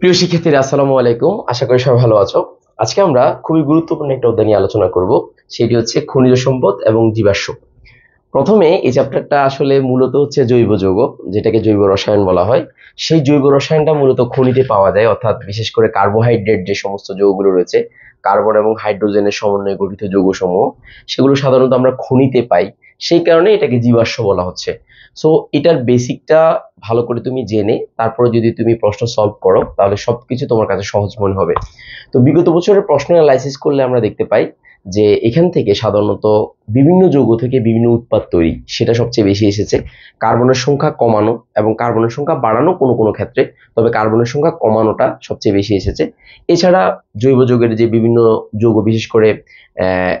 প্রিয় শিক্ষার্থীরা, আসসালামু আলাইকুম। আশা করি সবাই ভালো আছো। আজকে আমরা খুবই গুরুত্বপূর্ণ একটা অধ্যায় নিয়ে আলোচনা করব, সেটি হচ্ছে খনিজ সম্পদ এবং জীবাশ্ম। প্রথমে এই চ্যাপ্টারটা আসলে মূলত হচ্ছে জৈব যৌগ, যেটাকে জৈব রসায়ন বলা হয়। সেই জৈব রসায়নটা মূলত খনিতে পাওয়া যায়, অর্থাৎ বিশেষ করে কার্বোহাইড্রেট যে সমস্ত যৌগগুলো রয়েছে কার্বন এবং হাইড্রোজেনের সমন্বয়ে গঠিত যৌগসমূহ, সেগুলো সাধারণত আমরা খনিতে পাই। সেই কারণে এটাকে জীবাশ্ম বলা হচ্ছে। সো এটার বেসিকটা ভালো করে তুমি জেনে, তারপরে যদি তুমি প্রশ্ন সলভ করো, তাহলে সবকিছু তোমার কাছে সহজ মনে হবে। তো বিগত বছরের প্রশ্ন অ্যানালাইসিস করলে আমরা দেখতে পাই যে, এখান থেকে সাধারণত বিভিন্ন যৌগ থেকে বিভিন্ন উৎপাদ তৈরি, সেটা সবচেয়ে বেশি এসেছে। কার্বনের সংখ্যা কমানো এবং কার্বনের সংখ্যা বাড়ানো কোনো কোনো ক্ষেত্রে, তবে কার্বনের সংখ্যা কমানোটা সবচেয়ে বেশি এসেছে। এছাড়া জৈব যৌগের যে বিভিন্ন যৌগ, বিশেষ করে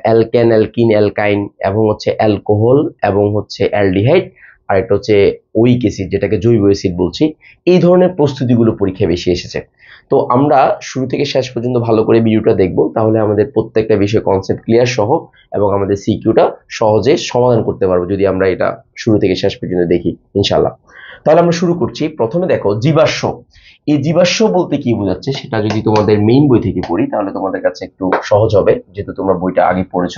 অ্যালকেন অ্যালকিন অ্যালকাইন এবং হচ্ছে অ্যালকোহল এবং হচ্ছে অ্যালডিহাইড আর একটা হচ্ছে ওইক অ্যাসিড যেটাকে জৈব অ্যাসিড বলছি, এই ধরনের প্রস্তুতিগুলো পরীক্ষায় বেশি এসেছে। তো আমরা শুরু থেকে শেষ পর্যন্ত ভালো করে ভিডিওটা দেখব, তাহলে আমাদের প্রত্যেকটা বিষয় কনসেপ্ট ক্লিয়ার সহ এবং আমাদের সিকিউটা সহজে সমাধান করতে পারব যদি আমরা এটা শুরু থেকে শেষ পর্যন্ত দেখি ইনশাল্লাহ তাহলে আমরা শুরু করছি। প্রথমে দেখো, জীবাশ্ম। এই জীবাশ্ম বলতে কি বোঝাচ্ছে, সেটা যদি তোমাদের মেইন বই থেকে পড়ি, তাহলে তোমাদের কাছে একটু সহজ হবে, যেহেতু তোমরা বইটা আগে পড়েছ।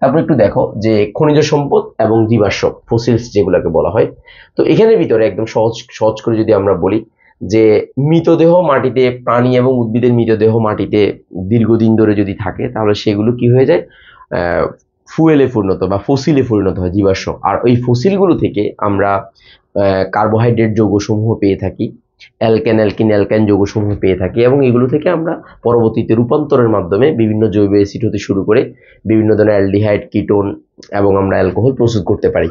তারপর একটু দেখো যে খনিজ সম্পদ এবং জীবাশ্ম ফসিলস যেগুলোকে বলা হয়। তো এখানের ভিতরে একদম সহজ সহজ করে যদি আমরা বলি যে মৃতদেহ মাটিতে, প্রাণী এবং উদ্ভিদের মৃতদেহ মাটিতে দীর্ঘদিন ধরে যদি থাকে, তাহলে সেগুলো কি হয়ে যায়? ফুয়েলে পরিণত বা ফসিলে পরিণত হয় জীবাশ্ম। আর ওই ফসিলগুলো থেকে আমরা কার্বোহাইড্রেট যৌগসমূহ পেয়ে থাকি। অ্যালকেন অ্যালকিন অ্যালকাইন যৌগসমূহ পেয়ে থাকি এবং এগুলো থেকে আমরা পরবর্তীতে রূপান্তরের মাধ্যমে বিভিন্ন জৈব অ্যাসিড হতে শুরু করে বিভিন্ন ধরনের অ্যালডিহাইড, কিটোন এবং আমরা অ্যালকোহল প্রস্তুত করতে পারি।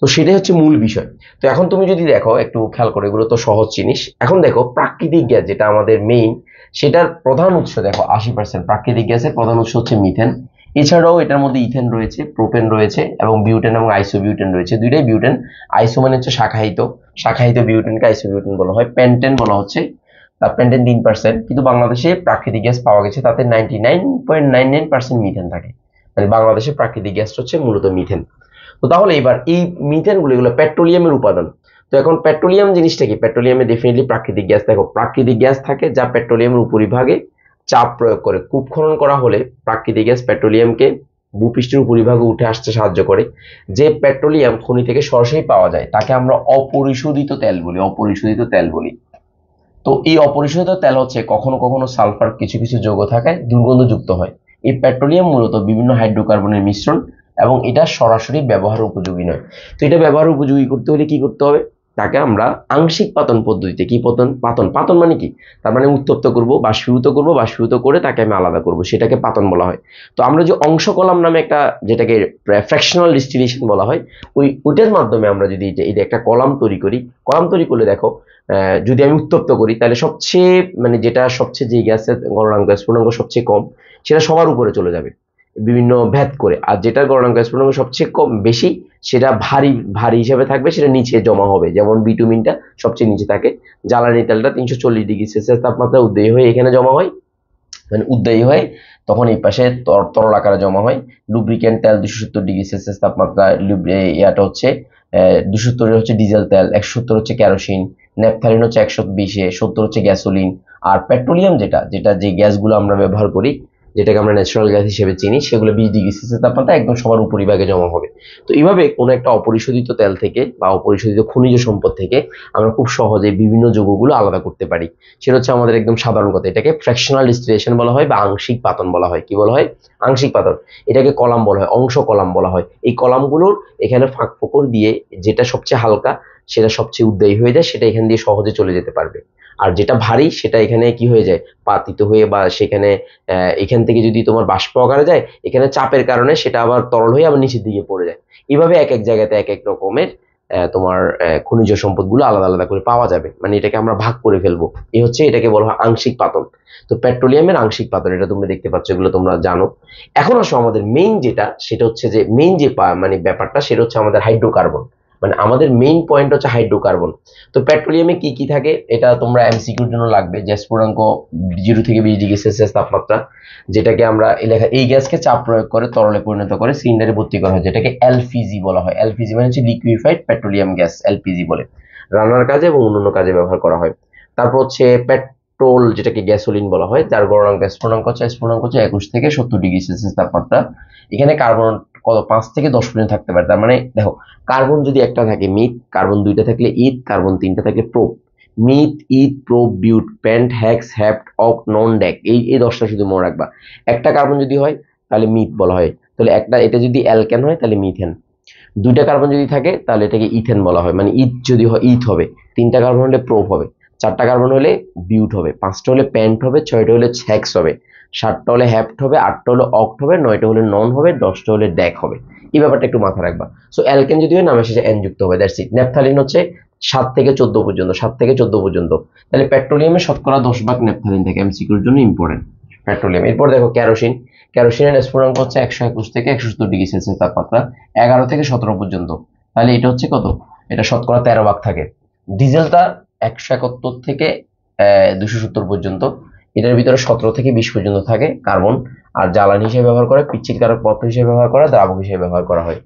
তো সেটাই হচ্ছে মূল বিষয়। তো এখন তুমি যদি দেখো, একটু খেয়াল করো, এগুলো তো সহজ জিনিস। এখন দেখো, প্রাকৃতিক গ্যাস যেটা আমাদের মেইন সেটার প্রধান উৎস দেখো, আশি পার্সেন্ট প্রাকৃতিক গ্যাসের প্রধান উৎস হচ্ছে মিথেন এছাড়াও এটার মধ্যে ইথেন রয়েছে প্রোপেন রয়েছে এবং বিউটেন এবং আইসোবিউটেন রয়েছে। দুইটাই বিউটেন আইসো মানে হচ্ছে শাখাহিত শাখাহিত বিউটেনকে আইসোবিউটেন বলা হয়। পেন্টেন বলা হচ্ছে। তার পেন্টেন তিন পার্সেন্ট কিন্তু বাংলাদেশে প্রাকৃতিক গ্যাস পাওয়া গেছে, তাতে ninety nine point nine nine percent methane থাকে। মানে বাংলাদেশে প্রাকৃতিক গ্যাস হচ্ছে মূলত মিথেন তো তাহলে এবার এই মিথেনগুলো এগুলো পেট্রোলিয়ামের উপাদান। তো এখন পেট্রোলিয়াম জিনিসটা কি? পেট্রোলিয়ামে ডেফিনেটলি প্রাকৃতিক গ্যাস। দেখো, প্রাকৃতিক গ্যাস থাকে যা পেট্রোলিয়ামের উপরিভাগে চাপ প্রয়োগ করে। কূপ খনন করা হলে প্রাকৃতিক গ্যাস পেট্রোলিয়ামকে ভূপৃষ্ঠের উপরিভাগে উঠে আসতে সাহায্য করে। যে পেট্রোলিয়াম খনি থেকে সরাসরি পাওয়া যায়, তাকে আমরা অপরিশোধিত তেল বলি, অপরিশোধিত তেল বলি। তো এই অপরিশোধিত তেল হচ্ছে কখনো কখনো সালফার, কিছু কিছু যৌগ থাকায় দুর্গন্ধযুক্ত হয়। এই পেট্রোলিয়াম মূলত বিভিন্ন হাইড্রোকার্বনের মিশ্রণ এবং এটা সরাসরি ব্যবহার উপযোগী নয়। তো এটা ব্যবহার উপযোগী করতে হলে কি করতে হবে? তাকে আমরা আংশিক পাতন পদ্ধতিতে কি পতন? পাতন। পাতন মানে কি? তার মানে উত্তপ্ত করব বাষ্পীভূত করব বাষ্পীভূত করে তাকে আমি আলাদা করব, সেটাকে পাতন বলা হয়। তো আমরা যে অংশ কলাম নামে একটা যেটাকে ফ্র্যাকশনাল ডিস্টিলেশন বলা হয়, ওই, ওইটার মাধ্যমে আমরা যদি এটা একটা কলাম তৈরি করি, কলাম তৈরি করলে দেখো যদি আমি উত্তপ্ত করি, তাহলে সবচেয়ে মানে যেটা সবচেয়ে যে গ্যাসের গণনাঙ্ক স্ফুটনাঙ্ক সবচেয়ে কম, সেটা সবার উপরে চলে যাবে। বিভিন্ন ভেদ করে। আর যেটার গণনাঙ্ক স্ফুটনাঙ্ক সবচেয়ে কম, বেশি, সেটা ভারী ভারী হিসাবে থাকবে, সেটা নিচে জমা হবে। যেমন বিটুমিনটা সবচেয়ে নিচে থাকে। জ্বালানি তেলটা তিনশো চল্লিশ ডিগ্রি সেলসিয়াস তাপমাত্রা উদ্দেয়ী হয়ে এখানে জমা হয়। মানে উদ্দেয়ী হয় তখন এই পাশে তরল আকারে জমা হয়। লুব্রিকেন্ট তেল দুশো সত্তর ডিগ্রি সেলসিয়াস তাপমাত্রা ইয়াটা হচ্ছে দুশো হচ্ছে ডিজেল তেল, একশো সত্তর হচ্ছে ক্যারোসিন ন্যাপথালিন হচ্ছে একশো বিশে সত্তর হচ্ছে গ্যাসোলিন আর পেট্রোলিয়াম যেটা যেটা যে গ্যাসগুলো আমরা ব্যবহার করি যেটাকে আমরা ন্যাচারাল গ্যাস হিসেবে চিনি, সেগুলো বিশ ডিগ্রি সেলসিয়াস তাপমাত্রা একদম সবার উপরিভাগে জমা হবে। তো এইভাবে কোনো একটা অপরিশোধিত তেল থেকে বা অপরিশোধিত খনিজ সম্পদ থেকে আমরা খুব সহজে বিভিন্ন যৌগগুলো আলাদা করতে পারি। সেটা হচ্ছে আমাদের একদম সাধারণ কথা, এটাকে ফ্র্যাকশনাল ডিস্টিলেশন বলা হয় বা আংশিক পাতন বলা হয়। কি বলা হয়? আংশিক পাতন। এটাকে কলাম বলা হয়, অংশ কলাম বলা হয়। এই কলামগুলোর এখানে ফাঁক ফোকর দিয়ে যেটা সবচেয়ে হালকা, সেটা সবচেয়ে উদ্দায়ী হয়ে যায়, সেটা এখান দিয়ে সহজে চলে যেতে পারবে। আর যেটা ভারী, সেটা এখানে কি হয়ে যায়? পাতিত হয়ে বা সেখানে এখান থেকে যদি তোমার বাষ্প আকারে যায়, এখানে চাপের কারণে সেটা আবার তরল হয়ে আবার নিচের দিকে পড়ে যায়। এইভাবে এক এক জায়গাতে এক এক রকমের তোমার খনিজ সম্পদগুলো আলাদা আলাদা করে পাওয়া যাবে। মানে এটাকে আমরা ভাগ করে ফেলব। এই হচ্ছে এটাকে বলা হয় আংশিক পাতন। তো পেট্রোলিয়ামের আংশিক পাতন, এটা তুমি দেখতে পাচ্ছ, এগুলো তোমরা জানো। এখন আসো আমাদের মেইন যেটা, সেটা হচ্ছে যে মেইন যে মানে ব্যাপারটা, সেটা হচ্ছে আমাদের হাইড্রোকার্বন মানে আমাদের মেইন পয়েন্ট হচ্ছে হাইড্রোকার্বন তো পেট্রোলিয়ামে কি কি থাকে? এটা তোমরা এমসিকিউর জন্য লাগবে। যে স্ফুটনাঙ্ক জিরো থেকে বিশ ডিগ্রি সেলসিয়াস তাপমাত্রা, যেটাকে আমরা লেখা এই গ্যাসকে চাপ প্রয়োগ করে তরলে পরিণত করে সিলিন্ডারে ভর্তি করা হয়, যেটাকে এলপিজি বলা হয়। এলপিজি মানে হচ্ছে লিকুইফাইড পেট্রোলিয়াম গ্যাস এলপিজি বলে। রান্নার কাজে এবং অন্যান্য কাজে ব্যবহার করা হয়। তারপর হচ্ছে পেট্রোল যেটাকে গ্যাসোলিন বলা হয়, যার গণনাঙ্ক গ্যাস পূর্ণাঙ্ক হচ্ছে পূর্ণাঙ্ক হচ্ছে একুশ থেকে সত্তর ডিগ্রি সেলসিয়াস তাপমাত্রা। এখানে কার্বন কত? পাঁচ থেকে দশ পর্যন্ত থাকতে পারে। তার মানে দেখো কার্বন যদি একটা থাকে মিথ কার্বন দুইটা থাকলে ইথ কার্বন তিনটা থাকলে prop meth eth prop but pent hex hept oct non dec এই এই দশটা শুধু মনে রাখবা। একটা কার্বন যদি হয়, তাহলে মিথ বলা হয়। তাহলে একটা, এটা যদি অ্যালকেন হয়, তাহলে মিথেন দুইটা কার্বন যদি থাকে, তাহলে এটাকে ইথেন বলা হয়। মানে ইথ যদি হয় ইথ হবে। তিনটা কার্বন হলে প্রোপ হবে। চারটা কার্বন হলে বিউট হবে। পাঁচটা হলে প্যান্ট হবে, ছয়টা হলে ছ্যাক্স হবে। সাতটা হলে হ্যাপ্ট হবে, আটটা হলে অক্ট হবে, নয়টা হলে নন হবে, দশটা হলে ড্যাক হবে। এই ব্যাপারটা একটু মাথা রাখবা। সো অ্যালকেন যদি হয়, নামের শেষে এন যুক্ত হবে দ্যাটস ইট ন্যাপথালিন হচ্ছে সাত থেকে চোদ্দ পর্যন্ত, সাত থেকে চোদ্দ পর্যন্ত। তাহলে পেট্রোলিয়ামে শতকরা দশ ভাগ ন্যাপথালিন থাকে এমসিকিউর জন্য ইম্পর্টেন্ট পেট্রোলিয়াম এরপর দেখো ক্যারোসিন ক্যারোসিনের স্ফুটনাঙ্ক হচ্ছে একশো একুশ থেকে একশো সত্তর ডিগ্রি সেলসিয়াস তাপমাত্রা, এগারো থেকে সতেরো পর্যন্ত। তাহলে এটা হচ্ছে কত? এটা শতকরা তেরো ভাগ থাকে। ডিজেলটা একশো একাত্তর থেকে দুশো সত্তর পর্যন্ত। এটার ভিতরে সতেরো থেকে বিশ পর্যন্ত থাকে কার্বন। আর জ্বালানি হিসেবে ব্যবহার করে পিচ্ছিলকারক পদার্থ হিসেবে ব্যবহার করা দ্রাবক হিসেবে ব্যবহার করা হয়।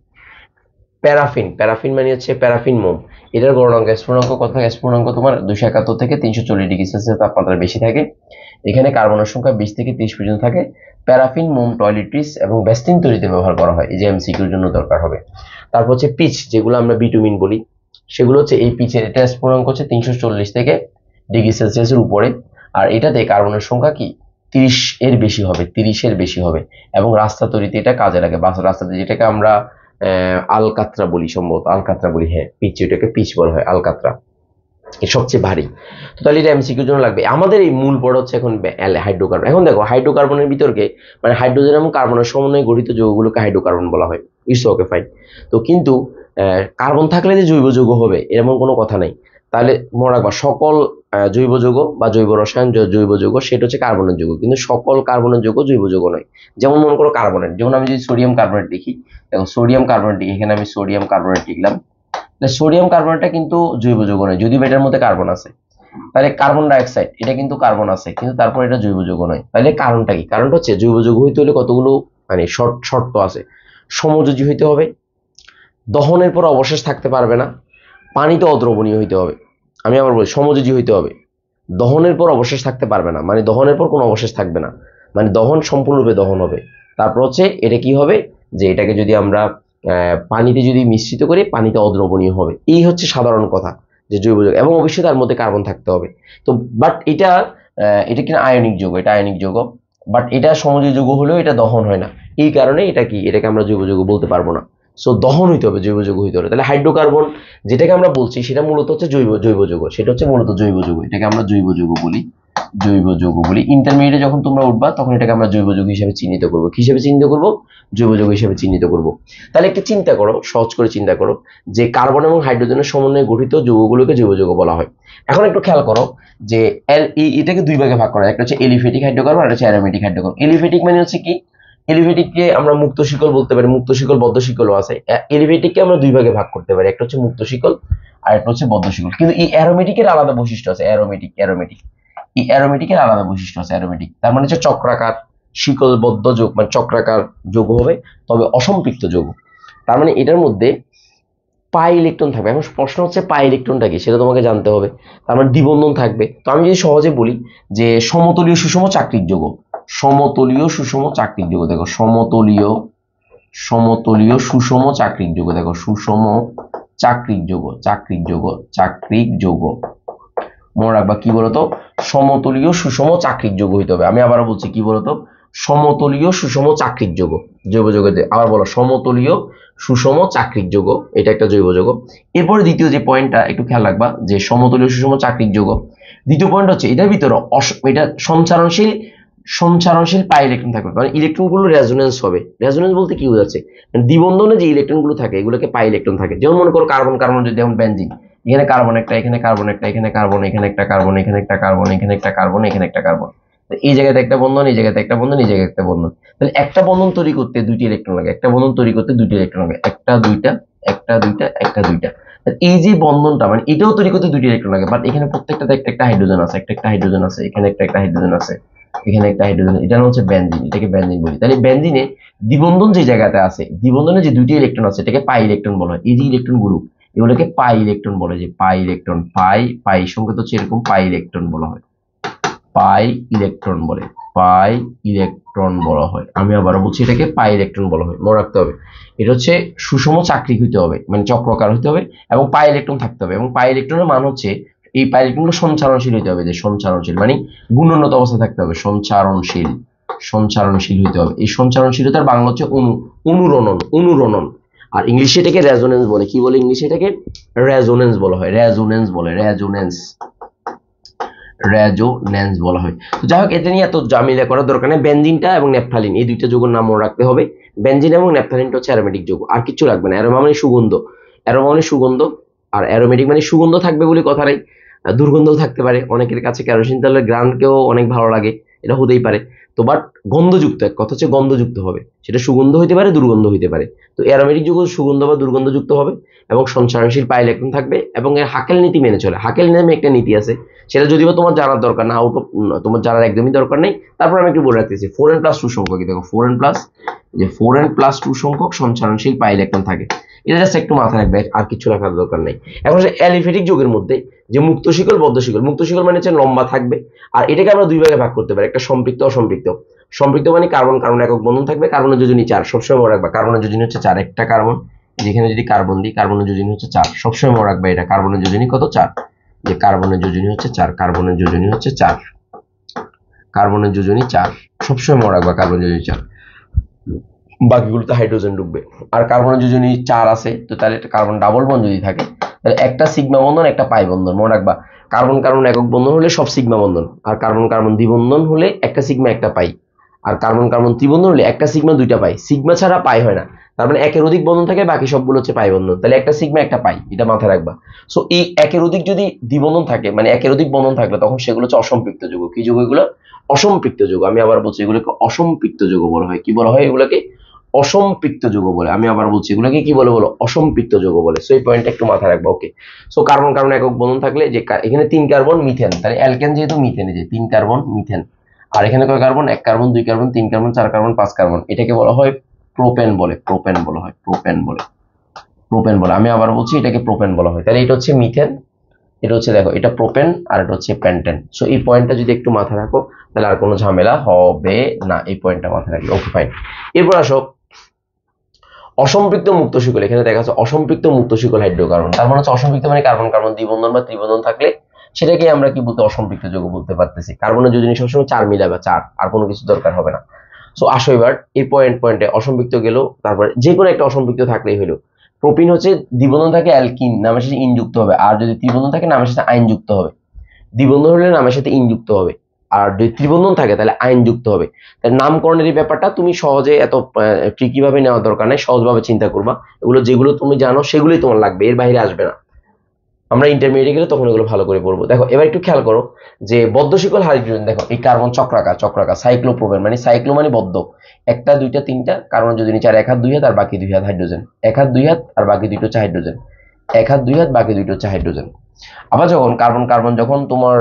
প্যারাফিন প্যারাফিন মানে হচ্ছে প্যারাফিন মোম। এটার গণনাঙ্ক স্ফুটনাঙ্ক কত থাকে? স্ফুটনাঙ্ক তোমার দুশো একাত্তর থেকে তিনশো চল্লিশ ডিগ্রি সেলসিয়াস তাপমাত্রা বেশি থাকে। এখানে কার্বনের সংখ্যা বিশ থেকে তিরিশ পর্যন্ত থাকে। প্যারাফিন মোম, টয়লেট্রিস এবং ব্যাস্টিন তৈরিতে ব্যবহার করা হয়, এই যে এমসিকিউর জন্য দরকার হবে। তারপর হচ্ছে পিচ, যেগুলো আমরা বিটুমিন বলি। সেগুলো হচ্ছে এই পিচের এটা স্ফুটনাঙ্ক হচ্ছে তিনশো চল্লিশ থেকে ডিগ্রি সেলসিয়াসের উপরে। আর এটাতে কার্বনের সংখ্যা কি? তিরিশ এর বেশি হবে তিরিশের বেশি হবে। এবং রাস্তা তৈরিতে এটা কাজে লাগে। বাস রাস্তাতে যেটাকে আমরা আলকাত্রা বলি সম্ভবত। আলকাত্রা বলি হ্যাঁ পিচ, এটাকে পিচ বলা হয়, আলকাত্রা। সবচেয়ে ভারী। তো তাহলে এটা এমসিকিউর জন্য লাগবে। আমাদের এই মূল পড়া হচ্ছে এখন হাইড্রোকার্বন এখন দেখো হাইড্রোকার্বনের ভিতরকে মানে হাইড্রোজেন এবং কার্বনের সমন্বয়ে গঠিত যৌগগুলোকে হাইড্রোকার্বন বলা হয়। ইস ওকে ফাইন তো কিন্তু কার্বন থাকলে যে জৈব যৌগ হবে, এরকম কোনো কথা নেই। তাহলে মনে রাখবা, সকল জৈব যৌগ বা জৈব রসায়ন জৈব যৌগ, সেটা হচ্ছে কার্বনের যৌগ। কিন্তু সকল কার্বনের যৌগ জৈব যৌগ নয়। যেমন মনে করো কার্বনেট যেমন আমি যদি সোডিয়াম কার্বনেট দেখি, দেখো সোডিয়াম কার্বনেট দেখি এখানে আমি সোডিয়াম কার্বনেট লিখলাম। সোডিয়াম কার্বনেটটা কিন্তু জৈব যৌগ নয়, যদি এটার মধ্যে কার্বন আছে। তাহলে কার্বন ডাইঅক্সাইড এটা কিন্তু কার্বন আছে, কিন্তু তারপর এটা জৈব যৌগ নয়। তাহলে কারণটা কি? কারণটা হচ্ছে জৈব যৌগ হইতে হলে কতগুলো মানে শর্ট শর্ত আছে। সমযোজী হইতে হবে, দহনের পর অবশেষ থাকতে পারবে না, পানিতে অদ্রবণীয় হইতে হবে। আমি আবার বলি, সমযোজী হইতে হবে। দহনের পর অবশেষ থাকতে পারবে না। মানে দহনের পর কোনো অবশেষ থাকবে না। মানে দহন সম্পূর্ণরূপে দহন হবে। তারপর হচ্ছে, এটা কি হবে? যে এটাকে যদি আমরা পানিতে যদি মিশ্রিত করি পানিতে অদ্রবণীয় হবে। এই হচ্ছে সাধারণ কথা যে জৈব যৌগ। এবং অবশ্যই তার মধ্যে কার্বন থাকতে হবে। তো বাট এটা এটা কিনা আয়নিক যৌগ? এটা আয়নিক যৌগ। বাট এটা সমযোজী যৌগ হলেও এটা দহন হয় না। এই কারণে এটা কি? এটাকে আমরা জৈব যৌগ বলতে পারব না। সো দহন হইতে হবে জৈব যৌগ হইতে হবে তাহলে হাইড্রোকার্বন যেটাকে আমরা বলছি, সেটা মূলত হচ্ছে জৈব জৈব যৌগ। সেটা হচ্ছে মূলত জৈব যৌগ। এটাকে আমরা জৈব যৌগ বলি। জৈব যৌগ বলি। ইন্টারমিডিয়েটে যখন তোমরা উঠবা, তখন এটাকে আমরা জৈব যৌগ হিসেবে চিহ্নিত করব। কি হিসেবে চিহ্নিত করব? জৈব যৌগ হিসেবে চিহ্নিত করব। তাহলে একটু চিন্তা করো, সহজ করে চিন্তা করো, যে কার্বন এবং হাইড্রোজেনের সমন্বয়ে গঠিত যৌগগুলোকে জৈব যৌগ বলা হয়। এখন একটু খেয়াল করো, যে এটাকে দুই ভাগে ভাগ করা হয় একটা হচ্ছে এলিফেটিক হাইড্রোকার্বন আর হচ্ছে অ্যারোমেটিক হাইড্রোকার্বন এলিফেটিক মানে হচ্ছে কি? এলিভেটিককে আমরা মুক্ত শিকল বলতে পারি, মুক্ত শিকল, বদ্ধ শিকলও আছে। এলিভেটিককে আমরা দুই ভাগে ভাগ করতে পারি, একটা হচ্ছে মুক্ত শিকল আর একটা হচ্ছে বদ্ধ শিকল। কিন্তু এই অ্যারোমেটিকের আলাদা বৈশিষ্ট্য আছে অ্যারোমেটিক অ্যারোমেটিক এই অ্যারোমেটিকের আলাদা বৈশিষ্ট্য আছে অ্যারোমেটিক তার মানে হচ্ছে চক্রাকার শিকলবদ্ধ যোগ মানে চক্রাকার যোগ হবে, তবে অসম্পৃক্ত যোগ। তার মানে এটার মধ্যে পাই ইলেকট্রন থাকবে। এখন প্রশ্ন হচ্ছে পাই ইলেকট্রনটা কি, সেটা তোমাকে জানতে হবে। তার মানে দ্বিবন্ধন থাকবে। তো আমি যদি সহজে বলি যে সমতলীয় সুষম চাকরির যোগ সমতলীয় সুষম চাকরির যোগ। দেখো, সমতলীয় সমতলীয় সুষম চাকরিক যোগ। দেখো, সুষম চাকরিক যোগ চাকরিক যোগ চাকরিক যোগ। মনে রাখবা কি বলতো? সমতলীয় সুষম চাকরিক যোগ হইতে হবে। আমি আবারও বলছি, কি বলতো? সমতলীয় সুষম চাকরিক যোগ, জৈব যোগের আবার বলো, সমতলীয় সুষম চাকরিক যোগ, এটা একটা জৈব যোগ। এরপরে দ্বিতীয় যে পয়েন্টটা, একটু খেয়াল রাখবা, যে সমতলীয় সুষম চাকরির যোগ। দ্বিতীয় পয়েন্ট হচ্ছে, এটার ভিতরে এটা সঞ্চারণশীল সঞ্চারণশীল পাই ইলেকট্রন থাকবে। মানে ইলেকট্রনগুলো রেজোনেন্স হবে। রেজোনেন্স বলতে কি বোঝাচ্ছে? মানে দ্বিবন্ধনে যে ইলেকট্রনগুলো থাকে, এগুলোকে পাই ইলেকট্রন থাকে। যেমন মনে করো কার্বন কার্বন যদি যেমন বেনজিন এখানে কার্বন একটা, এখানে কার্বন একটা, এখানে কার্বন এখানে একটা কার্বন এখানে একটা কার্বন এখানে একটা কার্বন এখানে একটা কার্বন এই জায়গাতে একটা বন্ধন, এই জায়গাতে একটা বন্ধন, এই জায়গায় একটা বন্ধন। তাহলে একটা বন্ধন তৈরি করতে দুইটি ইলেকট্রন লাগে। একটা বন্ধন তৈরি করতে দুইটি ইলেকট্রন লাগে। একটা, দুইটা একটা দুইটা একটা, দুইটা। এই যে বন্ধনটা মানে এটাও তৈরি করতে দুইটি ইলেকট্রন লাগে। বাট এখানে প্রত্যেকটাতে একটা একটা হাইড্রোজেন আছে, একটা একটা হাইড্রোজেন আছে, এখানে একটা একটা হাইড্রোজেন আছে। এখানে একটা হাইড্রোজেন এটা হচ্ছে বেনজিন এটাকে বেনজিন বলি। তাহলে বেনজিনে দ্বিবন্ধন যে জায়গাতে আছে, দ্বিবন্ধনে যে দুটি ইলেকট্রন আছে, এটাকে পাই ইলেকট্রন বলা হয়। এই যে ইলেকট্রন গ্রুপ এগুলোকে পাই ইলেকট্রন বলে যে পাই ইলেকট্রন পাই পাই সংকেত হচ্ছে এরকম পাই ইলেকট্রন বলা হয়। পাই ইলেকট্রন বলে পাই ইলেকট্রন বলা হয়। আমি আবার বলছি, এটাকে পাই ইলেকট্রন বলা হয়। মনে রাখতে হবে, এটা হচ্ছে সুষম চাকরি হইতে হবে মানে চক্রকার হইতে হবে, এবং পাই ইলেকট্রন থাকতে হবে। এবং পাই ইলেকট্রনের মান হচ্ছে এই পাই সঞ্চারণশীল হইতে হবে যে সঞ্চারণশীল মানে গুণোন্নত অবস্থা থাকতে হবে, সঞ্চারণশীল সঞ্চারণশীল হইতে হবে। এই সঞ্চারণশীলতার বাংলা হচ্ছে অনু, অনুরণন অনুরণন। আর ইংলিশে এটাকে রেজোনেন্স বলে। কি বলে ইংলিশে এটাকে? রেজোনেন্স বলা হয়। রেজোনেন্স বলে রেজোনেন্স রেজোনেন্স বলা হয়। তো যাই হোক, এটা নিয়ে এত জামিলা করার দরকার নেই। বেনজিনটা এবং নেপথালিন এই দুইটা যৌগের নাম মনে রাখতে হবে। বেনজিন এবং নেপথালিনটা হচ্ছে অ্যারোমেটিক যৌগ। আর কিছু রাখবে না। অ্যারোমা মানে সুগন্ধ। অ্যারোমা মানে সুগন্ধ। আর অ্যারোমেটিক মানে সুগন্ধ থাকবে বলে কথা নেই। দুর্গন্ধও থাকতে পারে অনেকের কাছে কেরোসিন তেলের গ্রান্ডকেও অনেক ভালো লাগে এটা হতেই পারে। তো বাট গন্ধযুক্ত, এক কথা হচ্ছে গন্ধযুক্ত হবে। সেটা সুগন্ধ হইতে পারে, দুর্গন্ধ হইতে পারে। তো অ্যারোমেটিক যৌগ সুগন্ধ বা দুর্গন্ধযুক্ত হবে এবং সঞ্চারণশীল পাই ইলেকট্রন থাকবে এবং এর হাকেল নীতি মেনে চলে। হাকেল নামে একটা নীতি আছে, সেটা যদিও তোমার জানার দরকার না আউট অফ তোমার জানার একদমই দরকার নেই। তারপর আমি একটু বলে রাখতেছি ফোর এন প্লাস টু সংখ্যক দেখো ফোর এন প্লাস যে ফোর এন প্লাস টু সংখ্যক সঞ্চারণশীল পাই ইলেকট্রন থাকে। এটা জাস্ট একটু মাথায় রাখবে, আর কিছু রাখার দরকার নেই। এখন সে অ্যালিফেটিক যুগের মধ্যে যে মুক্ত শিকল, বদ্ধ শিকল, মুক্ত শিকল মানে হচ্ছে লম্বা থাকবে, আর এটাকে আমরা দুই ভাগে ভাগ করতে পারি, একটা সম্পৃক্ত, অসম্পৃক্ত। সম্পৃক্ত। সম্পৃক্ত মানে কার্বন কার্বন একক বন্ধন থাকবে কার্বনের যোজনী চার, সবসময় মনে রাখবা। কার্বনের যোজনী হচ্ছে চার, একটা কার্বন। যেখানে যদি কার্বন দিই কার্বনের যোজনী হচ্ছে চার। সবসময় মনে রাখবা এটা কার্বনের যোজনী কত? চার। যে কার্বনের যোজনী হচ্ছে চার কার্বনের যোজনী হচ্ছে চার। কার্বনের যোজনী চার। সবসময় মনে রাখবা কার্বন যোজনী চার। বাকিগুলোতে হাইড্রোজেন ঢুকবে আর কার্বনের যোজনী চার আছে, তো তাহলে একটা কার্বন ডাবল বন্ধন যদি থাকে, তাহলে একটা সিগমা বন্ধন, একটা পাই বন্ধন। মনে রাখবা কার্বন কার্বন একক বন্ধন হলে সব সিগমা বন্ধন, আর কার্বন কার্বন দ্বিবন্ধন হলে একটা সিগমা একটা পাই, আর কার্বন কার্বন ত্রিবন্ধন হলে একটা সিগমা দুইটা পাই, সিগমা ছাড়া পাই হয় না, তার মানে একের অধিক বন্ধন থাকে, বাকি সবগুলো হচ্ছে পাই বন্ধন, তাহলে একটা সিগমা একটা পাই, এটা মাথায় রাখবা। সো এই একের অধিক যদি দ্বিবন্ধন থাকে মানে একের অধিক বন্ধন থাকলে তখন সেগুলো হচ্ছে অসম্পৃক্ত যৌগ। কি যৌগ এগুলো? অসম্পৃক্ত যৌগ, আমি আবার বলছি এগুলোকে অসম্পৃক্ত যৌগ বলা হয়। কি বলা হয় এগুলোকে? অসম্পৃক্ত যৌগ বলে। আমি আবার বলছি, এগুলোকে কি বলে বলো? অসম্পৃক্ত যৌগ বলে। সো এই পয়েন্টটা একটু মাথায় রাখবা ওকে সো কার্বন কার্বন একক বন্ধন থাকলে যে এখানে তিন কার্বন মিথেন তাহলে অ্যালকেন যেহেতু মিথেন যে তিন কার্বন মিথেন আর এখানে কয় কার্বন এক কার্বন দুই কার্বন তিন কার্বন চার কার্বন পাঁচ কার্বন এটাকে বলা হয় প্রোপেন বলে প্রোপেন বলা হয় প্রোপেন বলে। প্রোপেন বলে। আমি আবার বলছি, এটাকে প্রোপেন বলা হয়। তাহলে এটা হচ্ছে মিথেন এটা হচ্ছে দেখো, এটা প্রোপেন আর এটা হচ্ছে প্যান্টেন সো এই পয়েন্টটা যদি একটু মাথায় রাখো, তাহলে আর কোনো ঝামেলা হবে না। এই পয়েন্টটা মাথায় রাখবে ওকে ফাইন এরপর আসো অসম্পৃক্ত মুক্ত শিকল, এখানে দেখা যাচ্ছে অসম্পৃক্ত মুক্ত শিকল হাইড্রোকার্বন তার মানে হচ্ছে অসম্পৃক্ত মানে কার্বন কার্বন দ্বিবন্ধন বা ত্রিবন্ধন থাকলে সেটাকে আমরা কি বলতে, অসম্পৃক্ত যৌগ বলতে পারতেছি। কার্বনের যোজনী সবসময় চার মিলাবে চার, আর কোনো কিছু দরকার হবে না। সো আসো এবার এই পয়েন্ট পয়েন্টে অসম্পৃক্ত গেল, তারপরে যে কোনো একটা অসম্পৃক্ত থাকলেই হলো। প্রোপিন হচ্ছে দ্বিবন্ধন থাকে অ্যালকিন নামের সাথে ইনযুক্ত হবে। আর যদি ত্রিবন্ধন থাকে, নামের সাথে আইন যুক্ত হবে। দ্বিবন্ধন হলে নামের সাথে ইনযুক্ত হবে। আর যদি ত্রিবন্ধন থাকে, তাহলে আইন যুক্ত হবে। তাহলে নামকরণের এই ব্যাপারটা তুমি সহজে এত ট্রিকি ভাবে নেওয়ার দরকার নেই, সহজভাবে চিন্তা করবা। এগুলো যেগুলো তুমি জানো, সেগুলোই তোমার লাগবে, এর বাইরে আসবে না। আমরা ইন্টারমিডিয়েট গেলে তখন এগুলো ভালো করে পড়ব। দেখো, এবার একটু খেয়াল করো যে বদ্ধ শিকল হাইড্রোজেন, দেখো, এই কার্বন চক্রাকার চক্রাকার সাইক্লোপ্রোপেন মানে সাইক্লো মানে বদ্ধ। একটা, দুইটা, তিনটা কারণ যদি নিচে আর এক হাত, দুই হাত, আর বাকি দুই হাত হাইড্রোজেন। এক হাত, দুই হাত, আর বাকি দুইটা হচ্ছে হাইড্রোজেন। এক হাত, দুই হাত, বাকি দুইটা হচ্ছে হাইড্রোজেন। আবার যখন কার্বন কার্বন যখন তোমার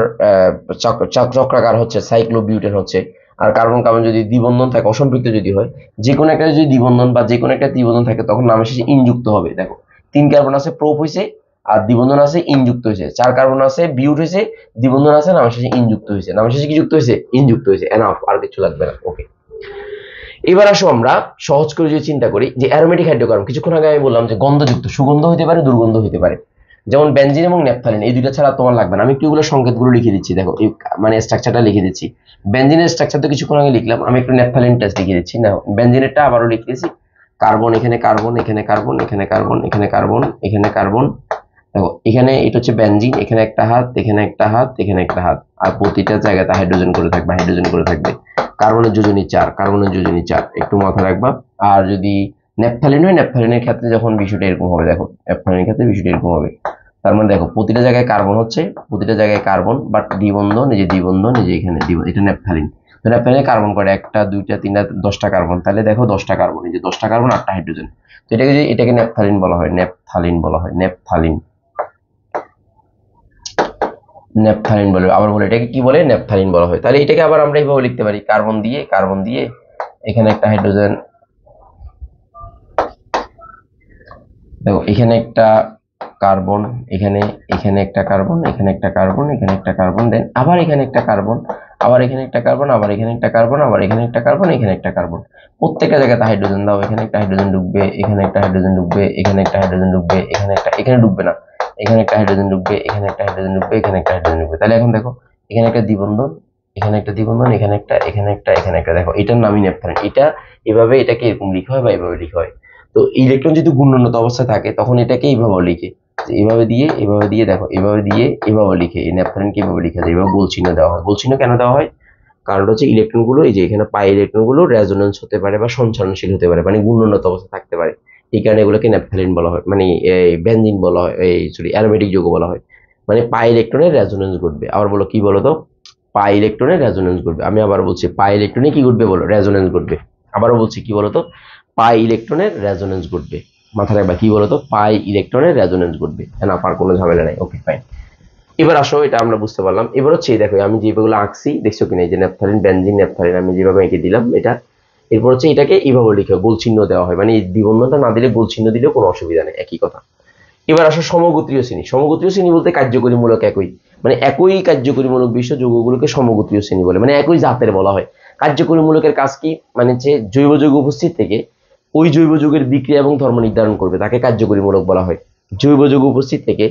চক্রাকার হচ্ছে, সাইক্লোবিউটেন হচ্ছে, আর কার্বন কার্বন যদি দ্বিবন্ধন থাকে, অসম্পৃক্ত যদি হয় যে কোনো একটা যদি দ্বিবন্ধন বা যে কোনো একটা দ্বিবন্ধন থাকে, তখন নামের শেষে ইনযুক্ত হবে, দেখো। তিন কার্বন আছে, প্রোপ হয়েছে আর দ্বিবন্ধন আছে, ইনযুক্ত হয়েছে চার কার্বন আছে, বিউট হয়েছে দ্বিবন্ধন আছে, নামের শেষে ইনযুক্ত হয়েছে নামের শেষে কি যুক্ত হয়েছে ইনযুক্ত হয়েছে এনাফ আর কিছু লাগবে না। ওকে এবার আসো আমরা সহজ করে যদি চিন্তা করি যে অ্যারোমেটিক হাইড্রোকার্বন কিছুক্ষণ আগে আমি বললাম যে গন্ধযুক্ত, সুগন্ধ হতে পারে, দুর্গন্ধ হতে পারে। যেমন বেনজিন এবং ন্যাপথালিন এই দুইটা ছাড়া তোমার লাগবে না। আমি একটু এগুলো সংকেতগুলো লিখে দিচ্ছি, দেখো মানে স্ট্রাকচারটা লিখে দিচ্ছি। বেনজিনের স্ট্রাকচার তো কিছুক্ষণ আগে লিখলাম, আমি একটু ন্যাপথালিন টেস্ট লিখে দিচ্ছি। না বেনজিনেরটা আবারও লিখে দিচ্ছি কার্বন এখানে কার্বন এখানে কার্বন এখানে কার্বন এখানে কার্বন এখানে কার্বন দেখো, এখানে এটা হচ্ছে বেনজিন এখানে একটা হাত, এখানে একটা হাত, এখানে একটা হাত। আর প্রতিটা জায়গাতে হাইড্রোজেন করে থাকবে হাইড্রোজেন করে থাকবে। কার্বনের যোজনী চার কার্বনের যোজনী চার, একটু মাথায় রাখবা। আর যদি ন্যাপথালিন হয় ন্যাপথালিনের ক্ষেত্রে যখন বিষয়টা এরকম হবে, দেখো ন্যাপথালিনের ক্ষেত্রে বিষয়টা এরকম হবে। তার মানে দেখো, প্রতিটা জায়গায় কার্বন হচ্ছে, প্রতিটা জায়গায় কার্বন বাট দ্বিবন্ধন, এই যে দ্বিবন্ধন, এই যে এখানে এটা ন্যাপথালিন তো ন্যাপথালিনে কার্বন করে, একটা, দুইটা, তিনটা, দশটা কার্বন তাহলে দেখো দশটা কার্বন এই যে দশটা কার্বন আটটা হাইড্রোজেন তো এটাকে যে এটাকে ন্যাপথালিন বলা হয় ন্যাপথালিন বলা হয় ন্যাপথালিন ন্যাপথালিন বলে আবার বলে এটাকে কি বলে ন্যাপথালিন বলা হয় তাহলে এটাকে আবার আমরা এইভাবে লিখতে পারি কার্বন দিয়ে কার্বন দিয়ে এখানে একটা হাইড্রোজেন দেখো এখানে একটা কার্বন এখানে এখানে একটা কার্বন এখানে একটা কার্বন এখানে একটা কার্বন দেন আবার এখানে একটা কার্বন আবার এখানে একটা কার্বন আবার এখানে একটা কার্বন আবার এখানে একটা কার্বন এখানে একটা কার্বন প্রত্যেকটা জায়গাতে হাইড্রোজেন দাও এখানে একটা হাইড্রোজেন ঢুকবে এখানে একটা হাইড্রোজেন ঢুকবে এখানে একটা হাইড্রোজেন ঢুকবে এখানে একটা এখানে ঢুকবে না এখানে একটা হাইড্রোজেন ঢুকবে, এখানে একটা হাইড্রোজেন ঢুকবে, এখানে একটা হাইড্রোজেন ঢুকবে। তাহলে এখন দেখো, এখানে একটা দ্বিবন্ধন, এখানে একটা দ্বিবন্ধন, এখানে একটা এখানে একটা এখানে একটা। দেখো, এটার নামই নেপথালিন এটা এভাবে এটাকে এরকম লিখা হয় বা এভাবে লিখা হয়। তো ইলেকট্রন যদি গুণনত অবস্থায় থাকে, তখন এটাকে এইভাবে লিখে। এভাবে দিয়ে এভাবে দিয়ে, দেখো, এভাবে দিয়ে এভাবে লিখে। এই ন্যাপথালিনকে এভাবে লিখে যায় এভাবে গোল চিহ্ন দেওয়া হয়। গোল চিহ্ন কেন দেওয়া হয়? কারণ হচ্ছে ইলেকট্রনগুলো এই যে এখানে পাই ইলেকট্রনগুলো রেজোনেন্স হতে পারে বা সঞ্চালনশীল হতে পারে মানে গুণনত অবস্থা থাকতে পারে। এই কারণে এগুলোকে ন্যাপথালিন বলা হয় মানে এই বেনজিন বলা হয়, এই সরি অ্যারোমেটিক যৌগ বলা হয়। মানে পাই ইলেকট্রনের রেজোনেন্স ঘটবে। আবার বলো, কি বলো তো? পাই ইলেকট্রনের রেজোনেন্স ঘটবে। আমি আবার বলছি পাই ইলেকট্রনে কি ঘটবে বলো? রেজোনেন্স ঘটবে। আবারও বলছি, কি বলো তো? পাই ইলেকট্রনের রেজোনেন্স ঘটবে। মাথায় রাখবা, কি বলো তো? পাই ইলেকট্রনের রেজোনেন্স ঘটবে। না আর কোনো ঝামেলা নাই। ওকে ফাইন এবার আসো, এটা আমরা বুঝতে পারলাম। এবার হচ্ছে দেখো, আমি যেগুলো আঁকছি, দেখছ কিনা? এই যে নেপথালিন বেনজিন নেপথালিন আমি যেভাবে এঁকে দিলাম, এটা এরপর হচ্ছে এটাকে এইভাবে লিখে গোল চিহ্ন দেওয়া হয়। মানে এই দ্বিবন্ধনটা না দিলে গোল চিহ্ন দিলেও কোনো অসুবিধা নেই, একই কথা। এবার আসো সমগোত্রীয় শ্রেণি। সমগোত্রীয় শ্রেণি বলতে কার্যকরীমূলক একই। মানে একই কার্যকরীমূলক বিশ্ব যৌগগুলোকে সমগোত্রীয় শ্রেণি বলে। মানে একই জাতের বলা হয়। কার্যকরীমূলকের কাজ কি? মানে যে জৈব যৌগ উপস্থিত থেকে ওই জৈব যৌগের বিক্রিয়া এবং ধর্ম নির্ধারণ করবে। তাকে কার্যকরীমূলক বলা হয়। জৈব যৌগ উপস্থিত থেকে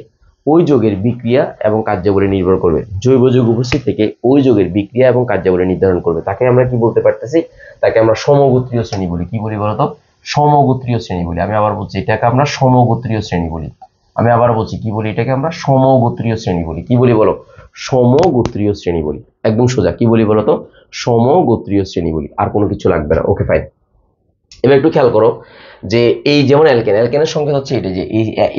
ওই যোগের বিক্রিয়া এবং কার্যাবলী নির্ভর করবে। জৈব যৌগ উপস্থিত থেকে ওই যোগের বিক্রিয়া এবং কার্যাবলী নির্ধারণ করবে। তাকে আমরা কি বলতে পারতেছি? তাকে আমরা সমগোত্রীয় শ্রেণি বলি। কি বলি বলতো? সমগোত্রীয় শ্রেণি বলি। আমি আবার বলছি, এটাকে আমরা সমগোত্রীয় শ্রেণি বলি। আমি আবার বলছি, কি বলি এটাকে আমরা? সমগোত্রীয় শ্রেণি বলি। কি বলি বলো? সমগোত্রীয় শ্রেণি বলি। একদম সোজা। কি বলি বলতো সমগোত্রীয় শ্রেণি বলি। আর কোনো কিছু লাগবে না। ওকে ফাইন এবার একটু খেয়াল করো। যে এই যেমন অ্যালকেন, অ্যালকেনের সংখ্যা হচ্ছে এটা যে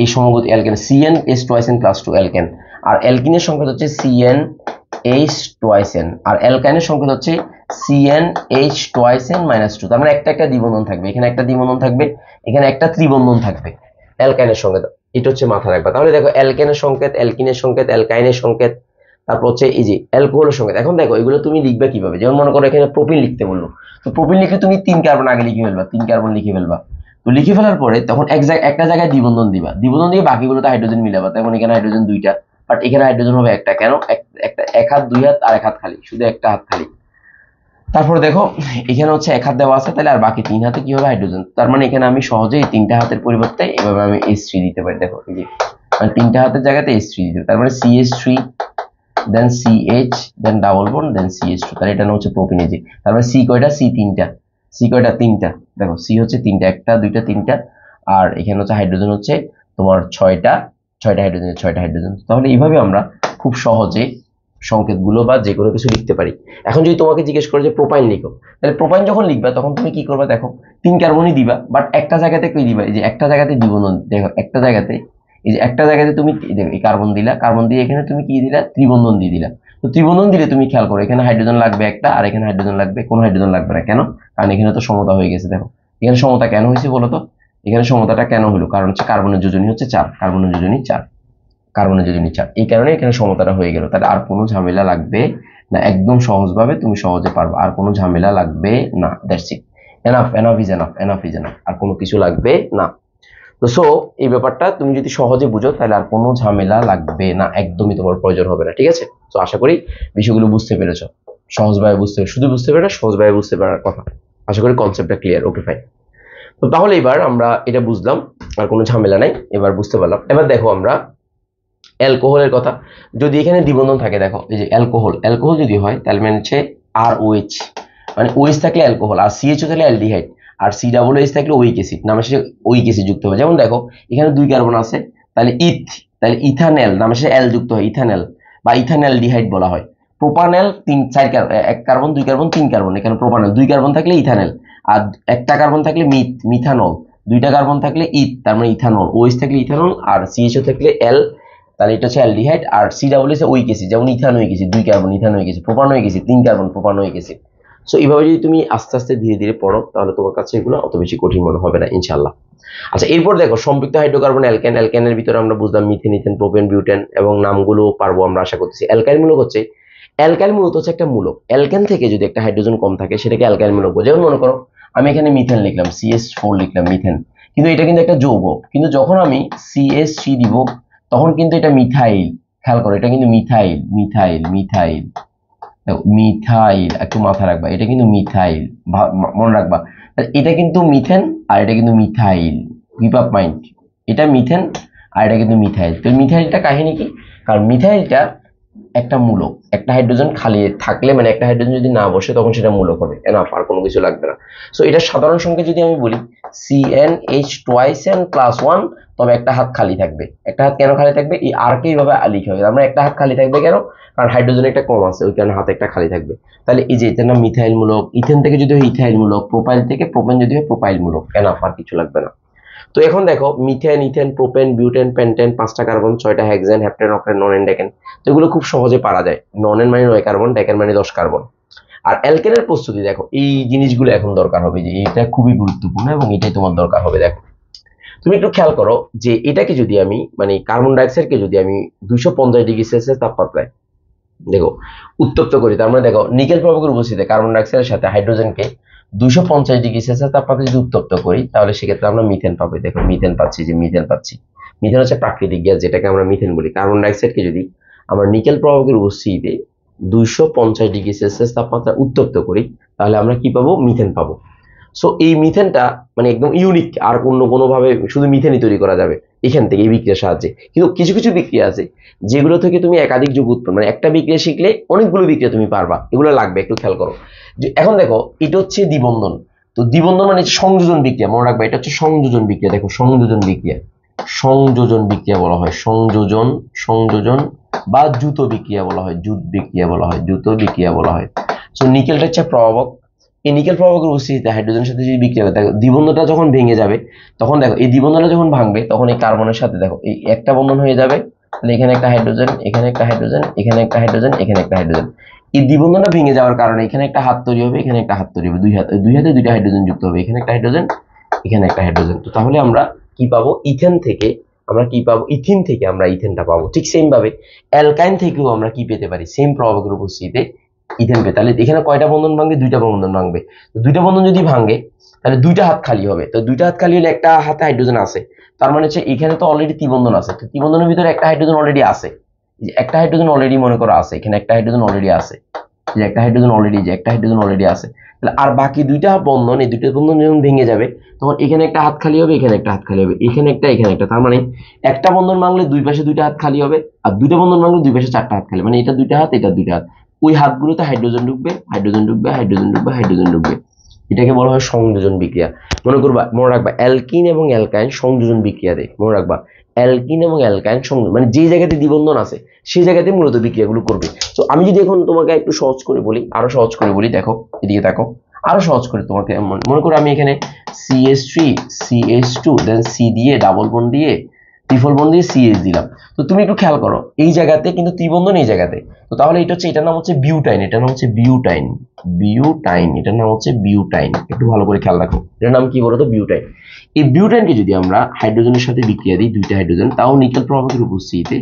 এই সমগত alkane C N S twice n plus two alkane. আর অ্যালকিনের সংখ্যা হচ্ছে C N H twice n আর অ্যালকাইনের সংখ্যা হচ্ছে C N H twice n minus two তার মানে একটা একটা দ্বিবন্ধন থাকবে। এখানে একটা দ্বিবন্ধন থাকবে, এখানে একটা ত্রিবন্ধন থাকবে। অ্যালকাইনের সংকেত, এটা হচ্ছে মাথা রাখবা। তাহলে দেখো, অ্যালকেনের সংকেত, অ্যালকিনের সংকেত, অ্যালকাইনের সংকেত। তারপর হচ্ছে এই যে অ্যালকোহলের সংকেত। এখন দেখো, এগুলো তুমি লিখবে কীভাবে? যেমন মনে করো এখানে প্রোপিন লিখতে বলল। তো প্রোপিন লিখে তুমি তিন কার্বন আগে লিখে ফেলবা, তিন কার্বন লিখে ফেলবা। তো লিখে ফেলার পরে তখন এক একটা জায়গায় দ্বিবন্ধন দিবা। দ্বিবন্ধন দিয়ে বাকিগুলোতে হাইড্রোজেন মিলাবা তখন এখানে হাইড্রোজেন দুইটা বাট এখানে হাইড্রোজেন হবে একটা। কেন? একটা, এক হাত, দুই হাত আর এক হাত খালি, শুধু একটা হাত খালি। তারপরে দেখো, এখানে হচ্ছে এক হাত দেওয়া আছে, তাহলে আর বাকি তিন হাতে কি হবে? হাইড্রোজেন তার মানে এখানে আমি সহজেই তিনটা হাতের পরিবর্তে এভাবে আমি এস থ্রি দিতে পারি। দেখো, এই যে মানে তিনটা হাতের জায়গাতে এস থ্রি দিতে তার মানে C S three then C H then double bond then C H two তাহলে এটা হচ্ছে প্রোপিনেজি তার মানে সি কয়টা? সি তিনটা। সি কয়টা? তিনটা। দেখো সি হচ্ছে তিনটা, একটা, দুইটা, তিনটা, আর এখানে হচ্ছে হাইড্রোজেন হচ্ছে তোমার ছয়টা ছয়টা হাইড্রোজেন ছয়টা হাইড্রোজেন তাহলে এইভাবে আমরা খুব সহজে সংকেতগুলো বা যে কোনো কিছু লিখতে পারি। এখন যদি তোমাকে জিজ্ঞেস করে যে প্রোপাইন লিখো, তাহলে প্রোপাইন যখন লিখবা, তখন তুমি কি করবা দেখো, তিন কার্বনই দিবা বাট একটা জায়গাতে কি দিবা? এই যে একটা জায়গাতে দ্বিবন্ধন দেখো, একটা জায়গাতে, এই যে একটা জায়গাতে তুমি দেখো এই কার্বন দিলা কার্বন দিয়ে এখানে তুমি কি দিলা? ত্রিবন্ধন দিয়ে দিলা। তো ত্রিবন্ধন দিলে তুমি খেয়াল করো, এখানে হাইড্রোজেন লাগবে একটা আর এখানে হাইড্রোজেন লাগবে, কোনো হাইড্রোজেন লাগবে না। কেন? কারণ এখানে তো সমতা হয়ে গেছে, দেখো। এখানে সমতা কেন হয়েছে বলো তো? এখানে সমতাটা কেন হলো? কারণ হচ্ছে কার্বনের যোজনী হচ্ছে চার, কার্বনের যোজনী চার, কার্বনের যোজনী চার। এই কারণে এখানে সমতাটা হয়ে গেল। তাহলে আর কোনো ঝামেলা লাগবে না, একদম সহজভাবে তুমি সহজে পারবে। আর কোনো ঝামেলা লাগবে না that's it enough enough is enough enough is enough আর কোনো কিছু লাগবে না। তো সো এই ব্যাপারটা তুমি যদি সহজে বুঝো, তাহলে আর কোনো ঝামেলা লাগবে না। একদমই তোমার প্রয়োজন হবে না, ঠিক আছে? তো আশা করি বিষয়গুলো বুঝতে পেরেছ। সহজভাবে বুঝতে, শুধু বুঝতে পেরে সহজভাবে বুঝতে পারার কথা। আশা করি কনসেপ্টটা ক্লিয়ার ওকে ফাইন তো তাহলে এবার আমরা এটা বুঝলাম, আর কোনো ঝামেলা নাই, এবার বুঝতে পারলাম। এবার দেখো আমরা অ্যালকোহলের কথা। যদি এখানে দ্বিবন্ধন থাকে, দেখো, এই যে অ্যালকোহল অ্যালকোহল যদি হয়, তাহলে মানে হচ্ছে আর ওএইচ মানে ওএইচ থাকলে অ্যালকোহল, আর সিএইচও থাকলে অ্যালডিহাইড। আর সি ডাবল এইচ থাকলে ওইক অ্যাসিড নামের সাথে ওইক অ্যাসিড যুক্ত হবে যেমন দেখো, এখানে দুই কার্বন আছে, তাহলে ইথ তাহলে ইথানেল নামের সাথে এল যুক্ত হয় ইথানেল বা ইথানেল ডিহাইড বলা হয়। প্রোপানেল তিন, চার এক কার্বন দুই কার্বন তিন কার্বন এখানে প্রোপানেল দুই কার্বন থাকলে ইথানেল আর একটা কার্বন থাকলে মিথ মিথানল দুইটা কার্বন থাকলে ইথ তার মানে ইথানল ওইচ থাকলে ইথানল আর সিএইচও থাকলে এল তাহলে এটা হচ্ছে অ্যালডিহাইড আর সি ডাবল এসে ওই গেছি যেমন ইথান হয়ে গেছে, দুই কার্বন ইথান হয়ে গেছে প্রোপান হয়ে গেছে, তিন কার্বন প্রোপান হয়ে গেছে। সো এইভাবে যদি তুমি আস্তে আস্তে ধীরে ধীরে পড়ো, তাহলে তোমার কাছে এগুলো অত বেশি কঠিন মনে হবে না ইনশাল্লাহ আচ্ছা এরপর দেখো, সম্পৃক্ত হাইড্রোকার্বন অ্যালকেন অ্যালকেনের ভিতরে আমরা বুঝলাম মিথেন ইথেন প্রোপেন বিউটেন এবং নামগুলো পারব আমরা আশা করতেছি। অ্যালকাইল মূলক হচ্ছে অ্যালকাইল মূলত হচ্ছে একটা মূলক। অ্যালকেন থেকে যদি একটা হাইড্রোজেন কম থাকে, সেটাকে অ্যালকাইল মূলক যেমন মনে করো, আমি এখানে মিথেন লিখলাম সিএস ফোর লিখলাম মিথেন কিন্তু এটা কিন্তু একটা যৌগ। কিন্তু যখন আমি সিএস সি দিব, তখন কিন্তু এটা মিথাইল খেয়াল করো, এটা কিন্তু মিথাইল মিথাইল মিথাইল মিথাইল, একটু মাথা রাখবা, এটা কিন্তু মিথাইল মনে রাখবা। এটা কিন্তু মিথেন আর এটা কিন্তু মিথাইল কিপ আপ মাইন্ড এটা মিথেন আর এটা কিন্তু মিথাইল। তো মিথাইলটা কাহিনী কি? কারণ মিথাইলটা একটা মূলক, একটা হাইড্রোজেন খালি থাকলে মানে একটা হাইড্রোজেন যদি না বসে, তখন সেটা মূলক হবে। এনাফ আর কোনো কিছু লাগবে না। সো এটা সাধারণ সংখ্যা যদি আমি বলি C N H twice N plus one তবে একটা হাত খালি থাকবে। একটা হাত কেন খালি থাকবে? এই আর কে এইভাবে লিখে হবে। আমরা একটা হাত খালি থাকবে কেন? কারণ হাইড্রোজেন একটা কম আছে, ওই কারণে হাতে একটা খালি থাকবে। তাহলে এই যে এটার নাম মিথাইল মূলক ইথেন থেকে যদি হয় ইথাইল মূলক প্রোপাইল থেকে প্রোপেন যদি হয় প্রোপাইল মূলক এনাফ আর কিছু লাগবে না। তো এখন দেখো methane ethane propane butane pentane পাঁচটা কার্বন ছয়টা hexane heptane octane nonane decane তো এগুলো খুব সহজে পারা যায়। নন এন মানে নয় কার্বন ডেকেন মানে দশ কার্বন আর অ্যালকেনের প্রস্তুতি দেখো, এই জিনিসগুলো এখন দরকার হবে যে, এটা খুবই গুরুত্বপূর্ণ এবং এটাই তোমার দরকার হবে, দেখো। তুমি একটু খেয়াল করো যে এটাকে যদি আমি মানে কার্বন ডাইঅক্সাইডকে যদি আমি দুইশো পঞ্চাশ ডিগ্রি সেলসিয়াস তাপমাত্রায়, দেখো, উত্তপ্ত করি, তার মানে দেখো, নিকেল প্রভাবের উপস্থিতিতে কার্বন ডাইঅক্সাইডের সাথে হাইড্রোজেনকে দুশো পঞ্চাশ ডিগ্রি সেলসিয়াস তাপমাত্রায় যদি উত্তপ্ত করি, তাহলে সেক্ষেত্রে আমরা মিথেন পাবো। দেখো মিথেন পাচ্ছি যে মিথেন পাচ্ছি। মিথেন হচ্ছে প্রাকৃতিক গ্যাস, যেটাকে আমরা মিথেন বলি। কার্বন ডাইঅক্সাইডকে যদি আমরা নিকেল প্রভাবের উপস্থিতিতে দুইশো পঞ্চাশ ডিগ্রি সেলসিয়াস তাপমাত্রা উত্তপ্ত করি, তাহলে আমরা কি পাবো? মিথেন পাবো। সো এই মিথেনটা মানে একদম ইউনিক আর অন্য কোনোভাবে শুধু মিথেনই তৈরি করা যাবে এখান থেকে এই বিক্রিয়ার সাহায্যে। কিন্তু কিছু কিছু বিক্রিয়া আছে, যেগুলো থেকে তুমি একাধিক যুগ উৎপন্ন মানে একটা বিক্রিয়া শিখলে অনেকগুলো বিক্রিয়া তুমি পারবা, এগুলো লাগবে, একটু খেয়াল করো। যে এখন দেখো, এটা হচ্ছে দ্বিবন্ধন। তো দ্বিবন্ধন মানে সংযোজন বিক্রিয়া, মনে রাখবে, এটা হচ্ছে সংযোজন বিক্রিয়া, দেখো সংযোজন বিক্রিয়া। সংযোজন বিক্রিয়া বলা হয়, সংযোজন সংযোজন বা জুতো বিক্রিয়া বলা হয়, জুত বিক্রিয়া বলা হয়, জুতো বিক্রিয়া বলা হয়। সো নিকেলটা হচ্ছে প্রভাবক এই নিকেল প্রভাবকের উপস্থিতিতে হাইড্রোজেনের সাথে যদি বিক্রিয়া হবে দেখো, দ্বিবন্ধনটা যখন ভেঙে যাবে, তখন দেখো, এই দ্বিবন্ধনটা যখন ভাঙবে, তখন এই কার্বনের সাথে দেখো, এই একটা বন্ধন হয়ে যাবে, তাহলে এখানে একটা হাইড্রোজেন, এখানে একটা হাইড্রোজেন, এখানে একটা হাইড্রোজেন, এখানে একটা হাইড্রোজেন। এই দ্বিবন্ধনটা ভেঙে যাওয়ার কারণে এখানে একটা হাত তৈরি হবে, এখানে একটা হাত তৈরি হবে, দুই হাত, দুই হাতে দুইটা হাইড্রোজেন যুক্ত হবে, এখানে একটা হাইড্রোজেন, এখানে একটা হাইড্রোজেন। তো তাহলে আমরা কি পাবো? ইথেন থেকে, আমরা কি পাবো? ইথিন থেকে আমরা ইথেনটা পাবো। ঠিক সেম ভাবে অ্যালকাইন থেকেও আমরা কি পেতে পারি? সেম প্রভাবকের উপস্থিতিতে ইথেন পে তাহলে এখানে কয়টা বন্ধন ভাঙবে? দুইটা বন্ধন ভাঙবে। তো দুইটা বন্ধন যদি ভাঙে, তাহলে দুইটা হাত খালি হবে। তো দুইটা হাত খালি হলে একটা হাতে হাইড্রোজেন আছে। তার মানে হচ্ছে এখানে তো অলরেডি ত্রিবন্ধন আছে। তো ত্রিবন্ধনের ভিতরে একটা হাইড্রোজেন অলরেডি আছে। একটা হাইড্রোজেন অলরেডি মনে করো আছে। এখানে একটা হাইড্রোজেন অলরেডি আছে। যে একটা হাইড্রোজেন অলরেডি যে একটা হাইড্রোজেন অলরেডি আছে। তাহলে আর বাকি দুইটা বন্ধন, এই দুইটা বন্ধন যখন ভেঙে যাবে, তখন এখানে একটা হাত খালি হবে, এখানে একটা হাত খালি হবে, এখানে একটা এখানে একটা। তার মানে একটা বন্ধন ভাঙলে দুই পাশে দুইটা হাত খালি হবে, আর দুইটা বন্ধন ভাঙলে দুই পাশে চারটা হাত খালি মানে এটা দুইটা হাত, এটা দুইটা হাত। ওই হাতগুলোতে হাইড্রোজেন ঢুকবে হাইড্রোজেন ঢুকবে হাইড্রোজেন ঢুকবে হাইড্রোজেন ঢুকবে। এটাকে বলা হয় সংযোজন বিক্রিয়া। মনে করবা, মনে রাখবা অ্যালকিন এবং অ্যালকাইন সংযোজন বিক্রিয়া দেয় মনে রাখবা অ্যালকিন এবং অ্যালকাইন সংযোজন মানে যে জায়গাতে দ্বিবন্ধন আছে, সেই জায়গাতে মূলত বিক্রিয়াগুলো করবে। তো আমি যদি এখন তোমাকে একটু সহজ করে বলি, আরও সহজ করে বলি, দেখো, এদিকে দেখো, আরও সহজ করে তোমাকে মনে- করো আমি এখানে C S three C S two then C দিয়ে ডাবল বন দিয়ে ত্রিফল বন দিয়ে সিএস দিলাম। তো তুমি একটু খেয়াল করো, এই জায়গাতে কিন্তু ত্রিবন্ধন এই জায়গাতে। তো তাহলে এটা হচ্ছে, এটার নাম হচ্ছে বিউটাইন, এটার নাম হচ্ছে বিউটাইন বিউটাইন, এটার নাম হচ্ছে বিউটাইন। একটু ভালো করে খেয়াল রাখো, এটার নাম কি বলতো? বিউটাইন। এই বিউটাইনকে যদি আমরা হাইড্রোজেনের সাথে বিক্রিয়া দিই, দুইটা হাইড্রোজেন, তাও নিকেল প্রভাবের উপস্থিতিতে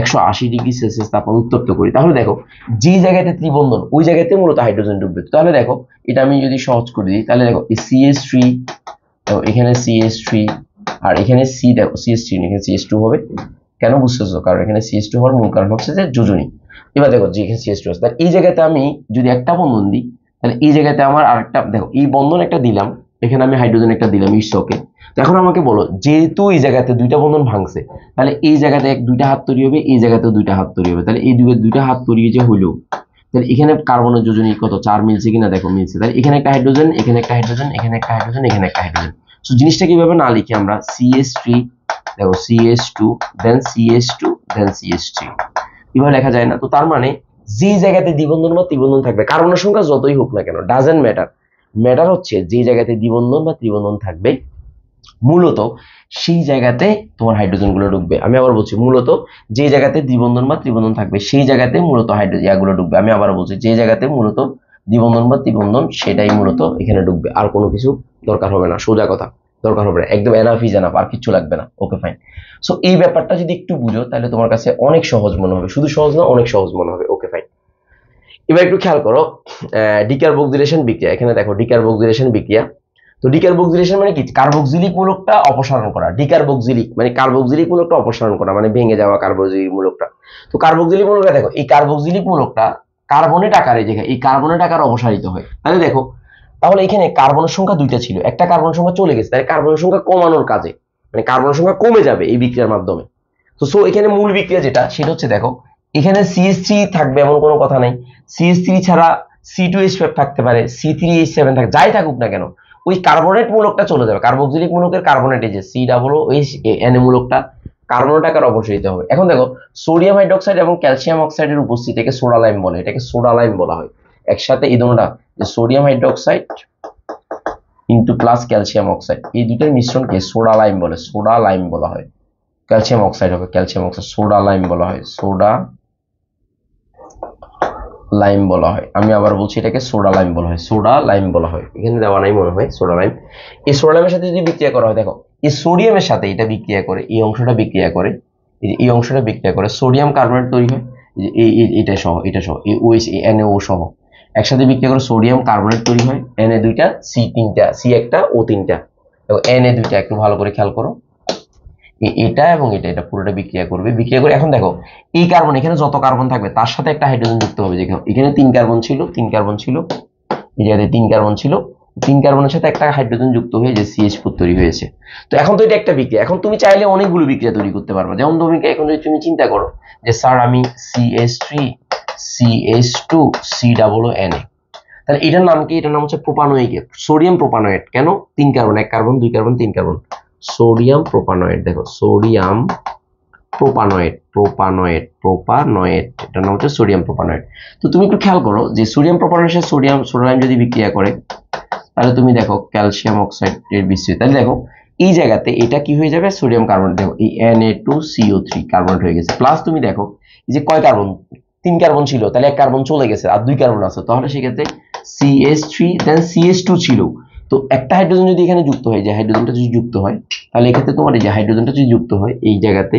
একশো আশি ডিগ্রি সেলসিয়াস তাপমাত্রা উত্তপ্ত করি। তাহলে দেখো যে জায়গাতে ত্রিবন্ধন, ওই জায়গাতে মূলত হাইড্রোজেন ডুববে। তাহলে দেখো, এটা আমি যদি সহজ করে দিই, তাহলে দেখো, এই সিএস থ্রি এখানে সিএস থ্রি আর এখানে সি দেখো সিএস থ্রি এখানে সিএস টু হবে। কেন বুঝতেছো? কারণ এখানে সিএস টু হওয়ার মূল কারণ হচ্ছে যে যোজনী। এবার দেখো যে এখানে সিএস টু আছে, তাহলে এই জায়গাতে আমি যদি একটা বন্ধন দিই, তাহলে এই জায়গাতে আমার আরেকটা, দেখো এই বন্ধন একটা দিলাম, এখানে আমি হাইড্রোজেন একটা দিলাম ইস্টকে তো এখন আমাকে বলো, যেহেতু এই জায়গাতে দুইটা বন্ধন ভাঙছে, তাহলে এই জায়গাতে এক দুইটা হাত তৈরি হবে, এই জায়গাতেও দুইটা হাত তৈরি হবে। তাহলে এই দুই দুইটা হাত তৈরি যে হইল, তাহলে এখানে কার্বনের যোজনী কত, চার মিলছে কিনা দেখো মিলছে। তাহলে এখানে একটা হাইড্রোজেন, এখানে একটা হাইড্রোজেন, এখানে একটা হাইড্রোজেন, এখানে একটা হাইড্রোজেন। সো জিনিসটা কীভাবে না লিখি আমরা? সিএস থ্রি দেখো C S two then C S two then C S three লেখা যায় না। তো তার মানে যে জায়গাতে দ্বিবন্ধন বা ত্রিবন্ধন থাকবে, কার্বনের সংখ্যা যতই হোক না কেন ডাজেন্ট ম্যাটার ম্যাটার হচ্ছে যে জায়গাতে দ্বিবন্ধন বা ত্রিবন্ধন থাকবে, মূলত সেই জায়গাতে তোমার হাইড্রোজেনগুলো ঢুকবে। আমি আবার বলছি, মূলত যে জায়গাতে দ্বিবন্ধন বা ত্রিবন্ধন থাকবে, সেই জায়গাতে মূলত হাইড্রোজেন ইয়াগুলো ঢুকবে। আমি আবার বলছি যে জায়গাতে মূলত দ্বিবন্ধন বা ত্রিবন্ধন সেটাই মূলত এখানে ঢুকবে। আর কোনো কিছু দরকার হবে না, সোজা কথা, দরকার হবে না। একদম এনাফ ইজ আর কিছু লাগবে না। ওকে ফাইন সো এই ব্যাপারটা যদি একটু বুঝো, তাহলে তোমার কাছে অনেক সহজ মনে হবে। শুধু সহজ না, অনেক সহজ মনে হবে। ওকে ফাইন এবার একটু খেয়াল করো ডিকার ডিকার্বক্সিলেশন বিক্রিয়া। এখানে দেখো ডিকার ডিকার্বক্সিলেশন বিক্রিয়া। তো ডিকার ডিকার্বক্সিলেশন মানে কি? কার্বক্সিলিক মূলকটা অপসারণ করা। ডিকার্বক্সিলিক মানে কার্বক্সিলিক মূলকটা অপসারণ করা মানে ভেঙে যাওয়া কার্বক্সিলিক মূলকটা তো কার্বক্সিলিক মূলকটা দেখো, এই কার্বক্সিলিক মূলকটা কার্বনেট আকারে যেখানে এই কার্বনেট আকারে অপসারিত হয়। তাহলে দেখো, তাহলে এখানে কার্বনের সংখ্যা দুইটা ছিল। একটা কার্বনের সংখ্যা চলে গেছে, তাহলে কার্বনের সংখ্যা কমানোর কাজে মানে কার্বনের সংখ্যা কমে যাবে এই বিক্রিয়ার মাধ্যমে। তো সো এখানে মূল বিক্রিয়া যেটা, সেটা হচ্ছে দেখো, এখানে সিএস থ্রি থাকবে এমন কোনো কথা নাই। সিএস থ্রি ছাড়া সি টু এইচ ফাইভ থাকতে পারে সি থ্রি এইচ সেভেন থাকে, যাই থাকুক না কেন, ওই কার্বনেট মূলকটা চলে যাবে। কার্বক্সিলিক মূলকের কার্বনেট এই যে C double H N A মূলকটা carbonate আকার অপসারিত হবে। এখন দেখো, সোডিয়াম হাইড্রোক্সাইড এবং ক্যালসিয়াম অক্সাইডের উপস্থিতি এটাকে সোডা লাইম বলে। এটাকে সোডা লাইম বলা হয়। একসাথে এই দুটোটা, যে sodium hydroxide into plus calcium oxide, এই দুটোর মিশ্রণকে সোডা লাইম বলে, সোডা লাইম বলা হয়। ক্যালসিয়াম অক্সাইড হবে, ক্যালসিয়াম অক্সাইড, সোডা লাইম বলা হয়, সোডা লাইম বলা হয়। আমি আবার বলছি এটাকে সোডা লাইম বলা হয়, সোডা লাইম বলা হয়। এখানে দেওয়া নাই মনে হয়, সোডা লাইম। এই সোডা লাইমের সাথে যদি বিক্রিয়া করা হয়, দেখো এই সোডিয়ামের সাথে এটা বিক্রিয়া করে, এই অংশটা বিক্রিয়া করে, এই অংশটা বিক্রিয়া করে সোডিয়াম কার্বনেট তৈরি হয়, এই এটা সহ এটা সহ, এই ওএইচ এনএও সহ। একসাথে বিক্রিয়া করে সোডিয়াম কার্বনেট তৈরি হয় এনএ দুইটা সি তিনটা সি একটা ও তিনটা। এবং এনএ দুইটা একটু ভালো করে খেয়াল করো। এ- এটা এবং এটা এটা পুরোটা বিক্রিয়া করবে, বিক্রিয়া করে, এখন দেখো, এই কার্বন এখানে যত কার্বন থাকবে, তার সাথে একটা হাইড্রোজেন যুক্ত হবে, যেখানে, এখানে তিন কার্বন ছিল, তিন কার্বন ছিল, এই জায়গাতে তিন কার্বন ছিল তিন কার্বনের সাথে একটা হাইড্রোজেন যুক্ত হয়ে যে সিএইচ ফোর তৈরি হয়েছে। তো এখন তো এটা একটা বিক্রিয়া। এখন তুমি চাইলে অনেকগুলো বিক্রিয়া তৈরি করতে পারবে। যেমন তুমি এখন যদি তুমি চিন্তা করো যে, স্যার, আমি C S three C S two C double N A. তাহলে এটার নাম কি? এটার নাম হচ্ছে প্রোপানোয়িক সোডিয়াম প্রোপানোয়েট কেন? তিন কার্বন এক কার্বন দুই কার্বন তিন কার্বন সোডিয়াম প্রোপানোয়েট দেখো সোডিয়াম প্রোপানোয়েট প্রোপানোয়েট প্রোপানোয়েট এটার নাম হচ্ছে সোডিয়াম প্রোপানোয়েট তো তুমি একটু খেয়াল করো যে সোডিয়াম প্রোপানোয়েটের সোডিয়াম সোডিয়াম যদি বিক্রিয়া করে তাহলে তুমি দেখো ক্যালসিয়াম অক্সাইড এর বিস্তৃত। তাহলে দেখো, এই জায়গাতে এটা কি হয়ে যাবে? সোডিয়াম কার্বনেট দেখো, এই N A two C O three carbonate হয়ে গেছে। প্লাস তুমি দেখো, এই যে কয় কার্বন তিন কার্বন ছিল, তাহলে এক কার্বন চলে গেছে আর দুই কার্বন আছে। তাহলে সেক্ষেত্রে C S three then C S two ছিল। তো একটা হাইড্রোজেন যদি এখানে যুক্ত হয়, যে হাইড্রোজেনটা যদি যুক্ত হয়, তাহলে এক্ষেত্রে তোমার এই যে হাইড্রোজেনটা যদি যুক্ত হয়, এই জায়গাতে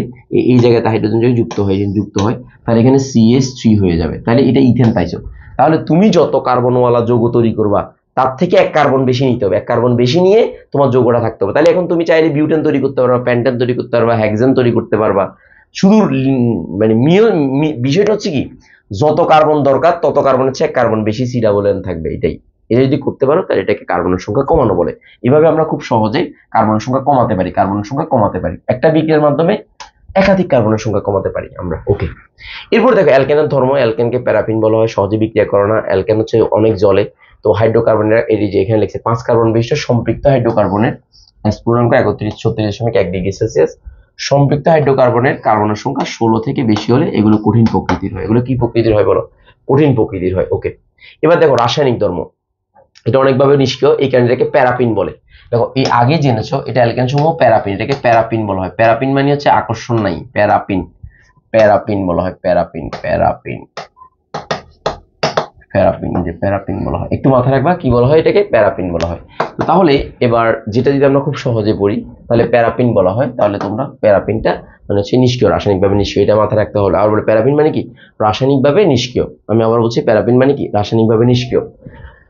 এই জায়গাতে হাইড্রোজেন যদি যুক্ত হয় যুক্ত হয়, তাহলে এখানে সিএস থ্রি হয়ে যাবে। তাহলে এটা ইথেন পাইছো। তাহলে তুমি যত কার্বনওয়ালা যৌগ তৈরি করবা তার থেকে এক কার্বন বেশি নিতে হবে। এক কার্বন বেশি নিয়ে তোমার যৌগটা থাকতে হবে। তাহলে এখন তুমি চাইলে বিউটেন তৈরি করতে পারবা প্যান্টেন তৈরি করতে পারবা হ্যাক্সেন তৈরি করতে পারবা। শুধু মানে বিষয়টা হচ্ছে কি, যত কার্বন দরকার, তত কার্বনের চেয়ে কার্বন বেশি সি ডাবল থাকবে, এটাই। এটা যদি করতে পারো, তাহলে এটাকে কার্বনের সংখ্যা কমানো বলে। এভাবে আমরা খুব সহজে কার্বনের সংখ্যা কমাতে পারি কার্বনের সংখ্যা কমাতে পারি। একটা বিক্রিয়ার মাধ্যমে একাধিক কার্বনের সংখ্যা কমাতে পারি আমরা ওকে এরপর দেখো অ্যালকেনের ধর্ম অ্যালকেনকে প্যারাফিন বলা হয়, সহজে বিক্রিয়া করে না। অ্যালকেন হচ্ছে অনেক জলে। তো হাইড্রোকার্বনের এই যে এখানে লিখছে, পাঁচ কার্বন বিশিষ্ট সম্পৃক্ত হাইড্রোকার্বনের স্ফুটনাঙ্ক একত্রিশ ছত্রিশ দশমিক এক ডিগ্রি সেলসিয়াস সম্পৃক্ত হাইড্রোকার্বনের কার্বনের সংখ্যা ষোলো থেকে বেশি হলে এগুলো কঠিন প্রকৃতির হয়। এগুলো কি প্রকৃতির হয় বলো? কঠিন প্রকৃতির হয় ওকে এবার দেখো রাসায়নিক ধর্ম। এটা অনেকভাবে নিষ্ক্রিয়, এই কারণে এটাকে প্যারাপিন বলে। দেখো, এই আগে জেনেছো, এটা অ্যালকেন সমূহ প্যারাপিন এটাকে প্যারাপিন বলা হয়। প্যারাপিন মানে হচ্ছে আকর্ষণ নাই প্যারাপিন প্যারাপিন বলা হয় প্যারাপিন প্যারাপিন প্যারাপিন যে প্যারাপিন বলা হয়। একটু মাথায় রাখবা, কি বলা হয়? এটাকে প্যারাপিন বলা হয়। তো তাহলে এবার যেটা যদি আমরা খুব সহজে পড়ি, তাহলে প্যারাপিন বলা হয়। তাহলে তোমরা প্যারাপিনটা মানে হচ্ছে নিষ্ক্রিয়, রাসায়নিকভাবে নিষ্ক্রিয়। এটা মাথায় রাখতে হলো আর বলে প্যারাপিন মানে কি? রাসায়নিকভাবে নিষ্ক্রিয়। আমি আবার বলছি প্যারাপিন মানে কি? রাসায়নিকভাবে নিষ্ক্রিয়।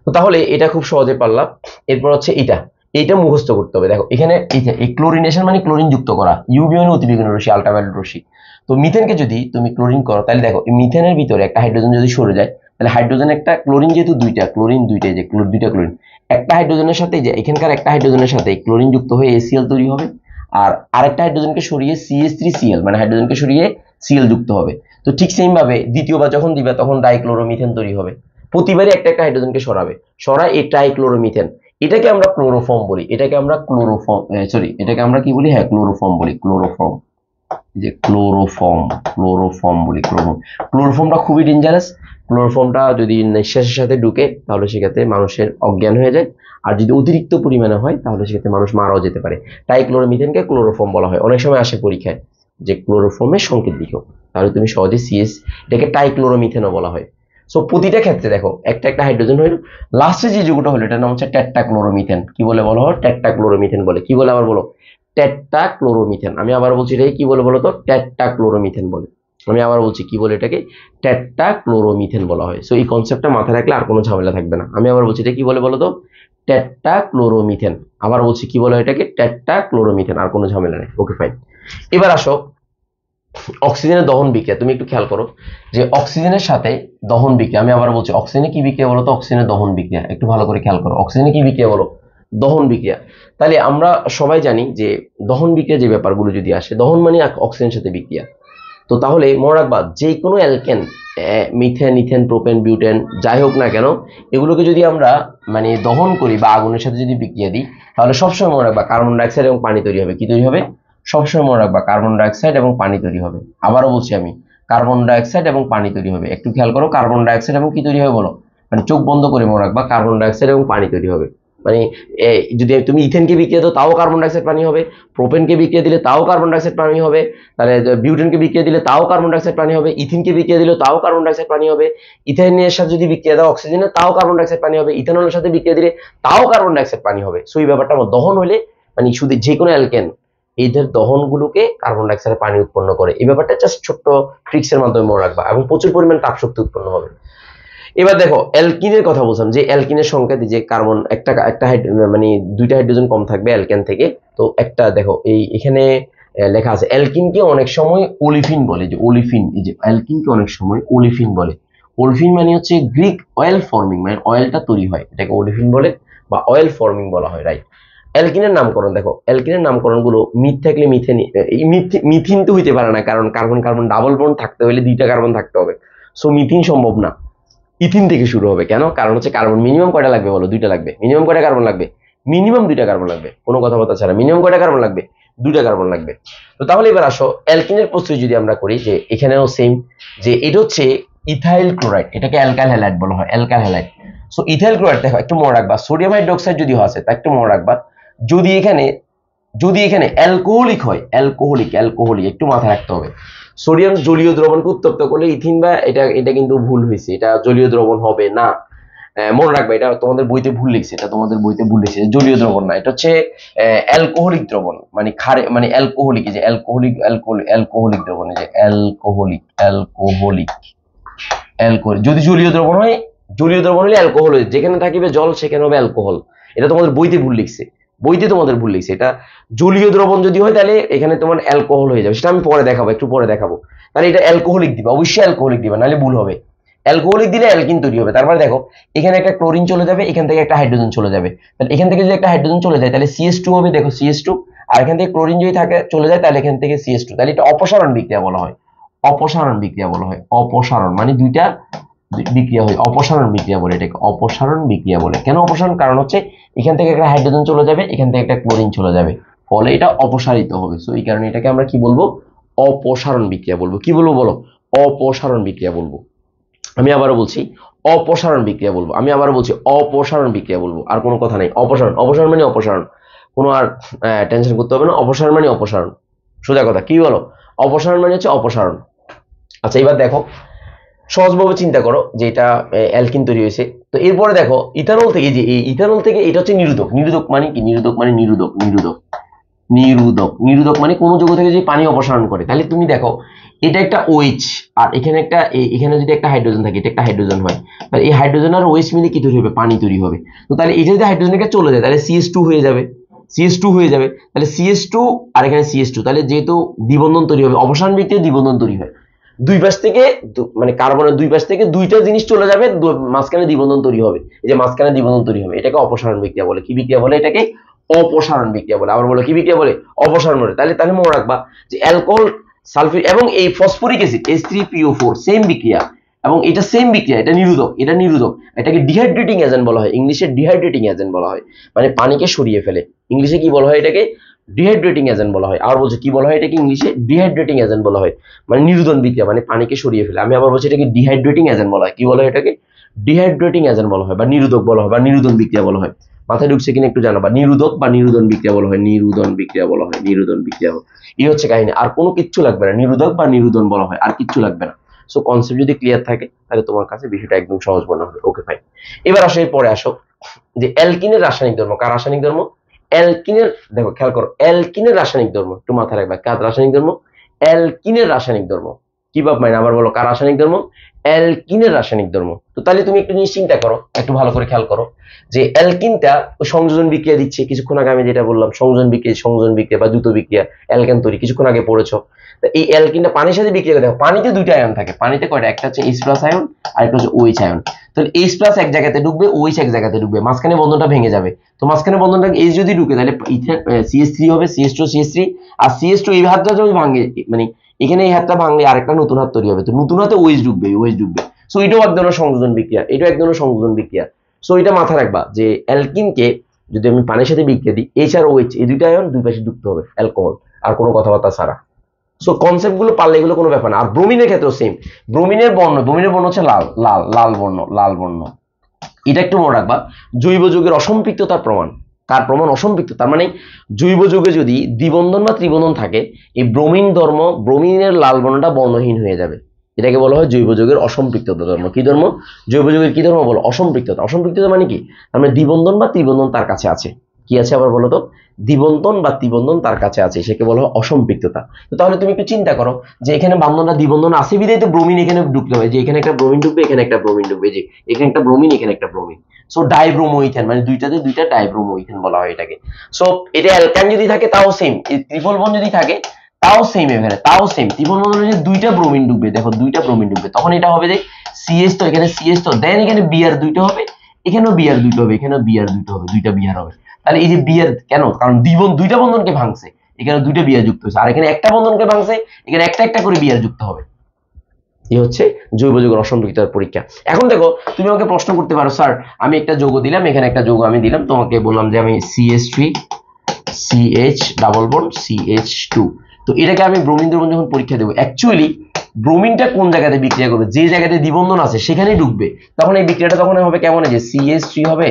তো তাহলে এটা খুব সহজে পারলাম। এরপর হচ্ছে এটা। এইটা মুখস্থ করতে হবে। দেখো, এখানে এই ক্লোরিনেশন মানে ক্লোরিন যুক্ত করা। ইউভি মানে অতিবেগুনি রশ্মি, আলট্রাভায়োলেট রশ্মি। তো মিথেনকে যদি তুমি ক্লোরিন করো, তাহলে দেখো মিথেনের ভিতরে একটা হাইড্রোজেন যদি সরে যায় তাহলে হাইড্রোজেন একটা ক্লোরিন যেহেতু দুইটা ক্লোরিন দুইটা যে ক্লো- দুইটা ক্লোরিন একটা হাইড্রোজেনের সাথে যে, এখানকার একটা হাইড্রোজেনের সাথে ক্লোরিন যুক্ত হয়ে এসিএল তৈরি হবে, আর আরেকটা হাইড্রোজেনকে সরিয়ে সিএস থ্রি সিএল মানে হাইড্রোজেনকে সরিয়ে সিএল যুক্ত হবে। তো ঠিক সেম ভাবে দ্বিতীয়বার যখন দিবে, তখন ডাইক্লোরোমিথেন তৈরি হবে। প্রতিবারই একটা একটা হাইড্রোজেনকে সরাবে। সরায় এই ট্রাইক্লোরোমিথেন এটাকে আমরা ক্লোরোফর্ম বলি। এটাকে আমরা ক্লোরোফর্ম সরি এটাকে আমরা কি বলি? হ্যাঁ ক্লোরোফর্ম বলি ক্লোরোফর্ম যে ক্লোরোফর্ম ক্লোরোফর্ম বলি ক্লোরোফর্ম ক্লোরোফর্মটা খুবই ডেঞ্জারাস ক্লোরোফর্মটা যদি নিঃশ্বাসের সাথে ঢুকে, তাহলে সেক্ষেত্রে মানুষের অজ্ঞান হয়ে যায়। আর যদি অতিরিক্ত পরিমাণে হয়, তাহলে সেক্ষেত্রে মানুষ মারাও যেতে পারে। তাই ক্লোরোমিথেনকে ক্লোরোফর্ম বলা হয়। অনেক সময় আসে পরীক্ষায় যে ক্লোরোফর্মের সংকেত দিকেও তাহলে তুমি সহজে সিএস এটাকে টাইক্লোরোমিথেনও বলা হয়। সো প্রতিটা ক্ষেত্রে দেখো, একটা একটা হাইড্রোজেন হইল। লাস্টে যে যুগটা হলো, এটার নাম হচ্ছে ট্যাট্টাক্লোরোমিথেন কি বলে বলো? ট্যাট্টাক্লোরোমিথেন বলে। কি বলে আবার বলো? ট্যাট্টাক্লোরোমিথেন আমি আবার বলছি এটাকে কি বলে বলো তো? ট্যাট্টাক্লোরোমিথেন বলে। আমি আবার বলছি কি বলে এটাকে? ট্যাট্টাক্লোরোমিথেন বলা হয়। সো এই কনসেপ্টটা মাথায় রাখলে আর কোনো ঝামেলা থাকবে না। আমি আবার বলছি এটা কি বলে বলো তো? ট্যাট্টাক্লোরোমিথেন আবার বলছি কি বলে এটাকে? ট্যাট্টাক্লোরোমিথেন আর কোনো ঝামেলা নেই। ওকে ফাইন এবার আসো অক্সিজেনের দহন বিক্রিয়া। তুমি একটু খেয়াল করো যে অক্সিজেনের সাথে দহন বিক্রিয়া। আমি আবার বলছি, অক্সিজেনে কি বিক্রিয়া বলো তো? অক্সিজেনের দহন বিক্রিয়া। একটু ভালো করে খেয়াল করো। অক্সিজেনে কি বিক্রিয়া বলো? দহন বিক্রিয়া। তাহলে আমরা সবাই জানি যে দহন বিক্রিয়া যে ব্যাপারগুলো যদি আসে, দহন মানে অক্সিজেনের সাথে বিক্রিয়া। তো তাহলে মনে রাখবা, যে কোনো alkane methane, ethane, propane, butane, যাই হোক না কেন, এগুলোকে যদি আমরা মানে দহন করি বা আগুনের সাথে যদি বিক্রিয়া দিই, তাহলে সবসময় মনে রাখবা কার্বন ডাইঅক্সাইড এবং পানি তৈরি হবে। কি তৈরি হবে? সবসময় মনে রাখবা কার্বন ডাইঅক্সাইড এবং পানি তৈরি হবে। আবারও বলছি আমি, কার্বন ডাইঅক্সাইড এবং পানি তৈরি হবে। একটু খেয়াল করো, কার্বন ডাইঅক্সাইড এবং কি তৈরি হবে বলো? মানে চোখ বন্ধ করে মনে রাখবা কার্বন ডাইঅক্সাইড এবং পানি তৈরি হবে। মানে যদি তুমি ইথেনকে বিক্রিয়া দাও, তাও কার্বন ডাইঅক্সাইড পানি হবে। প্রোপেনকে বিক্রিয়া দিলে তাও কার্বন ডাইঅক্সাইড পানি হবে। তাহলে বিউটেনকে বিক্রিয়া দিলে তাও কার্বন ডাইঅক্সাইড পানি হবে। ইথিনকে বিক্রিয়া দিলে তাও কার্বন ডাইঅক্সাইড পানি হবে। ইথেনের সাথে যদি বিক্রিয়া দাও অক্সিজেনে তাও কার্বন ডাইঅক্সাইড পানি হবে। ইথানলের সাথে বিক্রিয়া দিলে তাও কার্বন ডাইঅক্সাইড পানি হবে। সো এই ব্যাপারটা আমার দহন হলে মানে শুধু যে কোনো অ্যালকেন এদের দহনগুলোকে কার্বন ডাইঅক্সাইডের পানি উৎপন্ন করে। এই ব্যাপারটা জাস্ট ছোট্ট ট্রিক্সের মাধ্যমে মনে রাখবা এবং প্রচুর পরিমাণ তাপশক্তি উৎপন্ন হবে। এবার দেখো, অ্যালকিনের কথা বলছিলাম, যে অ্যালকিনের সংখ্যা যে কার্বন একটা একটা মানে দুইটা হাইড্রোজেন কম থাকবে অ্যালকেন থেকে, তো একটা দেখো, এই এখানে লেখা আছে, অ্যালকিনকে অনেক সময় ওলিফিন বলে, যে ওলিফিন এই যে অ্যালকিনকে অনেক সময় ওলিফিন বলে। ওলিফিন মানে হচ্ছে গ্রিক অয়েল ফর্মিং মানে অয়েলটা তৈরি হয়, এটাকে ওলিফিন বলে, বা অয়েল ফর্মিং বলা হয় রাইট অ্যালকিনের নামকরণ, দেখো, অ্যালকিনের নামকরণগুলো মিথ থাকলে মিথেন মিথিন তো হইতে পারে না, কারণ কার্বন কার্বন ডাবল বন্ড থাকতে হলে দুইটা কার্বন থাকতে হবে। সো মিথিন সম্ভব না। ইথিন থেকে শুরু হবে। কেন? কারণ হচ্ছে কার্বন মিনিমাম কয়টা লাগবে বলো? দুইটা লাগবে। মিনিমাম কয়টা কার্বন লাগবে? মিনিমাম দুইটা কার্বন লাগবে। কোনো কথাবার্তা ছাড়া। মিনিমাম কয়টা কার্বন লাগবে? দুইটা কার্বন লাগবে। তো তাহলে এবার আসো, অ্যালকিনের প্রস্তুতি যদি আমরা করি যে এখানেও সেম যে এটা হচ্ছে ইথাইল ক্লোরাইড এটাকে অ্যালকাইল হ্যালাইড বলা হয় alkyl halide so ethyl chloride দেখো, একটু মনে রাখবা সোডিয়াম হাইড্রোক্সাইড যদি আছে, তা একটু মনে রাখবা। যদি এখানে যদি এখানে অ্যালকোহলিক হয় অ্যালকোহলিক অ্যালকোহলিক একটু মাথায় রাখতে হবে। সোডিয়াম জলীয় দ্রবণকে উত্তপ্ত করলে ইথিন বা এটা এটা কিন্তু ভুল হয়েছে, এটা জলীয় দ্রবণ হবে না। মনে রাখবে, এটা তোমাদের বইতে ভুল লিখছে, এটা তোমাদের বইতে ভুল লিখছে জলীয় দ্রবণ না, এটা হচ্ছে অ্যালকোহলিক দ্রবণ মানে খারে মানে অ্যালকোহলিক যে অ্যালকোহলিক অ্যালকোহলিক অ্যালকোহলিক দ্রবণ যে অ্যালকোহলিক অ্যালকোহলিক অ্যালকোহল যদি জলীয় দ্রবণ হয়, জলীয় দ্রবণ হলে অ্যালকোহল হয়, যেখানে থাকিবে জল, সেখানে হবে অ্যালকোহল এটা তোমাদের বইতে ভুল লিখছে। বইতে তোমাদের ভুল লিখছে এটা জলীয় দ্রবণ যদি হয়, তাহলে এখানে তোমার অ্যালকোহল হয়ে যাবে। সেটা আমি পরে দেখাবো, একটু পরে দেখাবো। তাহলে এটা অ্যালকোহলিক দিবে, অবশ্যই অ্যালকোহলিক দিবে, নাহলে ভুল হবে। অ্যালকোহলিক দিলে অ্যালকিন তৈরি হবে। তারপরে দেখো, এখানে একটা ক্লোরিন চলে যাবে, এখান থেকে একটা হাইড্রোজেন চলে যাবে। তাহলে এখান থেকে যদি একটা হাইড্রোজেন চলে যায়, তাহলে সিএস টু হবে, দেখো সিএস টু আর এখান থেকে ক্লোরিন যদি থাকে, চলে যায়, তাহলে এখান থেকে সিএস টু তাহলে এটা অপসারণ বিক্রিয়া বলা হয়। অপসারণ বিক্রিয়া বলা হয়। অপসারণ মানে দুইটা বিক্রিয়া হয় অপসারণ বিক্রিয়া বলে, এটাকে অপসারণ বিক্রিয়া বলে। কেন অপসারণ? কারণ হচ্ছে এখান থেকে একটা হাইড্রোজেন চলে যাবে, এখান থেকে একটা ক্লোরিন চলে যাবে। ফলে এটা অপসারিত হবে। সো এই কারণে এটাকে আমরা কি বলব? অপসারণ বিক্রিয়া বলব। কি বলব বলো? অপসারণ বিক্রিয়া বলব। আমি আবারও বলছি, অপসারণ বিক্রিয়া বলব। আমি আবারও বলছি, অপসারণ বিক্রিয়া বলব। আর কোনো কথা নেই। অপসারণ। অপসারণ মানে অপসারণ। কোনো আর টেনশন করতে হবে না। অপসারণ মানে অপসারণ। সোজা কথা, কি বলো? অপসারণ মানে হচ্ছে অপসারণ। আচ্ছা এবার দেখো। সহজভাবে চিন্তা করো যে এটা অ্যালকিন তৈরি হয়েছে। তো এরপরে দেখো ইথানল থেকে যে এই ইথানল থেকে এটা হচ্ছে নিরোধক নিরোধক মানে কি? নিরোধক মানে নিরোধক নিরোধক নিরোধক নিরোধক মানে কোনো যৌগ থেকে যদি পানি অপসারণ করে। তাহলে তুমি দেখো, এটা একটা ওইচ আর এখানে একটা এখানে যদি একটা হাইড্রোজেন থাকে, এটা একটা হাইড্রোজেন হয়। তাহলে এই হাইড্রোজেন আর ওইচ মিলে কি তৈরি হবে? পানি তৈরি হবে। তো তাহলে এটা যদি হাইড্রোজেনটা চলে যায়, তাহলে সিএস টু হয়ে যাবে। সিএস টু হয়ে যাবে। তাহলে সিএস টু আর এখানে সিএস টু তাহলে যেহেতু দ্বিবন্ধন তৈরি হবে অপসারণ ভিত্তিতে দ্বিবন্ধন তৈরি হয়। দুই পাশ থেকে মানে কার্বনের দুই পাশ থেকে দুইটা জিনিস চলে যাবে মাঝখানে দ্বিবন্ধন তৈরি হবে। এই যে মাঝখানে দ্বিবন্ধন তৈরি হবে, এটাকে অপসারণ বিক্রিয়া বলে। কি বিক্রিয়া বলে? এটাকে অপসারণ বিক্রিয়া বলে। আবার বলো, কি বিক্রিয়া বলে? অপসারণ বলে। তাহলে তাহলে মনে রাখবা যে অ্যালকোহল সালফিউর এবং এই phosphoric acid H three P O four same বিক্রিয়া। এবং এটা সেম বিক্রিয়া, এটা নিরোধক এটা নিরোধক এটাকে ডিহাইড্রেটিং এজেন্ট বলা হয়। ইংলিশে ডিহাইড্রেটিং এজেন্ট বলা হয়। মানে পানিকে সরিয়ে ফেলে। ইংলিশে কি বলা হয় এটাকে? ডিহাইড্রেটিং এজেন্ট বলা হয়। আর বলছে কি বলা হয়? এটাকে ইংলিশে ডিহাইড্রেটিং এজেন্ট বলা হয়। মানে নিরোধন বিক্রিয়া মানে পানিকে সরিয়ে ফেলে। আমি আবার বলছি এটাকে ডিহাইড্রেটিং এজেন্ট বলা হয়। কি বলা হয় এটাকে? ডিহাইড্রেটিং এজেন্ট বলা হয় বা নিরোধক বলা হয় বা নিরোধন বিক্রিয়া বলা হয়। মাথায় ঢুকছে কিনা একটু জানাবা। নিরোধক বা নিরোধন বিক্রিয়া বলা হয়। নিরোধন বিক্রিয়া বলা হয়। নিরোধন বিক্রিয়া। এই হচ্ছে কাহিনী। আর কোনো কিচ্ছু লাগবে না। নিরোধক বা নিরোধন বলা হয়। আর কিচ্ছু লাগবে না। সো কনসেপ্ট যদি ক্লিয়ার থাকে, তাহলে তোমার কাছে বিষয়টা একদম সহজ মনে হবে। ওকে ফাইন এবার আসো এর পরে আসো যে অ্যালকিনের রাসায়নিক ধর্ম। কার রাসায়নিক ধর্ম? অ্যালকিনের দেখো খেয়াল করো অ্যালকিনের রাসায়নিক ধর্ম, একটু মাথায় রাখবা, কার রাসায়নিক ধর্ম? অ্যালকিনের রাসায়নিক ধর্ম। কি বাপ মানে আবার বলো, কার রাসায়নিক ধর্ম? অ্যালকিনের রাসায়নিক ধর্ম। তো তাহলে তুমি একটু জিনিস চিন্তা করো, একটু ভালো করে খেয়াল করো, যে অ্যালকিনটা সংযোজন বিক্রিয়া দিচ্ছে। কিছুক্ষণ আগে আমি যেটা বললাম, সংযোজন বিক্রিয়া সংযোজন বিক্রিয়া বা দ্রুত বিক্রিয়া অ্যালকেন তৈরি, কিছুক্ষণ আগে পড়েছো। তা এই অ্যালকিনটা পানির সাথে বিক্রিয়া করে, দেখো, পানিতে দুইটা আয়ন থাকে, পানিতে কয়টা? একটা হচ্ছে এইচ প্লাস আয়ন আর একটা হচ্ছে ওইচ আয়ন তাহলে এইচ প্লাস এক জায়গাতে ঢুকবে ওইচ এক জায়গাতে ঢুকবে, মাঝখানে বন্ধনটা ভেঙে যাবে। তো মাঝখানে বন্ধনটা এইচ যদি ঢুকে, তাহলে সিএস থ্রি হবে C S two C S three আর সিএস টু এই হাতটা যদি ভাঙে মানে এখানে এই হাতটা ভাঙলে আরেকটা নতুন হাত তৈরি হবে। তো নতুন হাতে ওইচ ঢুকবে ওইচ ঢুকবে। সো এটাও এক ধরনের সংযোজন বিক্রিয়া, এটাও এক ধরনের সংযোজন বিক্রিয়া। সো এটা মাথায় রাখবা যে অ্যালকিনকে যদি আমি পানির সাথে বিক্রিয়া দিই এইচ আর ওইচ এই দুইটা আয়ন দুই পাশে যুক্ত হবে, অ্যালকোহল, আর কোনো কথাবার্তা ছাড়া। সো কনসেপ্টগুলো পারলে এগুলো কোনো ব্যাপার না। আর ব্রোমিনের ক্ষেত্রেও সেম ব্রোমিনের বর্ণ ব্রোমিনের বর্ণ হচ্ছে লাল লাল লাল বর্ণ লাল বর্ণ। এটা একটু মনে রাখবা। জৈব যুগের অসম্পৃক্ততার প্রমাণ। তার প্রমাণ অসম্পৃক্ত, তার মানে জৈব যুগে যদি দ্বিবন্ধন বা ত্রিবন্ধন থাকে, এই ব্রোমিন ধর্ম, ব্রোমিনের লাল বর্ণটা বর্ণহীন হয়ে যাবে। এটাকে বলা হয় জৈব যুগের অসম্পৃক্ততা ধর্ম। কি ধর্ম? জৈব যুগের কি ধর্ম বলো? অসম্পৃক্ততা। অসম্পৃক্ততা মানে কি? মানে দ্বিবন্ধন বা ত্রিবন্ধন তার কাছে আছে। কি আছে আবার বলো তো? দ্বিবন্ধন বা ত্রিবন্ধন তার কাছে আছে সেকে বলা অসম্পৃক্ততা। তো তাহলে তুমি একটু চিন্তা করো যে এখানে বান্ধনটা দ্বিবন্ধন আছে বিধায় তো ব্রোমিন এখানে ঢুকতে হবে, যে এখানে একটা ব্রোমিন ঢুকবে, এখানে একটা ব্রোমিন ঢুকবে, যে এখানে একটা ব্রোমিন, এখানে একটা ব্রোমিন। সো ডাইব্রোমোইথেন মানে দুইটাতে দুইটা ডাইব্রোমোইথেন বলা হয় এটাকে। সো এটা অ্যালকান যদি থাকে, তাও সেম ত্রিপল বন যদি থাকে, তাও সেম এখানে, তাও সেম ত্রিপল বন্ধন যে দুইটা ব্রোমিন ডুববে দেখো দুইটা ব্রোমিন ডুববে তখন এটা হবে যে সিএস তো, এখানে সিএস তো দেন এখানে বিআর দুইটা হবে, এখানেও বিআর দুইটা হবে, এখানেও বিআর দুইটা হবে, দুইটা বিআর হবে। তাহলে এই যে বিয়ার কেন? কারণ দ্বিবন দুইটা বন্ধনকে ভাঙছে। এখানে দুইটা বিয়ার যুক্ত হয়েছে। আর এখানে একটা বন্ধনকে ভাঙছে, এখানে একটা একটা করে বিয়ার যুক্ত হবে। এই হচ্ছে জৈব যৌগের অসম্পৃক্ততার পরীক্ষা। এখন দেখো, তুমি আমাকে প্রশ্ন করতে পারো, স্যার, আমি একটা যৌগ দিলাম, এখানে একটা যৌগ আমি দিলাম, তোমাকে বললাম যে আমি C S three C H double bond C H two তো এটাকে আমি ব্রোমিন দ্রবণ যখন পরীক্ষা দেবো অ্যাকচুয়ালি ব্রোমিনটা কোন জায়গাতে বিক্রিয়া করবে? যে জায়গাতে দ্বিবন্ধন আছে, সেখানেই ঢুকবে। তখন এই বিক্রিয়াটা তখন হবে কেমন? যে সিএস থ্রি হবে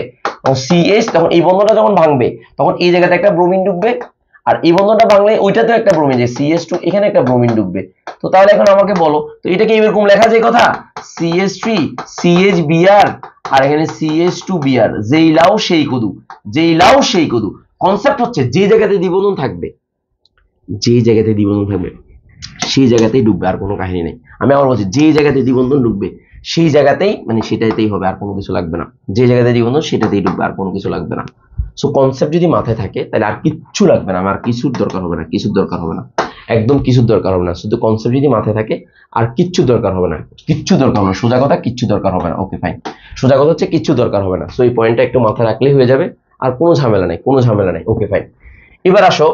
সিএস তখন এই বন্ধনটা যখন ভাঙবে, তখন এই জায়গাতে একটা ব্রোমিন ঢুকবে আর এই বন্ধনটা ভাঙলে ওইটাতে একটা ব্রোমিন যে সিএস টু এখানে একটা ব্রোমিন ঢুকবে তো তাহলে এখন আমাকে বলো, তো এটা কি এরকম লেখা যায় কথা? C S three C H B R আর এখানে সিএস টু বিআর যেই লাও সেই কদু, যেই লাও সেই কদু। কনসেপ্ট হচ্ছে যে জায়গাতে দ্বিবন্ধন থাকবে, যে জায়গাতে দ্বিবন্ধন থাকবে, সেই জায়গাতেই ডুববে, আর কোনো কাহিনী নেই। আমি আবার বলছি, যে জায়গাতে দ্বিবন্ধন ডুববে সেই জায়গাতেই মানে সেটাতেই হবে, আর কোনো কিছু লাগবে না। যে জায়গাতে দ্বিবন্ধন সেটাতেই ডুববে, আর কোনো কিছু লাগবে না। সো কনসেপ্ট যদি মাথায় থাকে, তাহলে আর কিচ্ছু লাগবে না, আমার কিছুর দরকার হবে না, কিছুর দরকার হবে না। একদম কিছুর দরকার হবে না। শুধু কনসেপ্ট যদি মাথায় থাকে, আর কিচ্ছু দরকার হবে না। কিচ্ছু দরকার হবে না। সোজা কথা, কিচ্ছু দরকার হবে না। ওকে ফাইন সোজা কথা হচ্ছে, কিচ্ছু দরকার হবে না। সো এই পয়েন্টটা একটু মাথায় রাখলেই হয়ে যাবে, আর কোনো ঝামেলা নেই, কোনো ঝামেলা নেই। ওকে ফাইন এবার আসো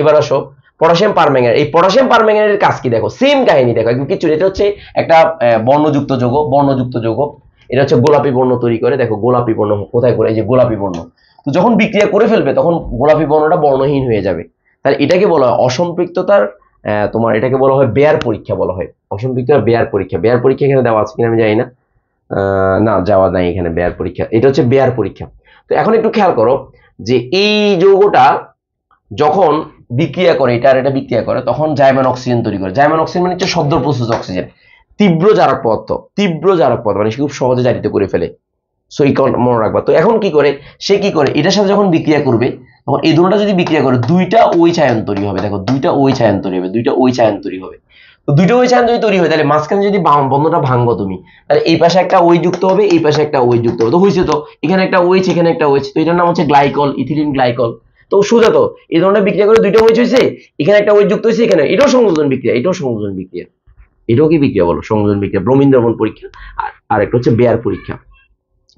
এবার আসো পটাশিয়াম পারম্যাঙ্গানেট এই পটাশিয়াম পারম্যাঙ্গানেটের কাজ কি দেখো? সেম কাহিনী দেখো, একদম কিছু এটা হচ্ছে একটা বর্ণযুক্ত যৌগ বর্ণযুক্ত যৌগ। এটা হচ্ছে গোলাপি বর্ণ তৈরি করে, দেখো গোলাপি বর্ণ, কোথায় করে? এই যে গোলাপি বর্ণ। তো যখন বিক্রিয়া করে ফেলবে, তখন গোলাপি বর্ণটা বর্ণহীন হয়ে যাবে। তাহলে এটাকে বলা হয় অসম্পৃক্ততার তোমার এটাকে বলা হয় বেয়ার পরীক্ষা বলা হয়। অসম্পৃক্ততার বেয়ার পরীক্ষা। বেয়ার পরীক্ষা এখানে দেওয়া আছে কিনা আমি জানি না। না, যাওয়া নাই এখানে বেয়ার পরীক্ষা। এটা হচ্ছে বেয়ার পরীক্ষা। তো এখন একটু খেয়াল করো যে এই যৌগটা যখন বিক্রিয়া করে, এটা আর এটা বিক্রিয়া করে, তখন জাইমান অক্সিজেন তৈরি করে। জাইমান অক্সিজেন মানে হচ্ছে সদ্য প্রস্তুত অক্সিজেন। তীব্র জারক পদার্থ তীব্র জারক পদার্থ মানে সে খুব সহজে জারিত করে ফেলে। সো এই মনে রাখবা। তো এখন কি করে? সে কি করে? এটার সাথে যখন বিক্রিয়া করবে, তখন এই দুটোটা যদি বিক্রিয়া করে, দুইটা ওই ছায়ন তৈরি হবে। দেখো, দুইটা ওই ছায়ন তৈরি হবে, দুইটা ওই ছায়ন তৈরি হবে। তো দুইটা ওই ছায়ন যদি তৈরি হয়, তাহলে মাঝখানে যদি বন্ধনটা ভাঙবো তুমি, তাহলে এই পাশে একটা ওই যুক্ত হবে, এই পাশে একটা ওই যুক্ত হবে। তো হয়েছে তো, এখানে একটা ওইচ এখানে একটা ওইচ তো এটার নাম হচ্ছে গ্লাইকল, ইথিলিন গ্লাইকল। তো সোজা তো, এই ধরনের বিক্রিয়া করে দুইটা ওইচ হয়েছে এখানে একটা ওই যুক্ত হয়েছে এখানে এটাও সংযোজন বিক্রিয়া, এটাও সংযোজন বিক্রিয়া। এটাও কি বিক্রিয়া বলো? সংযোজন বিক্রিয়া ব্রোমিন দ্রবণ পরীক্ষা আর আর একটা হচ্ছে বেয়ার পরীক্ষা।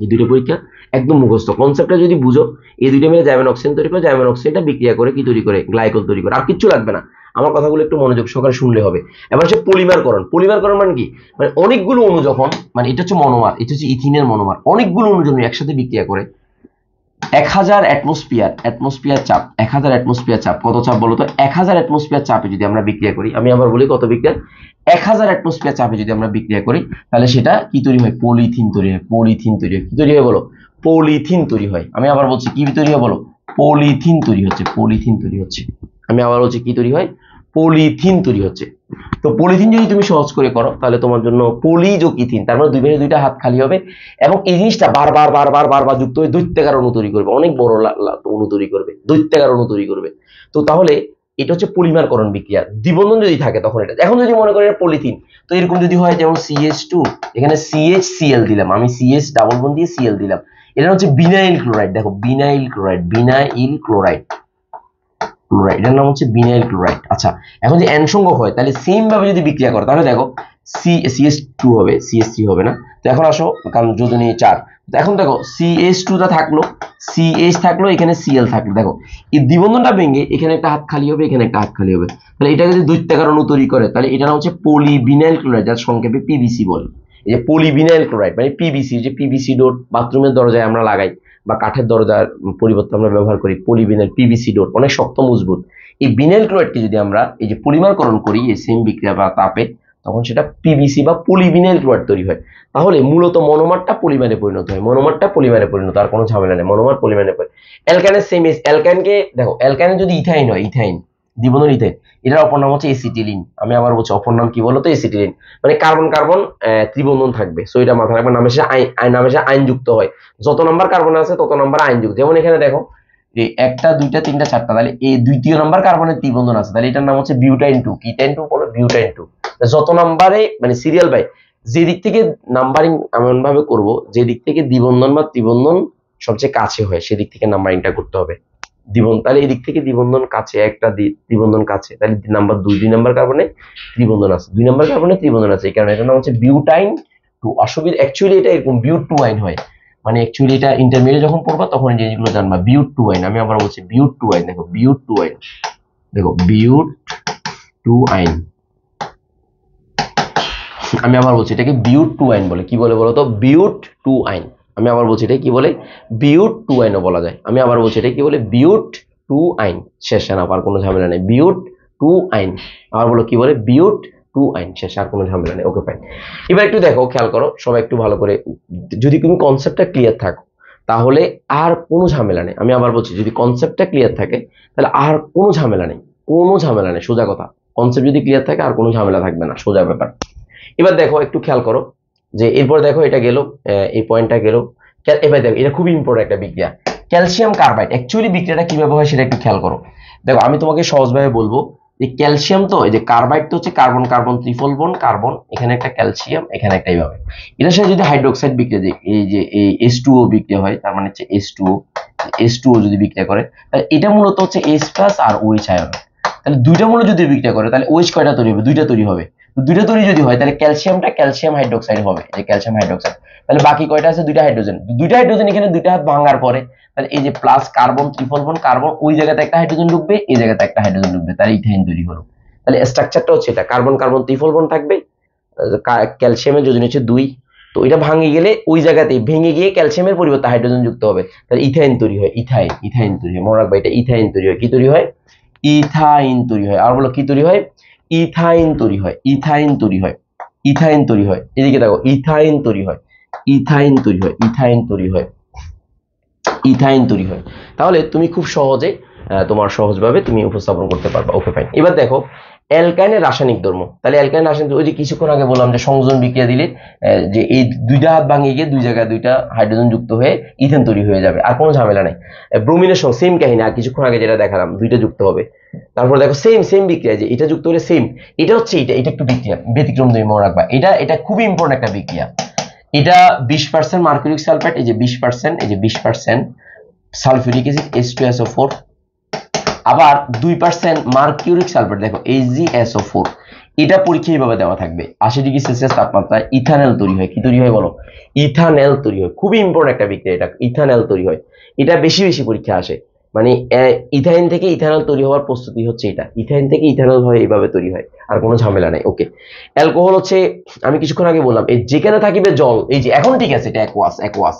এই দুটো পরীক্ষা একদম মুখস্থ। কনসেপ্টটা যদি বুঝো, এই দুটো মিলে জাইমেন অক্সিজেন তৈরি করে জাইমেন অক্সিজেনটা বিক্রিয়া করে কি তৈরি করে? গ্লাইকল তৈরি করে। আর কিচ্ছু লাগবে না। আমার কথাগুলো একটু মনোযোগ সহকারে শুনলে হবে। এবার হচ্ছে পলিমারকরণ। পলিমারকরণ মানে কি? মানে অনেকগুলো অণু যখন মানে এটা হচ্ছে মনোমার, এটা হচ্ছে ইথিনের মনোমার, অনেকগুলো অণু যখন একসাথে বিক্রিয়া করে এক হাজার অ্যাটমসফিয়ার অ্যাটমসফিয়ার চাপ, এক হাজার অ্যাটমসফিয়ার চাপ। কত চাপ বলো তো এক হাজার অ্যাটমসফিয়ার চাপে যদি আমরা বিক্রিয়া করি, আমি আবার বলি কত বিক্রিয়া? এক হাজার অ্যাটমসফিয়ার চাপে যদি আমরা বিক্রিয়া করি, তাহলে সেটা কি তৈরি হয়? পলিথিন তৈরি হয়। পলিথিন তৈরি হয়। কি তৈরি হয় বলো? পলিথিন তৈরি হয়। আমি আবার বলছি কি তৈরি হয় বলো? পলিথিন তৈরি হচ্ছে, পলিথিন তৈরি হচ্ছে। আমি আবার বলছি কি তৈরি হয়? পলিথিন তৈরি হচ্ছে। তো পলিথিন যদি তুমি সহজ করে করো, তাহলে তোমার জন্য পলিযোগিথিন তার মানে দুই পাশে দুইটা হাত খালি হবে এবং এই জিনিসটা বারবার বারবার বারবার যুক্ত হয়ে দৈত্যাকার অণু তৈরি করবে। অনেক বড় অণু তৈরি করবে, দৈত্যাকার অণু তৈরি করবে। তো তাহলে এটা হচ্ছে পলিমারকরণ বিক্রিয়া। দ্বিবন্ধন যদি থাকে তখন এটা। এখন যদি মনে করি পলিথিন, তো এরকম যদি হয় যেমন সিএস টু এখানে সিএইচ সিএল দিলাম। আমি সিএস ডাবল বন দিয়ে সিএল দিলাম। এটা হচ্ছে বিনাইল ক্লোরাইড। দেখো, vinyl chloride vinyl chloride. Chloride এটার নাম হচ্ছে বিনাইল ক্লোরাইড আচ্ছা এখন যদি সংখ্যক হয়, তাহলে সেম ভাবে যদি বিক্রিয়া করে, তাহলে দেখো সি সিএস টু হবে সিএস থ্রি হবে না? তো এখন আসো, কারণ যোজনী চার। তো এখন দেখো সিএস টুটা থাকল সিএস থাকল, এখানে সিএল থাকল। দেখো, এই দ্বিবন্ধনটা ভেঙে এখানে একটা হাত খালি হবে, এখানে একটা হাত খালি হবে। তাহলে এটা যদি দৈত্যাকার অণু তৈরি করে, তাহলে এটা নাম হচ্ছে পলিবিনাইল ক্লোরাইড যার সংক্ষেপে পিবিসি বলে। এই যে পলিবিনাইল ক্লোরাইড মানে পিবিসি যে পিবিসি ডোর বাথরুমের দরজায় আমরা লাগাই। বা কাঠের দরজার পরিবর্তে আমরা ব্যবহার করি পলিবিনাইল পিভিসি ডোর অনেক শক্ত, মজবুত। এই বিনেল ক্লোরাইডকে যদি আমরা এই যে পলিমারকরণ করি, এই সেম বিক্রিয়া বা তাপে, তখন সেটা পিভিসি বা পলিবিনাইল ক্লোরাইড তৈরি হয়। তাহলে মূলত মনোমারটা পলিমারে পরিণত হয়। মনোমারটা পলিমারে পরিণত আর কোনো ঝামেলা নেই, মনোমার পলিমারে পরিণত অ্যালকানের সেম এস অ্যালকানকে দেখো অ্যালকানের যদি ইথাইন হয়, ইথাইন দ্বিবন্ধন ইথাইন এটার অপর নাম হচ্ছে এসিটিলিন। আমি আবার বলছি, অপর নাম কি বলতো? এসিটিলিন। মানে কার্বন কার্বন ত্রিবন্ধন থাকবে। সো এটা মাথায় রাখবে নামে আইন নামে সে আইন যুক্ত হয়। যত নাম্বার কার্বন আছে, তত নাম্বার আইন যুক্ত যেমন এখানে দেখো এই একটা, দুইটা, তিনটা, চারটা, তাহলে এই দ্বিতীয় নাম্বার কার্বনের ত্রিবন্ধন আছে। তাহলে এটার নাম হচ্ছে বিউটাইন টু। কিটাইন টু বলো? Butyne two. যত নাম্বারে মানে সিরিয়াল বাই যে দিক থেকে নাম্বারিং এমন ভাবে করব যে দিক থেকে দ্বিবন্ধন বা ত্রিবন্ধন সবচেয়ে কাছে হয়, সেদিক থেকে নাম্বারিংটা করতে হবে। দ্বিবন্ধন, তাহলে এই দিক থেকে দ্বিবন্ধন কাছে, একটা দ্বিবন্ধন কাছে, তাহলে নাম্বার দুই দুই নাম্বার কার্বনে ত্রিবন্ধন আছে, দুই নাম্বার কার্বনে ত্রিবন্ধন আছে, এই কারণে এটার নাম হচ্ছে বিউটাইন টু অসুবিধা অ্যাকচুয়ালি এটা এরকম বিউট টু আইন হয় মানে অ্যাকচুয়ালি এটা ইন্টারমিডিয়েট যখন পড়বা, তখন এই জিনিসগুলো জানবা বিউট টু আইন আমি আবার বলছি বিউট টু আইন দেখো বিউট টু আইন দেখো বিউট টু আইন আমি আবার বলছি এটাকে বিউট টু আইন বলে, কি বলে বলতো? বিউট টু আইন আমি আবার বলছি, এটা কি বলে? বিউট টু আইনও বলা যায়। আমি আবার বলছি, এটা কি বলে? বিউট টু আইন। শেষ না আর কোনো ঝামেলা নেই। বিউট টু আইন। আবার বলো, কি বলে? বিউট টু আইন। শেষ আর কোনো ঝামেলা নেই। ওকে ফাইন এবার একটু দেখো, খেয়াল করো, সবাই একটু ভালো করে, যদি তুমি কনসেপ্টটা ক্লিয়ার থাকো, তাহলে আর কোনো ঝামেলা নেই। আমি আবার বলছি, যদি কনসেপ্টটা ক্লিয়ার থাকে, তাহলে আর কোনো ঝামেলা নেই। কোনো ঝামেলা নেই। সোজা কথা। কনসেপ্ট যদি ক্লিয়ার থাকে, আর কোনো ঝামেলা থাকবে না। সোজা ব্যাপার। এবার দেখো, একটু খেয়াল করো যে এরপর দেখো এটা গেল এই পয়েন্টটা গেল। এবার দেখো, এটা খুবই ইম্পর্টেন্ট একটা বিক্রিয়া। ক্যালসিয়াম কার্বাইড অ্যাকচুয়ালি বিক্রিয়াটা কীভাবে হয় সেটা একটু খেয়াল করো। দেখো, আমি তোমাকে সহজভাবে বলব যে ক্যালসিয়াম তো, এই যে কার্বাইড তো হচ্ছে কার্বন কার্বন ত্রিফল বোন কার্বন এখানে একটা ক্যালসিয়াম এখানে একটা এইভাবে। এটার সাথে যদি হাইড্রোক্সাইড বিক্রিয়া, যে এই যে, এই এস টু ও বিক্রিয়া হয়, তার মানে হচ্ছে S two S two O যদি বিক্রিয়া করে, তাহলে এটা মূলত হচ্ছে এস প্লাস আর ওইচ আয়ন তাহলে দুইটা মূলত যদি বিক্রিয়া করে, তাহলে ওইচ কয়টা তৈরি হবে? দুইটা তৈরি হবে। দুইটা তৈরি যদি হয়, তাহলে ক্যালসিয়ামটা ক্যালসিয়াম হাইড্রোক্সাইড হবে যে ক্যালসিয়াম হাইড্রোক্সাইড। তাহলে বাকি কয়টা আছে? দুইটা হাইড্রোজেন। দুইটা হাইড্রোজেন এখানে দুইটা ভাঙার পরে, তাহলে এই যে প্লাস কার্বন ত্রিফল বন কার্বন ওই জায়গাতে একটা হাইড্রোজেন ঢুকবে এই জায়গাতে একটা হাইড্রোজেন ঢুকবে তাহলে ইথাইন তৈরি হলো। তাহলে স্ট্রাকচারটা হচ্ছে এটা কার্বন কার্বন ত্রিফল বন থাকবে ক্যালসিয়ামের যোজন হচ্ছে দুই। তো এটা ভাঙে গেলে ওই জায়গাতেই ভেঙে গিয়ে ক্যালসিয়ামের পরিবর্তে হাইড্রোজেন যুক্ত হবে। তাহলে ইথাইন তৈরি হয়, ইথাইন ইথাইন তৈরি হয়। মনে রাখবা এটা ইথাইন তৈরি হয়। কি তৈরি হয়? ইথাইন তৈরি হয়। আর বলো কি তৈরি হয়? ইথাইন তৈরি হয়, ইথাইন তৈরি হয়, ইথাইন তৈরি হয়। এদিকে দেখো, ইথাইন তৈরি হয়, ইথাইন তৈরি হয়, ইথাইন তৈরি হয়, ইথাইন তৈরি হয়। তাহলে তুমি খুব সহজে তোমার সহজভাবে তুমি উপস্থাপন করতে পারবা। ওকে ফাইন এবার দেখো অ্যালকাইনের রাসায়নিক ধর্ম। তাহলে অ্যালকাইন রাসায়নিক ওই যে কিছুক্ষণ আগে বললাম যে সংযোজন বিক্রিয়া দিলে যে এই দুইটা হাত ভাঙিয়ে গিয়ে দুই জায়গায় দুইটা হাইড্রোজেন যুক্ত হয়ে ইথেন তৈরি হয়ে যাবে, আর কোনো ঝামেলা নাই। ব্রোমিনের সঙ্গে সেম কাহিনী, আর কিছুক্ষণ আগে যেটা দেখালাম, দুইটা যুক্ত হবে। তারপর দেখো সেম সেম বিক্রিয়া, যে এটা যুক্ত হলে সেম এটা হচ্ছে এটা এটা একটু বিক্রিয়া, ব্যতিক্রম তুমি মনে রাখবা। এটা এটা খুবই ইম্পর্টেন্ট একটা বিক্রিয়া। এটা বিশ পার্সেন্ট মার্কুরিক সালফেট এই যে বিশ পার্সেন্ট এই যে বিশ percent sulphuric acid S two S O four আবার দুই পার্সেন্ট মার্কিউরিক সালফেট দেখো এসজিএসও ফোর এটা পরীক্ষা এইভাবে দেওয়া থাকবে? আশি ডিগ্রি সেলসিয়াস তাপমাত্রায় ইথানেল তৈরি হয়, কি তৈরি হয় বলো? ইথানেল তৈরি হয়, খুবই ইম্পর্টেন্ট একটা বিক্রিয়া এটা, ইথানেল তৈরি হয়। এটা বেশি বেশি পরীক্ষা আসে মানে ইথাইন থেকে ইথানল তৈরি হওয়ার প্রস্তুতি হচ্ছে এটা, ইথাইন থেকে ইথানল হয়, এইভাবে তৈরি হয়, আর কোনো ঝামেলা নাই ওকে অ্যালকোহল হচ্ছে, আমি কিছুক্ষণ আগে বললাম এই যেখানে থাকিবে জল, এই যে, এখন ঠিক আছে, এটা অ্যাকোয়াস অ্যাকোয়াস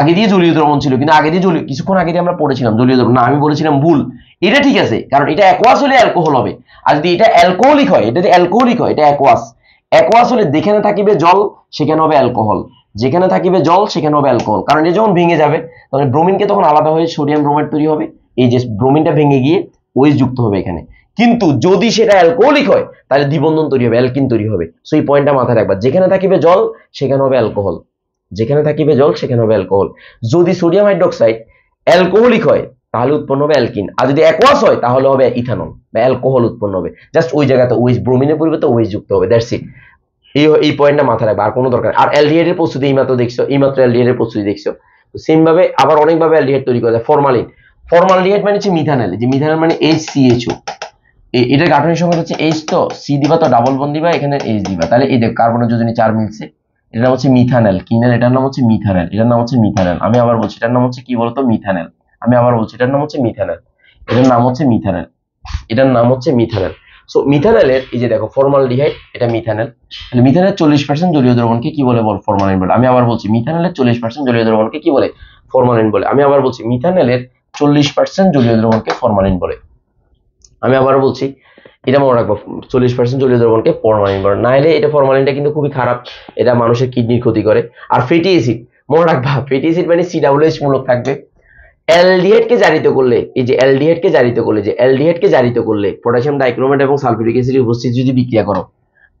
আগে দিয়ে জলীয় দ্রবণ ছিল, কিন্তু আগে দিয়ে জলীয়, কিছুক্ষণ আগে দিয়ে আমরা পড়েছিলাম, জলীয় দ্রবণ, না, আমি বলেছিলাম ভুল এটা ঠিক আছে, কারণ এটা অ্যাকোয়াস হলে অ্যালকোহল হবে। আর যদি এটা অ্যালকোহলিক হয়, এটা যদি অ্যালকোহলিক হয়, এটা অ্যাকোয়াস অ্যাকোয়াস হলে যেখানে থাকিবে জল, সেখানে হবে অ্যালকোহল যেখানে থাকিবে জল, সেখানে হবে অ্যালকোহল কারণ এটা যখন ভেঙে যাবে তখন ব্রোমিনকে তখন আলাদা হয়ে সোডিয়াম ব্রোমাইড তৈরি হবে। এই যে ব্রোমিনটা ভেঙে গিয়ে ওয়েস যুক্ত হবে এখানে। কিন্তু যদি সেটা অ্যালকোহলিক হয়, তাহলে দ্বিবন্ধন তৈরি হবে অ্যালকিন তৈরি হবে। সো এই পয়েন্টটা মাথায় রাখবা। যেখানে থাকিবে জল, সেখানে হবে অ্যালকোহল যেখানে থাকিবে জল, সেখানে হবে অ্যালকোহল যদি সোডিয়াম হাইড্রোক্সাইড অ্যালকোহলিক হয় তাহলে উৎপন্ন হবে অ্যালকিন। আর যদি অ্যাকোয়াস হয়, তাহলে হবে ইথানল বা অ্যালকোহল উৎপন্ন হবে। জাস্ট ওই জায়গাতে ওয়েস ব্রোমিনের পরিবর্তে ওয়েস যুক্ত হবে দ্যাটস ইট এই এই পয়েন্টটা মাথায় রাখবে, আর কোনো দরকার আর অ্যালডিহাইড এর প্রস্তুতি এইমাত্র দেখছ এইমাত্র অ্যালডিহাইড এর প্রস্তুতি দেখছ। সেম ভাবে আবার অনেকভাবে অ্যালডিহাইড তৈরি করা যায় ফরমালিন ফর্মালডিহাইড মানে হচ্ছে মিথানল যে মিথানল মানে এইচ সি এইচ ও এটার গাঠনিক সংখ্যা হচ্ছে এইচ তো সি দিবা, তো ডাবল বন দিবা, এখানে এইচ দিবা। তাহলে এই দেখ কার্বনের যোজনী চার মিলছে। এটার নাম হচ্ছে মিথানল কিনাল এটার নাম হচ্ছে মিথানল এটার নাম হচ্ছে মিথানল আমি আবার বলছি, এটার নাম হচ্ছে কি বলতো? মিথানল আমি আবার বলছি, এটার নাম হচ্ছে মিথানল। এটার নাম হচ্ছে মিথানল। এটার নাম হচ্ছে মিথানল। সো মিথানলের এই যে দেখো ফর্মালডিহাইড এটা মিথানল। তাহলে মিথানলের চল্লিশ পার্সেন্ট জলীয় দ্রবণকে কি বলে বল ফরমালিন বলে? আমি আবার বলছি, মিথানলের চল্লিশ পার্সেন্ট জলীয় দ্রবণকে কি বলে? ফরমালিন বলে। আমি আবার বলছি, মিথানলের চল্লিশ পার্সেন্ট জলীয় দ্রবণকে ফরমালিন বলে। আমি আবার বলছি, এটা মনে রাখব, চল্লিশ পার্সেন্ট জলীয় দ্রবণকে ফর্মালিন বলে। না হলে এটা ফরমালিনটা কিন্তু খুবই খারাপ। এটা মানুষের কিডনির ক্ষতি করে। আর ফ্যাটি অ্যাসিড মনে রাখবা ফ্যাটি অ্যাসিড মানে সিডাব্লিউএইচ মূলক থাকবে। অ্যালডিহাইড কে জারিত করলে, এই যে অ্যালডিহাইড কে জারিত করলে, যে অ্যালডিহাইড কে জারিত করলে পটাশিয়াম ডাইক্রোমেট এবং সালফিউরিক অ্যাসিডের উপস্থিতি যদি বিক্রিয়া করো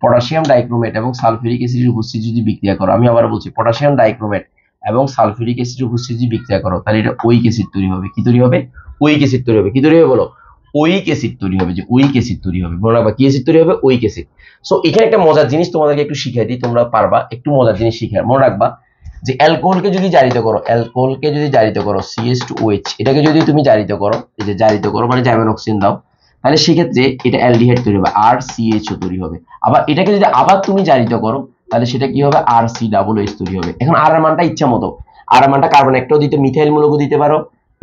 পটাশিয়াম ডাইক্রোমেট এবং সালফিউরিক অ্যাসিডের উপস্থিতি যদি বিক্রিয়া করো, আমি আবার বলছি পটাশিয়াম ডাইক্রোমেট এবং সালফিউরিক অ্যাসিডের উপস্থিতি যদি বিক্রিয়া করো, তাহলে এটা ওইক অ্যাসিড তৈরি হবে। কি তৈরি হবে? ওইক অ্যাসিড তৈরি হবে। কি তৈরি হবে বলো? ওইক অ্যাসিড তৈরি হবে। যে ওইক অ্যাসিড তৈরি হবে। মনে রাখবা কি অ্যাসিড তৈরি হবে? ওইক অ্যাসিড সো এখানে একটা মজার জিনিস তোমাদেরকে একটু শিখাই দিই, তোমরা পারবা একটু মজার জিনিস শিখে মনে রাখবা যে অ্যালকোহলকে যদি জারিত করো অ্যালকোহলকে যদি জারিত করো সিএস এটাকে যদি তুমি জারিত করো, এই যে জারিত করো মানে জাইমান অক্সিজেন দাও, তাহলে সেক্ষেত্রে এটা অ্যালডিহাইড তৈরি হবে আর সিএইচও তৈরি হবে। আবার এটাকে যদি আবার তুমি জারিত করো, তাহলে সেটা কি হবে? আর সি ডাবল এইচ তৈরি হবে। এখন আর মানটা ইচ্ছা মতো। আর মানটা কার্বন একটাও দিতে মিথাইল মূলকও দিতে পারো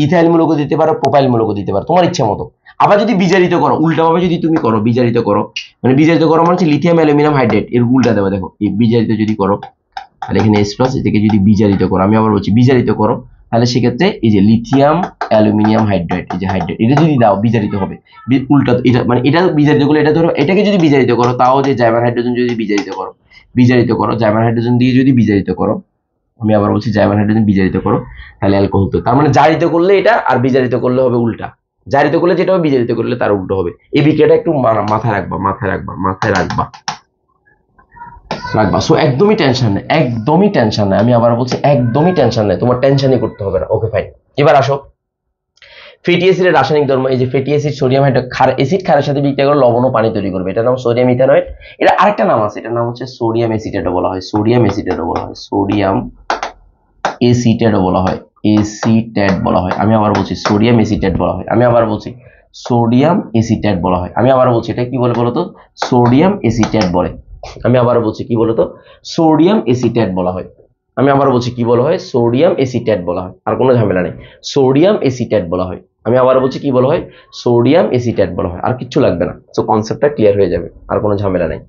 ইথাইল মূলকও দিতে পারো প্রোপাইল মূলকও দিতে পারো, তোমার ইচ্ছা মতো। আবার যদি বিজারিত করো, উল্টাভাবে যদি তুমি করো, বিজারিত করো মানে বিজারিত করো মানে লিথিয়াম অ্যালুমিনিয়াম হাইড্রেট এর উল্টা দেবে দেখো, এই বিজারিত যদি করো তাহলে এখানে এস প্লাস এটাকে যদি বিজারিত করো, আমি আবার বলছি বিজারিত করো, তাহলে সেক্ষেত্রে এই যে লিথিয়াম অ্যালুমিনিয়াম হাইড্রেট এই যে হাইড্রেট এটা যদি দাও, বিজারিত হবে। উল্টা, এটা মানে এটা বিজারিত করলে এটা ধরো, এটাকে যদি বিজারিত করো, তাও যে জাইমান হাইড্রোজেন যদি বিজারিত করো বিজারিত করো জাইমান হাইড্রোজেন দিয়ে যদি বিজারিত করো, আমি আবার বলছি জাইমান হাইড্রোজেন বিজারিত করো, তাহলে অ্যালকোহল তো, তার মানে জারিত করলে এটা আর বিজারিত করলে হবে উল্টা। জারিত করলে যেটা হবে, বিজারিত করলে তার উল্টো হবে। এই বিক্রিয়াটা একটু মাথায় রাখবা মাথায় রাখবা মাথায় রাখবা। রাখবা। সো একদমই টেনশন নেই, একদমই টেনশন নেই। আমি আবার বলছি, একদমই টেনশন নেই। তোমার টেনশনই করতে হবে না। ওকে ফাইন এবার আসো। ফ্যাটি অ্যাসিডের রাসায়নিক ধর্ম, এই যে ফ্যাটি অ্যাসিড সোডিয়াম হাইড্রো ক্ষার অ্যাসিড ক্ষারের সাথে বিক্রিয়া করে লবণ ও পানি তৈরি করবে। এটার নাম সোডিয়াম ইথানয়েড এটা আরেকটা নাম আছে। এটার নাম হচ্ছে সোডিয়াম অ্যাসিটেটও বলা হয়। সোডিয়াম অ্যাসিটেটও বলা হয়। সোডিয়াম এসিটেটও বলা হয়। এসিটেট বলা হয়। আমি আবার বলছি সোডিয়াম এসিটেট বলা হয়। আমি আবার বলছি সোডিয়াম এসিটেট বলা হয়। আমি আবার বলছি, এটা কি বলে বলো তো সোডিয়াম এসিটেট বলে। আমি আবার বলছি, কি বলতো? সোডিয়াম এসিটেট বলা হয়। আমি আবার বলছি, কি বলা হয়? সোডিয়াম এসিটেট বলা হয়। আর কোনো ঝামেলা নেই। সোডিয়াম এসিটেট বলা হয়। আমি আবার বলছি, কি বলা হয়? সোডিয়াম এসিটেট বলা হয়। আর কিচ্ছু লাগবে না। সো কনসেপ্টটা ক্লিয়ার হয়ে যাবে। আর কোনো ঝামেলা নেই।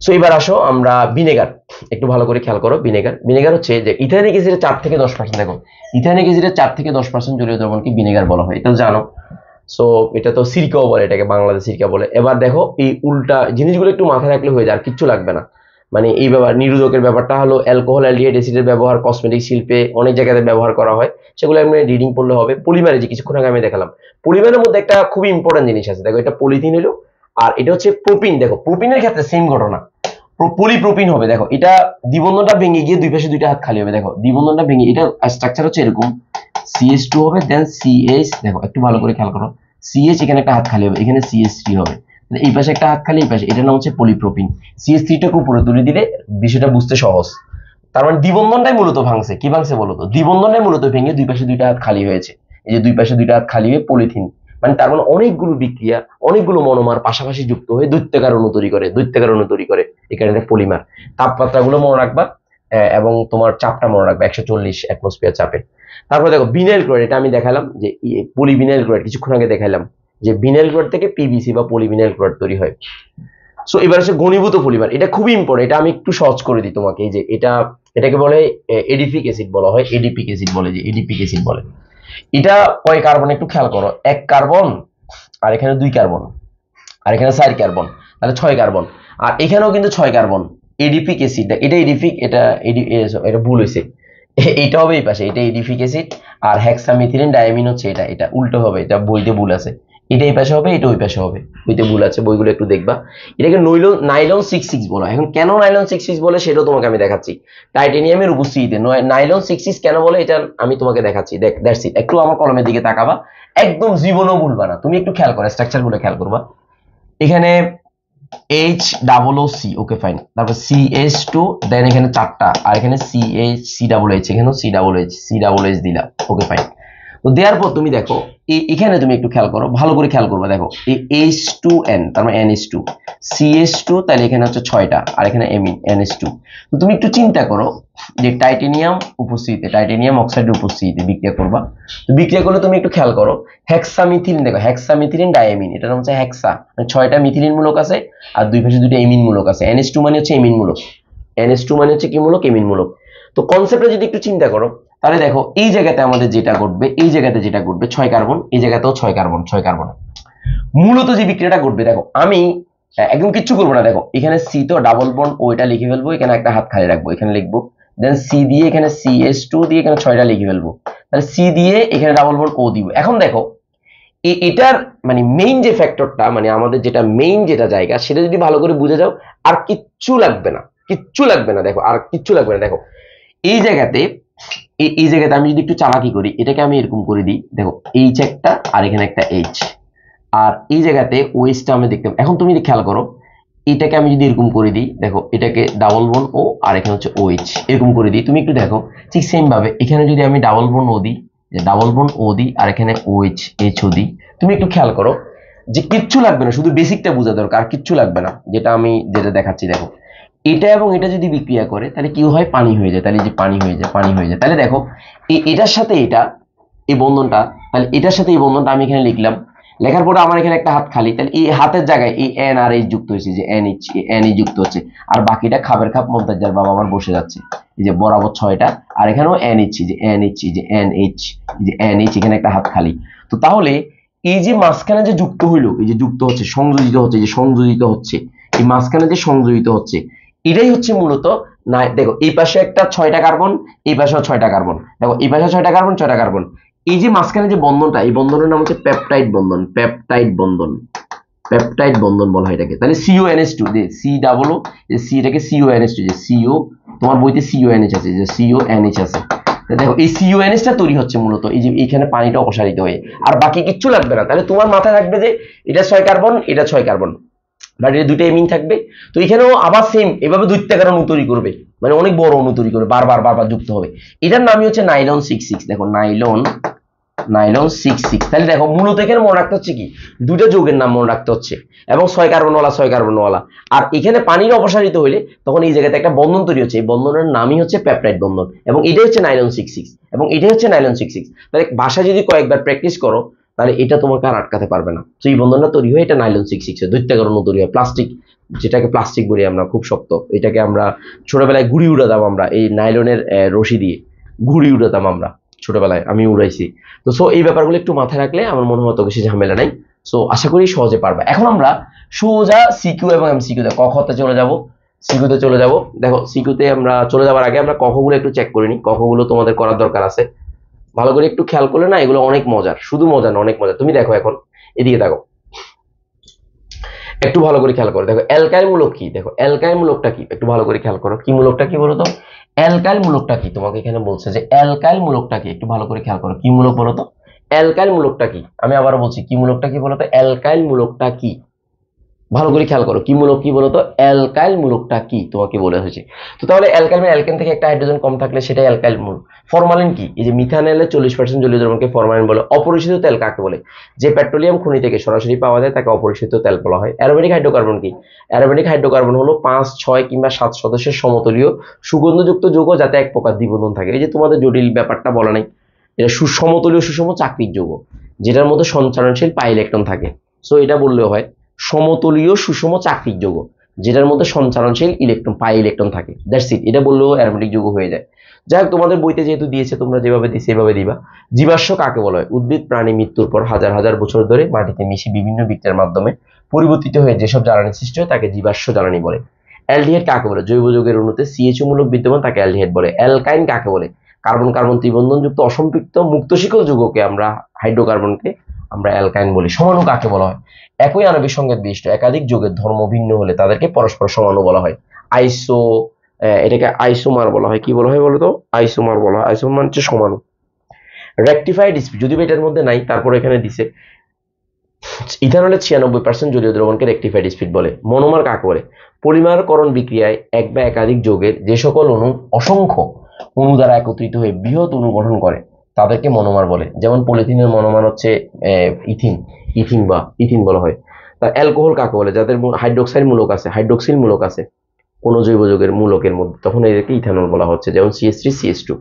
সো এবার আসো আমরা ভিনেগার। একটু ভালো করে খেয়াল করো, ভিনেগার। ভিনেগার হচ্ছে যে ইথানিক অ্যাসিডের চার থেকে দশ পার্সেন্ট দেখো ইথানিক অ্যাসিডের চার থেকে দশ পার্সেন্ট জলীয় দ্রবণকে ভিনেগার বলা হয়। এটা জানো। সো এটা তো সিরকাও বলে এটাকে বাংলাদেশ সিরকা বলে। এবার দেখো, এই উল্টা জিনিসগুলো একটু মাথায় রাখলে হয়ে যায়, আর কিচ্ছু লাগবে না। মানে এই ব্যাপার, নিরোধকের ব্যাপারটা হলো অ্যালকোহল অ্যালডিহাইড অ্যাসিডের ব্যবহার কসমেটিক শিল্পে অনেক জায়গাতে ব্যবহার করা হয়। সেগুলো আপনি রিডিং পড়লে হবে। পলিমারে যে কিছুক্ষণ আগে আমি দেখালাম, পলিমারের মধ্যে একটা খুবই ইম্পর্টেন্ট জিনিস আছে। দেখো, এটা পলিথিন হলো, আর এটা হচ্ছে প্রোপিন দেখো প্রোপিনের ক্ষেত্রে সেম ঘটনা। পলিপ্রোপিন হবে। দেখো, এটা দ্বিবন্ধনটা ভেঙে গিয়ে দুই পাশে দুইটা হাত খালি হবে। দেখো, দ্বিবন্ধনটা ভেঙে, এটা স্ট্রাকচার হচ্ছে এরকম। সিএস টু হবে দেন সিএইচ দেখো, একটু ভালো করে খেয়াল করো। সিএইচ এখানে একটা হাত খালি হবে, এখানে সিএস থ্রি হবে। তাহলে এই পাশে একটা হাত খালি, এই পাশে, এটার নাম হচ্ছে পলিপ্রোপিন সিএস থ্রিটাকে উপরে তুলে দিলে বিষয়টা বুঝতে সহজ। তার মানে দ্বিবন্ধনটাই মূলত ভাঙছে। কি ভাঙছে বলো তো? দ্বিবন্ধনটাই মূলত ভেঙে দুই পাশে দুইটা হাত খালি হয়েছে। এই যে দুই পাশে দুইটা হাত খালি হয়ে পলিথিন মানে তার মানে অনেকগুলো বিক্রিয়া, অনেকগুলো মনোমার পাশাপাশি যুক্ত হয়ে দৈত্যাকার অণু তৈরি করে, দৈত্যাকার অণু তৈরি করে। এখানে একটা পলিমার তাপমাত্রাগুলো মনে রাখবা এবং তোমার চাপটা মনে রাখবা, একশো চল্লিশ অ্যাটমসফিয়ার চাপে। তারপরে দেখো বিনাইল ক্লোরাইড, এটা আমি দেখালাম যে পলিবিনাইল ক্লোরাইড, কিছুক্ষণ আগে দেখালাম যে বিনাইল ক্লোরাইড থেকে পিভিসি বা পলিবিনাইল ক্লোরাইড তৈরি হয়। সো এবার হচ্ছে ঘনীভূত পলিমার, এটা খুবই ইম্পর্টেন্ট এটা আমি একটু সহজ করে দিই তোমাকে যে এটা, এটাকে বলে এডিপিক অ্যাসিড বলা হয়, এডিপিক অ্যাসিড বলে, যে এডিপিক অ্যাসিড বলে। এটা কয় কার্বন, একটু খেয়াল করো, এক কার্বন, আর এখানে দুই কার্বন, আর এখানে চার কার্বন, তাহলে ছয় কার্বন, আর এখানেও কিন্তু ছয় কার্বন, এডিপিক অ্যাসিড এটা এডিপিক, এটা এডি এটা ভুল হয়েছে। এ- এইটা হবে এই পাশে, এটা এডিপিক অ্যাসিড আর হেক্সামিথিলিন ডায়ামিন হচ্ছে এটা এটা উল্টো হবে, এটা বইতে ভুল আছে। এটা এই পাশে হবে, এটা ওই পাশে হবে, বইতে ভুল আছে, বইগুলো একটু দেখবা। এটাকে নৈলন নাইলন সিক্স সিক্স বলা এখন কেন নাইলন সিক্স সিক্স বলে সেটাও তোমাকে আমি দেখাচ্ছি। টাইটেনিয়ামের উপস্থিতিতে নাইলন সিক্স সিক্স কেন বলে এটা আমি তোমাকে দেখাচ্ছি। দেখ দ্যাটস ইট একটু আমার কলমের দিকে তাকাবা। একদম জীবনও ভুলবা না। তুমি একটু খেয়াল করো স্ট্রাকচারগুলো খেয়াল করবা। এখানে H double O C okay fine তারপর সি এইচ টু দেন এখানে চারটা, আর এখানে C H C double H এখানেও C double H C double H দিলাম ওকে ফাইন তো দেওয়ার পর তুমি দেখো এখানে তুমি একটু খেয়াল করো, ভালো করে খেয়াল করবে, দেখো এই এইচ টু এন তার মানে N H two CS two তাহলে এখানে হচ্ছে ছয়টা, আর এখানে এমিন এন এইচ টু তো তুমি একটু চিন্তা করো যে টাইটেনিয়াম উপস্থিতিতে টাইটেনিয়াম অক্সাইডের উপস্থিতিতে বিক্রিয়া করবা। তো বিক্রিয়া করলে তুমি একটু খেয়াল করো হেক্সামিথিলিন দেখো হেক্সামিথিলিন ডায়ামিন এটা নাম হচ্ছে হেক্সা মানে ছয়টা মিথিলিন মূলক আছে, আর দুই পাশে দুটো এমিন মূলক আছে। এন এনএস টু মানে হচ্ছে এমিন মূলক। এন এনএস টু মানে হচ্ছে কি মূলক? এমিন মূলক। তো কনসেপ্টটা যদি একটু চিন্তা করো তাহলে দেখো, এই জায়গাতে আমাদের যেটা ঘটবে, এই জায়গাতে যেটা ঘটবে, ছয় কার্বন, এই জায়গাতেও ছয় কার্বন ছয় কার্বন। মূলত যে বিক্রিয়াটা ঘটবে, দেখো, আমি একদম কিচ্ছু করব না, দেখো, এখানে সি তো ডাবল বন্ড ও এটা লিখে ফেলব, এখানে একটা হাত খালি রাখব, এখানে লিখব। দেন সি দিয়ে এখানে সি এস টু দিয়ে এখানে ছয়টা লিখে ফেলব। তাহলে সি দিয়ে এখানে ডাবল বন্ড ও দিব। এখন দেখো এটার মানে মেইন যে ফ্যাক্টরটা মানে আমাদের যেটা মেইন যেটা জায়গা, সেটা যদি ভালো করে বুঝে যাও, আর কিচ্ছু লাগবে না, কিচ্ছু লাগবে না, দেখো, আর কিচ্ছু লাগবে না, দেখো। এই জায়গাতে এই জায়গাতে আমি যদি একটু চালাকি করি, এটাকে আমি এরকম করে দিই, দেখো এইচ একটা আর এখানে একটা এইচ আর এই জায়গাতে ওয়েসটা আমি দেখতে এখন তুমি খেয়াল করো, এটাকে আমি যদি এরকম করে দিই, দেখো, এটাকে ডাবল বোন ও, আর এখানে হচ্ছে এরকম করে দিই। তুমি একটু দেখো, ঠিক সেম ভাবে এখানে যদি আমি ডাবল বোন ও দিই ডাবল বোন ও দিই, আর এখানে ওএইচ এইচ ও দিই, তুমি একটু খেয়াল করো, যে কিচ্ছু লাগবে না, শুধু বেসিকটা বোঝা দরকার, আর কিচ্ছু লাগবে না, যেটা আমি যেটা দেখাচ্ছি, দেখো। এটা এবং এটা যদি বিক্রিয়া করে, তাহলে কি হয়? পানি হয়ে যায়। তাহলে যে পানি হয়ে যায়, পানি হয়ে যায়। তাহলে দেখো, এই এটার সাথে এটা, এই বন্ধনটা, তাহলে এটার সাথে এই বন্ধনটা আমি এখানে লিখলাম। লেখার পরে আমার এখানে একটা হাত খালি। তাহলে এই হাতের জায়গায় এই এন আর এইচ যুক্ত হয়েছে। যে এন এইচ এন ই যুক্ত হচ্ছে। আর বাকিটা খাবের খাপ মমতাজার বাবা আমার বসে যাচ্ছে। এই যে বরাবর ছয়টা। আর এখানেও এন এইচ যে এন এইচ যে এন এইচ যে এন এইচ এখানে একটা হাত খালি। তো তাহলে এই যে মাঝখানে যে যুক্ত হইল, এই যে যুক্ত হচ্ছে, সংযোজিত হচ্ছে যে সংযোজিত হচ্ছে, এই মাঝখানে যে সংযোজিত হচ্ছে এটাই হচ্ছে মূলত না, দেখো, এই পাশে একটা ছয়টা কার্বন, এই পাশেও ছয়টা কার্বন। দেখো, এই পাশে ছয়টা কার্বন ছয়টা কার্বন। এই যে মাঝখানে যে বন্ধনটা, এই বন্ধনের নাম হচ্ছে পেপটাইড বন্ধন পেপটাইড বন্ধন। পেপটাইড বন্ধন বলা হয় এটাকে। তাহলে সিও এনএস টু যে সি ডাবল সি এটাকে সিও এনএস টু যে সিও তোমার বইতে সিও এনএইচ আছে, যে সিও এনএইচ আছে। দেখো, এই সিও এনএসটা তৈরি হচ্ছে মূলত, এই যে এইখানে পানিটা অপসারিত হয়ে। আর বাকি কিচ্ছু লাগবে না। তাহলে তোমার মাথায় রাখবে যে এটা ছয় কার্বন, এটা ছয় কার্বন। বাট দুটো এমিন থাকবে। তো এখানেও আবার সেম এভাবে দুইটা কারণ অণু তৈরি করবে। মানে অনেক বড় অণু তৈরি করবে, বারবার বারবার যুক্ত হবে। এটার নামই হচ্ছে নাইলন সিক্স সিক্স দেখো নাইলন নাইলন সিক্স সিক্স তাহলে দেখো, মূলত এখানে মনে রাখতে হচ্ছে কি? দুটো যৌগের নাম মনে রাখতে হচ্ছে। এবং ছয় কার্বনওয়ালা ছয় কার্বনওয়ালা আর এখানে পানির অপসারিত হলে তখন এই জায়গাতে একটা বন্ধন তৈরি হচ্ছে। এই বন্ধনের নামই হচ্ছে প্যাপটাইড বন্ধন। এবং এটাই হচ্ছে নাইলন সিক্স সিক্স এবং এটাই হচ্ছে নাইলন সিক্স সিক্স তাহলে ভাষা যদি কয়েকবার প্র্যাকটিস করো তাহলে এটা তোমাকে আর আটকাতে পারবে না। তো এই বন্ধনটা তৈরি হয় এটা নাইলন সিক্স সিক্স দৈত্যাকরণ তৈরি হয়। প্লাস্টিক, যেটাকে প্লাস্টিক বলি আমরা, খুব শক্ত। এটাকে আমরা ছোটবেলায় ঘুড়ি উড়াতাম আমরা, এই নাইলনের রশি দিয়ে। ঘুড়ি উড়াতাম আমরা, ছোটবেলায় আমি উড়াইছি। তো সো এই ব্যাপারগুলো একটু মাথায় রাখলে আমার মনে হয় অত বেশি ঝামেলা নাই। সো আশা করি সহজে পারবা। এখন আমরা সোজা সিকিউ এবং এমসিকিউতে ক খতে চলে যাব। সিকিউতে চলে যাব। দেখো, সিকিউতে আমরা চলে যাওয়ার আগে আমরা কখগুলো একটু চেক করে নিই। কখগুলো তোমাদের করার দরকার আছে। ভালো করে একটু খেয়াল করলে না এগুলো অনেক মজার, শুধু মজা না, অনেক মজা। তুমি দেখো এখন, এদিকে দেখো। একটু ভালো করে খেয়াল করো। দেখো অ্যালকাইল মূলক কি? দেখো অ্যালকাইল মূলকটা কি? একটু ভালো করে খেয়াল করো। কি মূলকটা কি বলো তো? অ্যালকাইল মূলকটা কি? তোমাকে এখানে বলছে যে অ্যালকাইল মূলকটা কি? একটু ভালো করে খেয়াল করো। কি মূলক বলো তো? অ্যালকাইল মূলকটা কি? আমি আবারও বলছি, কি মূলকটা কি বলো তো? অ্যালকাইল মূলকটা কি? ভালো করে খেয়াল করো, কি মূলক, কি বলো তো অ্যালকাইল মূলকটা কি? তোমাকে বলে হয়েছে। তো তাহলে অ্যালকাইল মানে অ্যালকেন থেকে একটা হাইড্রোজেন কম থাকলে সেটাই অ্যালকাইল মূলক। ফরমালিন কি? এই যে মিথানলের চল্লিশ পার্সেন্ট জলীয় দ্রবণকে ফরমালিন বলে। অপরিশোধিত তেল কাকে বলে? যে পেট্রোলিয়াম খনি থেকে সরাসরি পাওয়া যায়, তাকে অপরিশোধিত তেল বলা হয়। অ্যারোমেটিক হাইড্রোকার্বন কি? অ্যারোমেটিক হাইড্রোকার্বন হলো পাঁচ, ছয় কিংবা সাত সদস্যের সমতলীয় সুগন্ধযুক্ত যৌগ যাতে এক প্রকার দ্বিবন্ধন থাকে। এই যে তোমাদের জটিল ব্যাপারটা বলা নাই। এটা সুসমতলীয় সুষম চাকরির যৌগ, যেটার মধ্যে সঞ্চারণশীল পাই ইলেকট্রন থাকে। সো এটা বললেও হয়। সমতলীয় সুষম চাকরিক যৌগ, যেটার মধ্যে সঞ্চারণশীল ইলেকট্রন পাই ইলেকট্রন থাকে। দ্যাটস ইট এটা বললেও অ্যারোমেটিক যৌগ হয়ে যায়। যাই হোক, তোমাদের বইতে যেহেতু দিয়েছে, তোমরা যেভাবে দিই, সেভাবে দিবা। জীবাশ্ম কাকে বলা হয়? উদ্ভিদ, প্রাণী, মৃত্যুর পর হাজার হাজার বছর ধরে মাটিতে মিশে বিভিন্ন বিক্রিয়ার মাধ্যমে পরিবর্তিত হয়ে যেসব জ্বালানি সৃষ্টি হয়, তাকে জীবাশ্ম জ্বালানি বলে। অ্যালডিহাইড কাকে বলে? জৈব যৌগের অনুতে সিএচও মূলক বিদ্যমান তাকে অ্যালডিহাইড বলে। অ্যালকাইন কাকে বলে? কার্বন কার্বন ত্রিবন্ধনযুক্ত অসম্পৃক্ত মুক্ত শিকল যৌগকে আমরা হাইড্রোকার্বনকে আমরা অ্যালকাইন বলি সমাণু কাকে বলা হয়? একই আণবিক সংকেত বিশিষ্ট, একাধিক যৌগের ধর্ম ভিন্ন হলে তাদেরকে পরস্পর সমাণু বলা হয়। আইসো এটাকে আইসোমার বলা হয়। কি বলা হয় বলতো? আইসোমার বলা হয়। আইসোমার মানে হচ্ছে সমাণু রেকটিফাইড স্পিড যদি এটার মধ্যে নাই, তারপর এখানে দিছে। ইথানলের ছিয়ানব্বই পার্সেন্ট জলীয় দ্রবণকে রেকটিফাইড স্পিড বলে। মনোমার কাকে বলে? পলিমারকরণ বিক্রিয়ায় এক বা একাধিক যৌগের যে সকল অণু অসংখ্য অণু দ্বারা একত্রিত হয়ে বৃহৎ অণু গঠন করে। তাদেরকে মনোমার বলে। যেমন পলিথিনের মনোমার হচ্ছে ইথিন ইথিন বা ইথিন বলা হয়। তা অ্যালকোহল কাকে বলে? যাদের হাইড্রোক্সাইড মূলক আছে, হাইড্রোক্সিল মূলক আছে, কোনো জৈব যৌগের মূলকের মধ্যে। তখন এদেরকে ইথানল বলা হচ্ছে, যেমন সিএস থ্রি সিএস টু।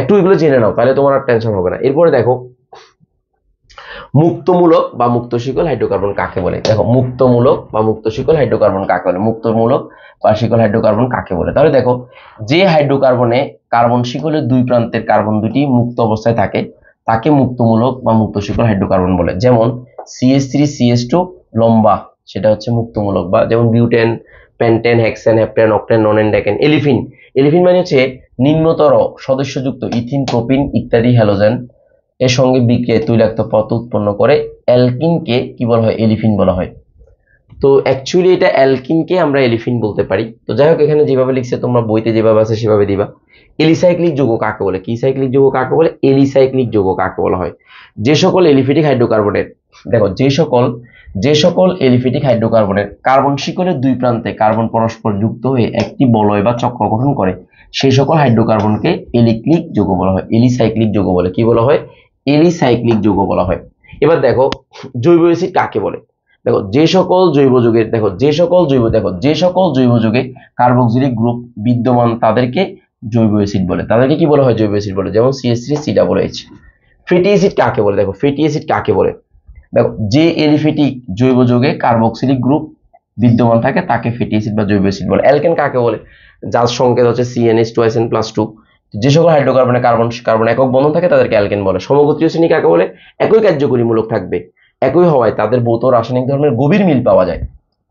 একটু এগুলো জেনে নাও, তাহলে তোমার আর টেনশন হবে না। এরপরে দেখো মুক্তমূলক বা মুক্ত শিকল হাইড্রোকার্বন কাকে বলে? দেখো, মুক্তমূলক বা মুক্ত শিকল হাইড্রোকার্বন কাকে বলে? মুক্তমূলক বা শিকল হাইড্রোকার্বন কাকে বলে? তাহলে দেখো, যে হাইড্রোকার্বনে কার্বন শিকলের দুই প্রান্তের কার্বন দুটি মুক্ত অবস্থায় থাকে, তাকে মুক্তমূলক বা মুক্ত শিকল হাইড্রোকার্বন বলে। যেমন সিএস থ্রি সিএস টু লম্বা, সেটা হচ্ছে মুক্তমূলক বা যেমন butane, pentane, hexane, heptane, octane nonane decane olefin. Olefin মানে হচ্ছে নিম্নতর সদস্যযুক্ত ইথিন, প্রোপিন ইত্যাদি হ্যালোজেন এর সঙ্গে বিক্রিয়ায় তৈলাক্ত পথ উৎপন্ন করে অ্যালকিনকে কি বলা হয়? এলিফিন বলা হয়। তো অ্যাকচুয়ালি এটা অ্যালকিনকে আমরা এলিফিন বলতে পারি। তো যাই হোক, এখানে যেভাবে লিখছে, তোমরা বইতে যেভাবে আছে সেভাবে দিবা। এলিসাইক্লিক যৌগ কাকে বলে? কি সাইক্লিক যৌগ কাকে বলে? এলিসাইক্লিক যৌগ কাকে বলা হয়? যে সকল এলিফিটিক হাইড্রোকার্বনের, দেখো, যে সকল যে সকল এলিফিটিক হাইড্রোকার্বনের কার্বন শিকলের দুই প্রান্তে কার্বন পরস্পর যুক্ত হয়ে একটি বলয় বা চক্র গঠন করে সেই সকল হাইড্রোকার্বনকে এলিক্লিক যৌগ বলা হয়। এলিসাইক্লিক যৌগ বলে কি বলা হয়? এলিসাইক্লিক যৌগ বলা হয়। এবার দেখো, জৈব অ্যাসিড কাকে বলে? দেখো, যে সকল জৈব যৌগের দেখো, যে সকল জৈব, দেখো, যে সকল জৈব যুগে কার্বক্সিলিক গ্রুপ বিদ্যমান তাদেরকে জৈব অ্যাসিড বলে। তাদেরকে কি বলা হয় জৈব অ্যাসিড বলে? যেমন CS three C double H fatty acid কাকে বলে? দেখো, ফ্যাটি অ্যাসিড কাকে বলে? দেখো, যে এলিফেটিক জৈব যৌগে কার্বক্সিলিক গ্রুপ বিদ্যমান থাকে, তাকে ফ্যাটি অ্যাসিড বা জৈব অ্যাসিড বলে। অ্যালকেন কাকে বলে? যার সংকেত হচ্ছে সিএনএস টু প্লাস টু যে সকল হাইড্রোকার্বনে কার্বন কার্বন একক বন্ধন থাকে, তাদেরকে অ্যালকেন বলে। সমগোত্রীয় শ্রেণি কাকে বলে? একই কার্যকরীমূলক থাকবে। একই হওয়ায় তাদের ভৌত রাসায়নিক ধর্মের গভীর মিল পাওয়া যায়।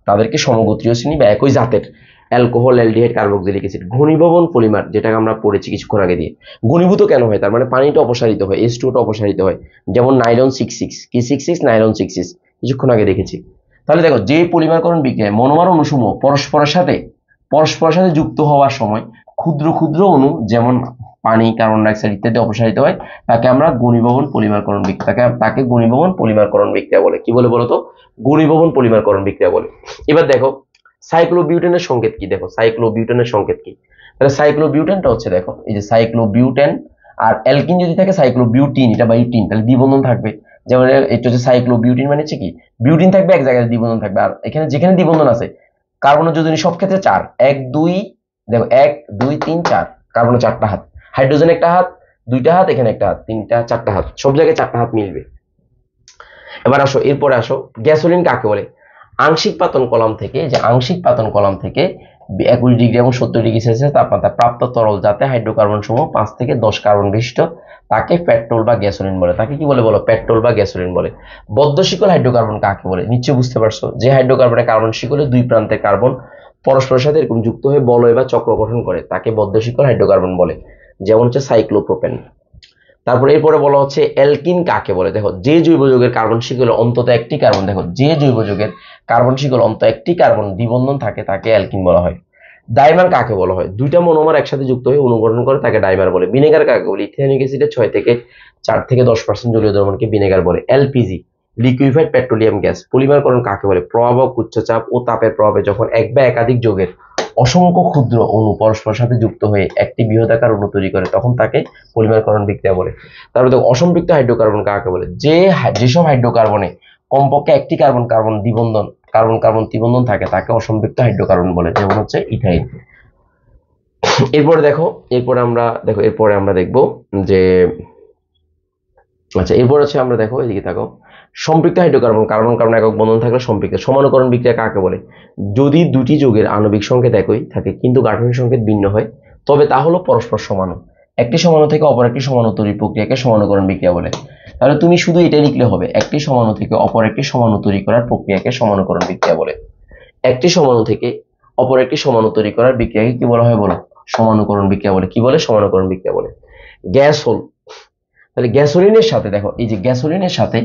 তাদেরকে সমগোত্রীয় শ্রেণি বা একই জাতের অ্যালকোহল অ্যালডিহাইড কার্বক্সিলিক অ্যাসিড ঘনীভবন পলিমার যেটাকে আমরা পড়েছি কিছুক্ষণ আগে দিয়ে। ঘনীভূত কেন হয়? তার মানে পানিটা অপসারিত হয় এস টুটা অপসারিত হয়। যেমন নাইলন সিক্স সিক্স কি six six nylon six six কিছুক্ষণ আগে দেখেছি। তাহলে দেখো, যে পলিমারকরণ বিক্রিয়ায় মনোমার অণুসমূহ পরস্পরের সাথে পরস্পরের সাথে যুক্ত হওয়ার সময় ক্ষুদ্র ক্ষুদ্র অণু, যেমন পানি কার্বন ডাইঅক্সাইড ইত্যাদি অপসারিত হয়, তাকে আমরা ঘনীভবন পলিমারকরণ বিক্রিয়া, তাকে তাকে ঘনীভবন পলিমারকরণ বিক্রিয়া বলে। কি বলে বলতো ঘনীভবন পলিমারকরণ বিক্রিয়া বলে। এবার দেখো সাইক্লোবিউটেনের সংকেত কি? দেখো সাইক্লোবিউটেনের সংকেত কি? তাহলে সাইক্লোবিউটেনটা হচ্ছে দেখো, এই যে সাইক্লোবিউটেন আর অ্যালকিন যদি থাকে সাইক্লোবিউটিন এটা বা ইউটিন তাহলে দ্বিবন্ধন থাকবে। যেমন এটা হচ্ছে সাইক্লোবিউটিন মানে হচ্ছে কি? বিউটিন থাকবে এক জায়গায়, দ্বিবন্ধন থাকবে। আর এখানে যেখানে দ্বিবন্ধন আছে কার্বনের যোজনী সব ক্ষেত্রে চার, এক, দুই দেখো এক, দুই, তিন, চার। কার্বনের চারটা হাত? হাইড্রোজেন একটা হাত, দুইটা হাত, এখানে একটা হাত। তিনটা, চারটা হাত। সব জায়গায় চারটা হাত মিলবে। এবার আসো, এরপরে আসো। গ্যাসোলিন কাকে বলে? আংশিক পাতন কলাম থেকে, যে আংশিক পাতন কলাম থেকে একুশ ডিগ্রি এবং সত্তর ডিগ্রি সেলসিয়াস তাপমাত্রা প্রাপ্ত তরল যাতে হাইড্রোকার্বন সমূহ পাঁচ থেকে দশ কার্বন বিশিষ্ট। তাকে পেট্রোল বা গ্যাসোলিন বলে। তাকে কি বলে বলো? পেট্রোল বা গ্যাসোলিন বলে। বদ্ধ শিকল হাইড্রোকার্বন কাকে বলে? নিশ্চয় বুঝতে পারছ। যে হাইড্রোকার্বনে কার্বন শিকলে দুই প্রান্তে কার্বন পরস্পরের সাথে এরকম যুক্ত হয়ে বলয় বা চক্র গঠন করে, তাকে বদ্ধ শিকল হাইড্রোকার্বন বলে, যেমন হচ্ছে সাইক্লোপ্রোপেন। তারপরে এরপরে বলা হচ্ছে অ্যালকিন কাকে বলে? দেখো, যে জৈব যৌগের কার্বন শিকলে অন্তত একটি কার্বন, দেখো, যে জৈব যৌগের কার্বন শিকল অন্তত একটি কার্বন দ্বিবন্ধন থাকে, তাকে অ্যালকিন বলা হয়। ডাইমার কাকে বলা হয়? দুইটা মনোমার একসাথে যুক্ত হয়ে অনুগঠন করে, তাকে ডাইমার বলে। ভিনেগার কাকে বলে? ইথিয়ানিক অ্যাসিডের ছয় থেকে চার থেকে দশ পার্সেন্ট জলীয় দ্রবণকে ভিনেগার বলে, এলপিজি। লিকুইফাইড পেট্রোলিয়াম গ্যাস পলিমারকরণ কাকে বলে? প্রভাবক উচ্চচাপ ও তাপের প্রভাবে যখন এক বা একাধিক যৌগের অসংখ্য ক্ষুদ্র অণু পরস্পরের সাথে যুক্ত হয়ে একটি বৃহদাকার অণু তৈরি করে, তখন তাকে পলিমারকরণ বিক্রিয়া বলে। তারপরে দেখো অসম্পৃক্ত হাইড্রোকার্বন কাকে বলে? যে যেসব হাইড্রোকার্বনে কমপক্ষে একটি কার্বন কার্বন দ্বিবন্ধন কার্বন কার্বন ত্রিবন্ধন থাকে, তাকে অসম্পৃক্ত হাইড্রোকার্বন বলে, যেমন হচ্ছে ইথাইন এরপরে দেখো, এরপরে আমরা, দেখো, এরপরে আমরা দেখব যে আচ্ছা এরপর হচ্ছে আমরা দেখো, এদিকে থাকো। সম্পৃক্ত হাইড্রোকার্বন কার্বন কার্বন একক বন্ধন থাকলে সম্পৃক্ত। সমানুকরণ বিক্রিয়া কাকে বলে? যদি দুটি যৌগের আণবিক সংকেত একই থাকে, কিন্তু গাঠনিক সংকেত ভিন্ন হয়, তবে তা হলো পরস্পর সমাণু একটি সমাণু থেকে অপর একটি সমাণু তৈরির প্রক্রিয়াকে সমানুকরণ বিক্রিয়া বলে। তাহলে তুমি শুধু এটা লিখলে হবে, একটি সমাণু থেকে অপর একটি সমাণু তৈরি করার প্রক্রিয়াকে সমানুকরণ বিক্রিয়া বলে। একটি সমাণু থেকে অপর একটি সমাণু তৈরি করার বিক্রিয়াকে কি বলা হয় বলো? সমানুকরণ বিক্রিয়া বলে। কি বলে? সমানুকরণ বিক্রিয়া বলে। গ্যাস হল। তাহলে গ্যাসোলিনের সাথে দেখো, এই যে গ্যাসোলিনের সাথে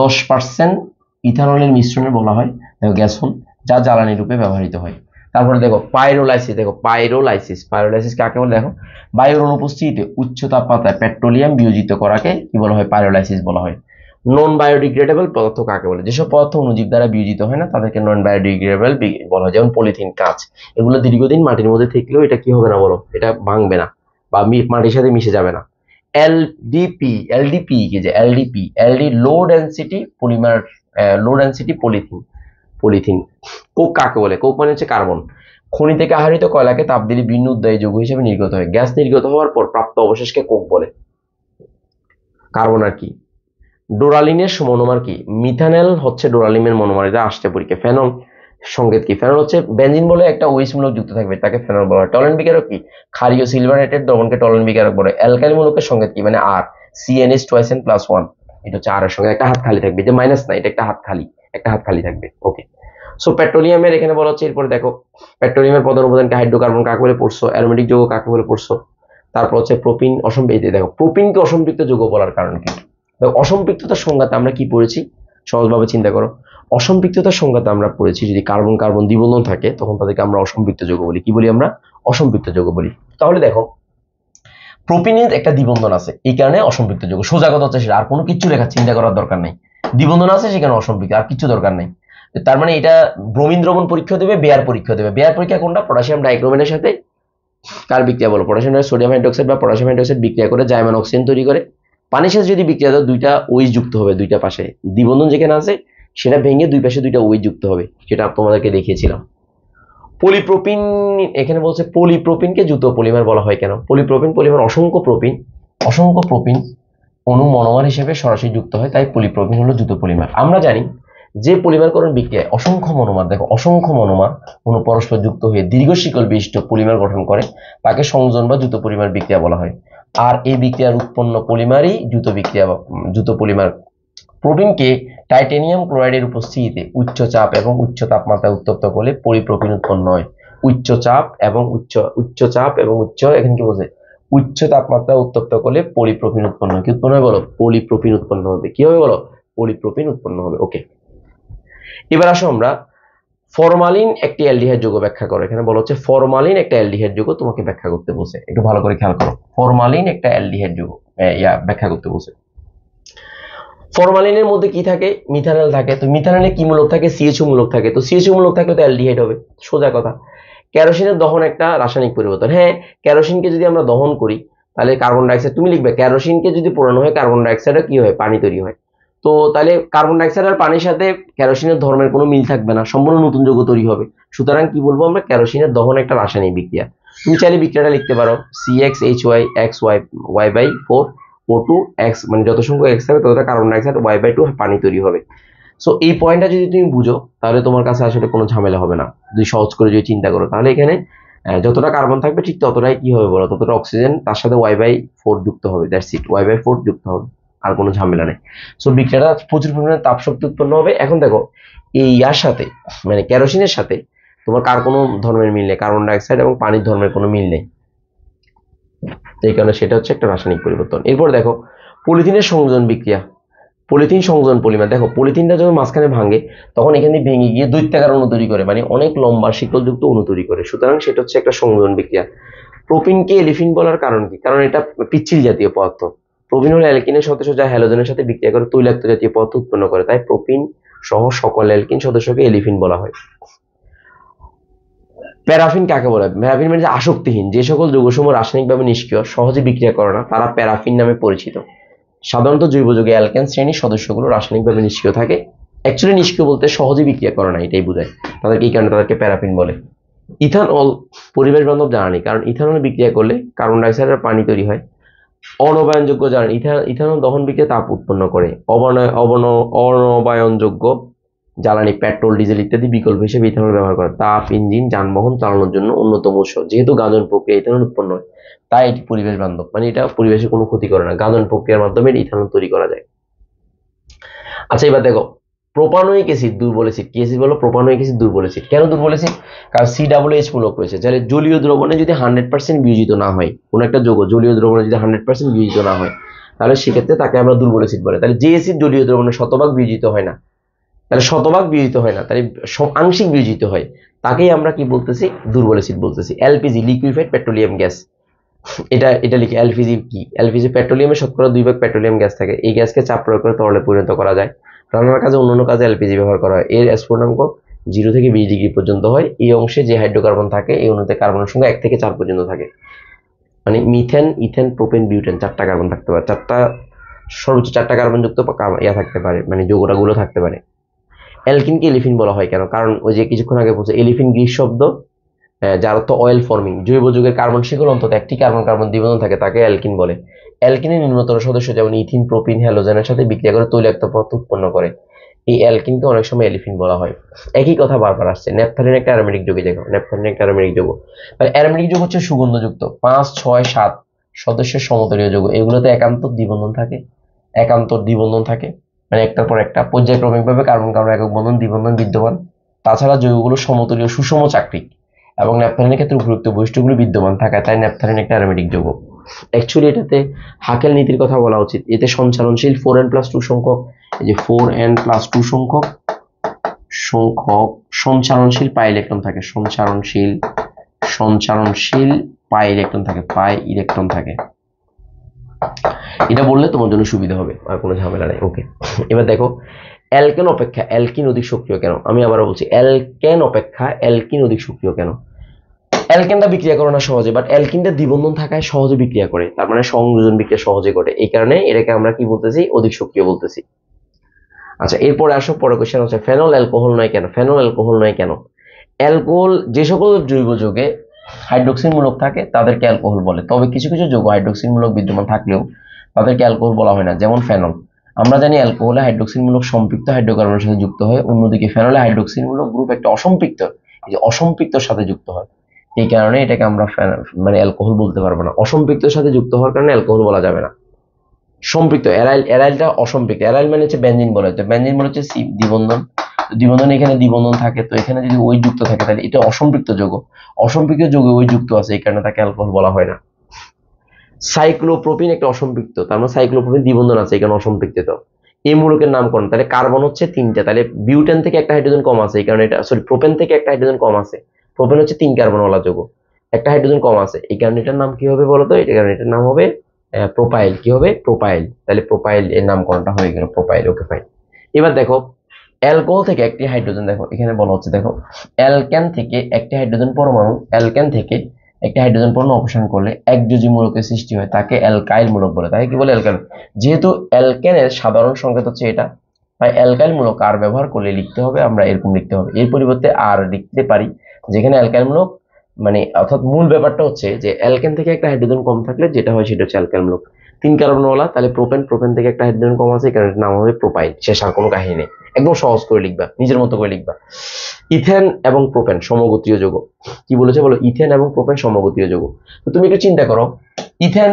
দশ পার্সেন্ট ইথানলের মিশ্রণে বলা হয়, দেখো যা জ্বালানি রূপে ব্যবহৃত হয়। তারপরে দেখো পাইরোলাইসিস দেখো পাইরোলাইসিস পাইরোলাইসিস কাকে বলে দেখো? বায়ুর অনুপস্থিতিতে উচ্চ তাপমাত্রায় পেট্রোলিয়াম বিয়োজিত করাকে কি বলা হয়? পাইরোলাইসিস বলা হয়। নন বায়োডিগ্রেডেবল পদার্থ কাকে বলে? যেসব পদার্থ অনুজীব দ্বারা বিয়োজিত হয় না, তাদেরকে নন বায়োডিগ্রেডেবল বলা হয়। যেমন পলিথিন কাঁচ এগুলো দীর্ঘদিন মাটির মধ্যে থাকলেও এটা কি হবে না বলো? এটা ভাঙবে না বা মাটির সাথে মিশে যাবে না। এলডিপি এলডিপি কি যে LDP LD low density polymer low density polythene polythene coke কাকে বলে? কোক মানে হচ্ছে কার্বন। খনি থেকে আহরিত কয়লাকে তাপ দিলে ভিন্ন উদ্দায়ী যৌগ হিসেবে নির্গত হয়। গ্যাস নির্গত হওয়ার পর প্রাপ্ত অবশেষকে কোক বলে। কার্বন আর কি? ডোরালিনের মনোমার কি? মিথানেল হচ্ছে ডোরালিনের মনোমার এটা আসতে পরীক্ষা ফেনল সংকেত কি? ফেনল হচ্ছে বেঞ্জিন বলে একটা ওয়েস্টমূলক যুক্ত থাকবে, তাকে ফেনল বলা হয়। টলেন বিকারক কি? ক্ষারীয় সিলভারেটেড দ্রবণকে টলেন বিকারক বলে। অ্যালকালি মূলকের সংকেত কি? মানে আর। CNS twice N plus one এটা হচ্ছে আর এর সঙ্গে একটা হাত খালি থাকবে। যে মাইনাস না, এটা একটা হাত খালি। একটা হাত খালি থাকবে। ওকে সো পেট্রোলিয়ামের এখানে বলা হচ্ছে, এরপরে দেখো পেট্রোলিয়ামের প্রধান উপাদানকে হাইড্রোকার্বন কাকে বলে পড়ছো? অ্যারোমেটিক যৌগ কাকে বলে পড়ছো? তারপর হচ্ছে প্রোপিন অসম্পৃক্ত দেখো প্রোপিনকে অসম্পৃক্ত যৌগ বলার কারণ কি? অসম্পৃক্ততার সংজ্ঞাতে আমরা কি পড়েছি? সহজভাবে চিন্তা করো। অসম্পৃক্ততার সংজ্ঞাতে আমরা পড়েছি, যদি কার্বন কার্বন দ্বিবন্ধন থাকে, তখন তাদেরকে আমরা অসম্পৃক্ত যৌগ বলি। কি বলি আমরা? অসম্পৃক্ত যৌগ বলি। তাহলে দেখো প্রোপিনের একটা দ্বিবন্ধন আছে, এই কারণে অসম্পৃক্ত যৌগ সোজা কথা হচ্ছে সেটা, আর কোনো কিছু লেখা চিন্তা করার দরকার নেই। দ্বিবন্ধন আছে সেখানে অসম্পৃক্ত, আর কিছু দরকার নেই। তার মানে এটা ব্রোমিন দ্রবণ পরীক্ষা দেবে, বেয়ার পরীক্ষা দেবে। বেয়ার পরীক্ষা কোনটা? পটাশিয়াম ডাইক্রোমেনের সাথে কার বিক্রিয়া বলো? পটাশিয়াম সোডিয়াম হাইড্রোক্সাইড বা পটাশিয়াম হাইড্রোক্সাইড বিক্রিয়া করে জাইমান অক্সিজেন তৈরি করে। পানির সাথে যদি বিক্রিয়া দাও দুইটা ওই যুক্ত হবে, দুইটা পাশে। দ্বিবন্ধন যেখানে আছে সেটা ভেঙে দুই পাশে দুইটা ওই যুক্ত হবে যেটা তোমাদেরকে দেখিয়েছিলাম। পলিপ্রোপিন এখানে বলছে পলিপ্রোপিনকে জুতো পলিমার বলা হয় কেন? পলিপ্রোপিন পলিমার অসংখ্য প্রোপিন অসংখ্য প্রোপিন অণু মনোমার হিসেবে সরাসরি যুক্ত হয়, তাই পলিপ্রোপিন হলো জুতো পলিমার আমরা জানি যে পলিমারকরণ বিক্রিয়ায় অসংখ্য মনোমার, দেখো, অসংখ্য মনোমার কোনো পরস্পর যুক্ত হয়ে দীর্ঘ শিকল বিশিষ্ট পলিমার গঠন করে, তাকে সংযোজন বা জুতো পলিমার বিক্রিয়া বলা হয়। আর এই বিক্রিয়ার উৎপন্ন পলিমারই জুত বিক্রিয়া জুত পলিমার প্রোটিনকে টাইটেনিয়াম ক্লোরাইডের উপস্থিতিতে উচ্চ চাপ এবং উচ্চ তাপমাত্রা উত্তপ্ত করলে পলিপ্রোপিন উৎপন্ন হয়। উচ্চ চাপ এবং উচ্চ উচ্চ চাপ এবং উচ্চ, এখানে কি বলছে? উচ্চ তাপমাত্রায় উত্তপ্ত করলে পলিপ্রোপিন উৎপন্ন হয়। কি উৎপন্ন হয় বলো? পলিপ্রোপিন উৎপন্ন হবে। কি হবে বলো? পলিপ্রোপিন উৎপন্ন হবে। ওকে এবার আসো আমরা ফরমালিন একটি অ্যালডিহাইড যৌগ ব্যাখ্যা করো। এখানে বলা হচ্ছে ফরমালিন একটা অ্যালডিহাইড যৌগ তোমাকে ব্যাখ্যা করতে বলছে। একটু ভালো করে খেয়াল করো। ফরমালিন একটা অ্যালডিহাইড যৌগ ইয়া, ব্যাখ্যা করতে বলছে। ফরমালিনের মধ্যে কি থাকে? মিথানল থাকে। তো মিথানলে কি মূলক থাকে? সিএচও মূলক থাকে। তো সিএচও মূলক থাকলে তো অ্যালডিহাইড হবে। সোজা কথা। ক্যারোসিনের দহন একটা রাসায়নিক পরিবর্তন। হ্যাঁ ক্যারোসিনকে যদি আমরা দহন করি, তাহলে কার্বন ডাইঅক্সাইড তুমি লিখবে, ক্যারোসিনকে যদি পোড়ানো হয় কার্বন ডাইঅক্সাইডও কি হয়? পানি তৈরি হয়। তো তাহলে কার্বন ডাইঅক্সাইড আর পানির সাথে ক্যারোসিনের ধর্মের কোনো মিল থাকবে না। সম্পূর্ণ নতুন যৌগ তৈরি হবে। সুতরাং কি বলব আমরা? ক্যারোসিনের দহন একটা রাসায়নিক বিক্রিয়া। তুমি চাইলে বিক্রিয়াটা লিখতে পারো। C X H Y X Y Y by four O two X মানে যত সংখ্যক এক্স থাকবে, ততটা carbon dioxide Y by two পানি তৈরি হবে। সো এই পয়েন্টটা যদি তুমি বুঝো, তাহলে তোমার কাছে আসলে কোনো ঝামেলা হবে না। যদি সহজ করে যদি চিন্তা করো, তাহলে এখানে যতটা কার্বন থাকবে, ঠিক ততটাই কি হবে বলো? ততটা অক্সিজেন, তার সাথে ওয়াই বাই ফোর যুক্ত হবে that's it Y by four যুক্ত হবে, আর কোনো ঝামেলা নেই। সো বিক্রিয়াটা প্রচুর পরিমাণে তাপ শক্তি উৎপন্ন হবে। এখন দেখো, এই ইয়ার সাথে মানে ক্যারোসিনের সাথে, তোমার কার কোনো ধর্মের মিল নেই, কার্বন ডাইঅক্সাইড এবং পানির ধর্মের কোনো মিল নেই। এই কারণে সেটা হচ্ছে একটা রাসায়নিক পরিবর্তন। এরপর দেখো, পলিথিনের সংযোজন বিক্রিয়া। পলিথিন সংযোজন পলিমার, দেখো, পলিথিনটা যখন মাঝখানে ভাঙে, তখন এখানে ভেঙে গিয়ে দৈত্যাকার অণু তৈরি করে মানে অনেক লম্বা শিকলযুক্ত অণু তৈরি করে। সুতরাং সেটা হচ্ছে একটা সংযোজন বিক্রিয়া। প্রোপিনকে এলিফিন বলার কারণ কি? কারণ এটা পিচ্ছিল জাতীয় পদার্থ। প্রোপিন হলো অ্যালকিনের সদস্য যা হ্যালোজেনের সাথে বিক্রিয়া করে তৈলাক্ত জাতীয় পদার্থ উৎপন্ন করে। তাই প্রোপিন সহ সকল অ্যালকিন সদস্যকে এলিফিন বলা হয়। প্যারাফিন কাকে বলে? প্যারাফিন মানে আসক্তিহীন, যে সকল যৌগসমূহ রাসায়নিকভাবে নিষ্ক্রিয়, সহজে বিক্রিয়া করে না, তারা প্যারাফিন নামে পরিচিত। সাধারণত জৈব যুগে অ্যালকেন শ্রেণির সদস্যগুলো রাসায়নিকভাবে নিষ্ক্রিয় থাকে। অ্যাকচুয়ালি নিষ্ক্রিয় বলতে সহজে বিক্রিয়া করে না, এটাই বোঝায়। তাদেরকে এই কারণে তাদেরকে প্যারাফিন বলে। ইথানল পরিবেশ বান্ধব জানা কারণ ইথানল বিক্রিয়া করলে কার্বন ডাইঅক্সাইড আর পানি তৈরি হয়। অনবায়নযোগ্য জানেন ইথানল দহন বিক্রিয়া তাপ উৎপন্ন করে। অবনয় অবন অনবায়নযোগ্য জ্বালানি, পেট্রোল, ডিজেল ইত্যাদি বিকল্প হিসেবে ইথানল ব্যবহার করে। তাপ, ইঞ্জিন, যানবাহন চালানোর জন্য অন্যতম উৎস, যেহেতু গাজন প্রক্রিয়া ইথানল উৎপন্ন হয়। তাই এটি পরিবেশ বান্ধব মানে এটা পরিবেশে কোনো ক্ষতি করে না। গাজন প্রক্রিয়ার মাধ্যমে ইথানল তৈরি করা যায়। আচ্ছা এবার দেখো, প্রোপানোয়িক অ্যাসিড, দুর্বল অ্যাসিড। কি অ্যাসিড বলো? প্রোপানোয়িক অ্যাসিড, দুর্বল অ্যাসিড। কেন দুর্বল অ্যাসিড? কারণ সি ডাবল এইচ মূলক রয়েছে। তাহলে জলীয় দ্রবণে যদি হান্ড্রেড পার্সেন্ট বিয়োজিত না হয়, কোনো একটা যৌগ জলীয় দ্রবণে যদি হান্ড্রেড পার্সেন্ট বিয়োজিত না হয়, তাহলে সেক্ষেত্রে তাকে আমরা দুর্বল অ্যাসিড বলে। তাহলে যে অ্যাসিড জলীয় দ্রবণে শতভাগ বিয়োজিত হয় না তাহলে শতভাগ বিয়োজিত হয় না, তাহলে আংশিক বিয়োজিত হয়। তাকেই আমরা কি বলতেছি? দুর্বল অ্যাসিড বলতেছি। এলপিজি লিকুইফাইড পেট্রোলিয়াম গ্যাস এটা এটা লিখে এলপিজি কি? এলপিজি পেট্রোলিয়ামে শতকরা দুই ভাগ পেট্রোলিয়াম গ্যাস থাকে। এই গ্যাসকে চাপ প্রয়োগ করে তরলে পরিণত করা যায়। রান্নার কাজে অন্যান্য কাজে এলপিজি ব্যবহার করা হয়। এর স্ফুটনাঙ্ক জিরো থেকে বিশ ডিগ্রি পর্যন্ত হয়। এই অংশে যে হাইড্রোকার্বন থাকে, এই অণুতে কার্বনের সংখ্যা এক থেকে চার পর্যন্ত থাকে। মানে মিথেন ইথেন প্রোপেন বিউটেন চারটা কার্বন থাকতে পারে। চারটা, সর্বোচ্চ চারটা কার্বনযুক্ত ইয়া থাকতে পারে। মানে যৌগটাগুলো থাকতে পারে। অ্যালকিনকে এলিফিন বলা হয় কেন? কারণ ওই যে কিছুক্ষণ আগে বলছে, এলিফিন গ্রিস শব্দ যার অর্থ অয়েল ফর্মিং জৈব যুগের কার্বন শিকল অন্তত একটি কার্বন কার্বন দ্বিবন্ধন থাকে, তাকে অ্যালকিন বলে। অ্যালকিনের নিম্নতর সদস্য যেমন ইথিন, প্রোপিন, হ্যালোজেনের সাথে বিক্রিয়া করে তৈলাক্ত পদার্থ উৎপন্ন করে। এই অ্যালকিনকে অনেক সময় এলিফিন বলা হয়। একই কথা বারবার আসছে ন্যাপথালিন একটা অ্যারোমেটিক যৌগ দেখো ন্যাপথালিন একটা অ্যারোমেটিক যৌগ। তাহলে অ্যারোমেটিক যৌগ হচ্ছে সুগন্ধযুক্ত, পাঁচ, ছয়, সাত সদস্যের সমতলীয় যৌগ, এগুলোতে একান্ত দ্বিবন্ধন থাকে, একান্ত দ্বিবন্ধন থাকে। মানে একটার পর একটা। পর্যায়ক্রমিকভাবে কার্বন কার্বন একক বন্ধন, দ্বিবন্ধন, বিদ্যমান। তাছাড়া যৌগগুলো সমতলীয় সুষম চাকরিক এবং ন্যাপথালিনের ক্ষেত্রে উপযুক্ত বৈশিষ্ট্যগুলো বিদ্যমান থাকায় তাই ন্যাপথালিন একটা অ্যারোমেটিক যৌগ। অ্যাকচুয়ালি এটাতে হাকেল নীতির কথা বলা উচিত। এতে সঞ্চালনশীল ফোর এন প্লাস টু সংখ্যক, এই যে ফোর এন প্লাস টু সংখ্যক সংখ্যক সঞ্চারণশীল পাই ইলেকট্রন থাকে। সঞ্চারণশীল সঞ্চারণশীল পাই ইলেকট্রন থাকে, পাই ইলেকট্রন থাকে। এটা বললে তোমার জন্য সুবিধা হবে, আর কোনো ঝামেলা নেই ওকে এবার দেখো, অ্যালকেন অপেক্ষা, অ্যালকিন অধিক সক্রিয় কেন? আমি আবারও বলছি, অ্যালকেন অপেক্ষা, অ্যালকিন অধিক সক্রিয় কেন? অ্যালকেনটা বিক্রিয়া করে না সহজে বাট অ্যালকিনটা দ্বিবন্ধন থাকায় সহজে বিক্রিয়া করে, তার মানে সংযোজন বিক্রিয়া সহজে ঘটে। এই কারণে এটাকে আমরা কি বলতেছি? অধিক সক্রিয় বলতেছি। আচ্ছা এরপরে আসো পরে কোশ্চেন হচ্ছে, ফেনল অ্যালকোহল নয় কেন? ফেনল অ্যালকোহল নয় কেন? অ্যালকোহল, যে সকল জৈব যৌগে হাইড্রোক্সিন মূলক থাকে, তাদেরকে অ্যালকোহল বলে। তবে কিছু কিছু যৌগ হাইড্রোক্সিন মূলক বিদ্যমান থাকলেও তাদেরকে অ্যালকোহল বলা হয় না, যেমন ফেনল আমরা জানি অ্যালকোহলে হাইড্রোক্সিন মূলক সম্পৃক্ত হাইড্রোকার্বনের সাথে যুক্ত হয়, অন্যদিকে ফেনলে হাইড্রোক্সিন মূলক গ্রুপ একটা অসম্পৃক্ত, এই যে অসম্পৃক্তর সাথে যুক্ত হয়। এই কারণে এটাকে আমরা মানে অ্যালকোহল বলতে পারব না। অসম্পৃক্তর সাথে যুক্ত হওয়ার কারণে অ্যালকোহল বলা যাবে না। সম্পৃক্ত অ্যারাইল অ্যারাইলটা অসম্পৃক্ত। অ্যারাইল মানে হচ্ছে বেঞ্জিন বলা হচ্ছে। বেঞ্জিন বলে হচ্ছে সি দ্বিবন্ধন। দ্বিবন্ধন এখানে দ্বিবন্ধন থাকে, তো এখানে যদি ওই যুক্ত থাকে, তাহলে এটা অসম্পৃক্ত যৌগ। অসম্পৃক্ত যৌগে ওই যুক্ত আছে, এই কারণে তাকে অ্যালকোহল বলা হয় না। সাইক্লোপ্রোপিন একটা অসম্পৃক্ত। তার মানে সাইক্লোপ্রোপিন দ্বিবন্ধন আছে, এখানে অসম্পৃক্ত এই মূলকের নামকরণ, তাহলে কার্বন হচ্ছে তিনটা, তাহলে বিউটেন থেকে একটা হাইড্রোজেন কম আছে, এই কারণে এটা সরি প্রোপেন থেকে একটা হাইড্রোজেন কম আছে। প্রোপেন হচ্ছে তিন কার্বনওয়ালা যৌগ, একটা হাইড্রোজেন কম আছে। এই কারণে এটার নাম কি হবে বলতো? এই কারণে এটার নাম হবে প্রোপাইল কি হবে? প্রোপাইল তাহলে প্রোপাইল এর নামকরণটা হয়ে গেল প্রোপাইল ওকে ফাইন এবার দেখো অ্যালকোহল থেকে একটি হাইড্রোজেন দেখো, এখানে বলা হচ্ছে, দেখো অ্যালকেন থেকে একটি হাইড্রোজেন পরমাণু অ্যালকেন থেকে একটি হাইড্রোজেন পরমাণু অপসারণ করলে এক একযোজি মূলকের সৃষ্টি হয়, তাকে অ্যালকাইল মূলক বলে। তাকে কি বলে? অ্যালকাইল যেহেতু অ্যালকেনের সাধারণ সংকেত হচ্ছে এটা, তাই অ্যালকাইল মূলক আর ব্যবহার করলে লিখতে হবে, আমরা এরকম লিখতে হবে। এর পরিবর্তে আর লিখতে পারি, যেখানে অ্যালকাইল মূলক মানে অর্থাৎ মূল ব্যাপারটা হচ্ছে যে অ্যালকেন থেকে একটা হাইড্রোজেন কম থাকলে যেটা হয় সেটা হচ্ছে অ্যালকাইল মূলক। তিন কার্বনওয়ালা তাহলে প্রোপেন প্রোপেন থেকে একটা হাইড্রোজেন কম আছে কারণ নাম হবে প্রোপাইল শেষ আর কোনো কাহিনী নেই। একদম সহজ করে লিখবা, নিজের মতো করে লিখবা। ইথেন এবং প্রোপেন, সমগোত্রীয় যৌগ। কি বলেছে বলো? ইথেন এবং প্রোপেন, সমগোত্রীয় যৌগ। তো তুমি একটু চিন্তা করো, ইথেন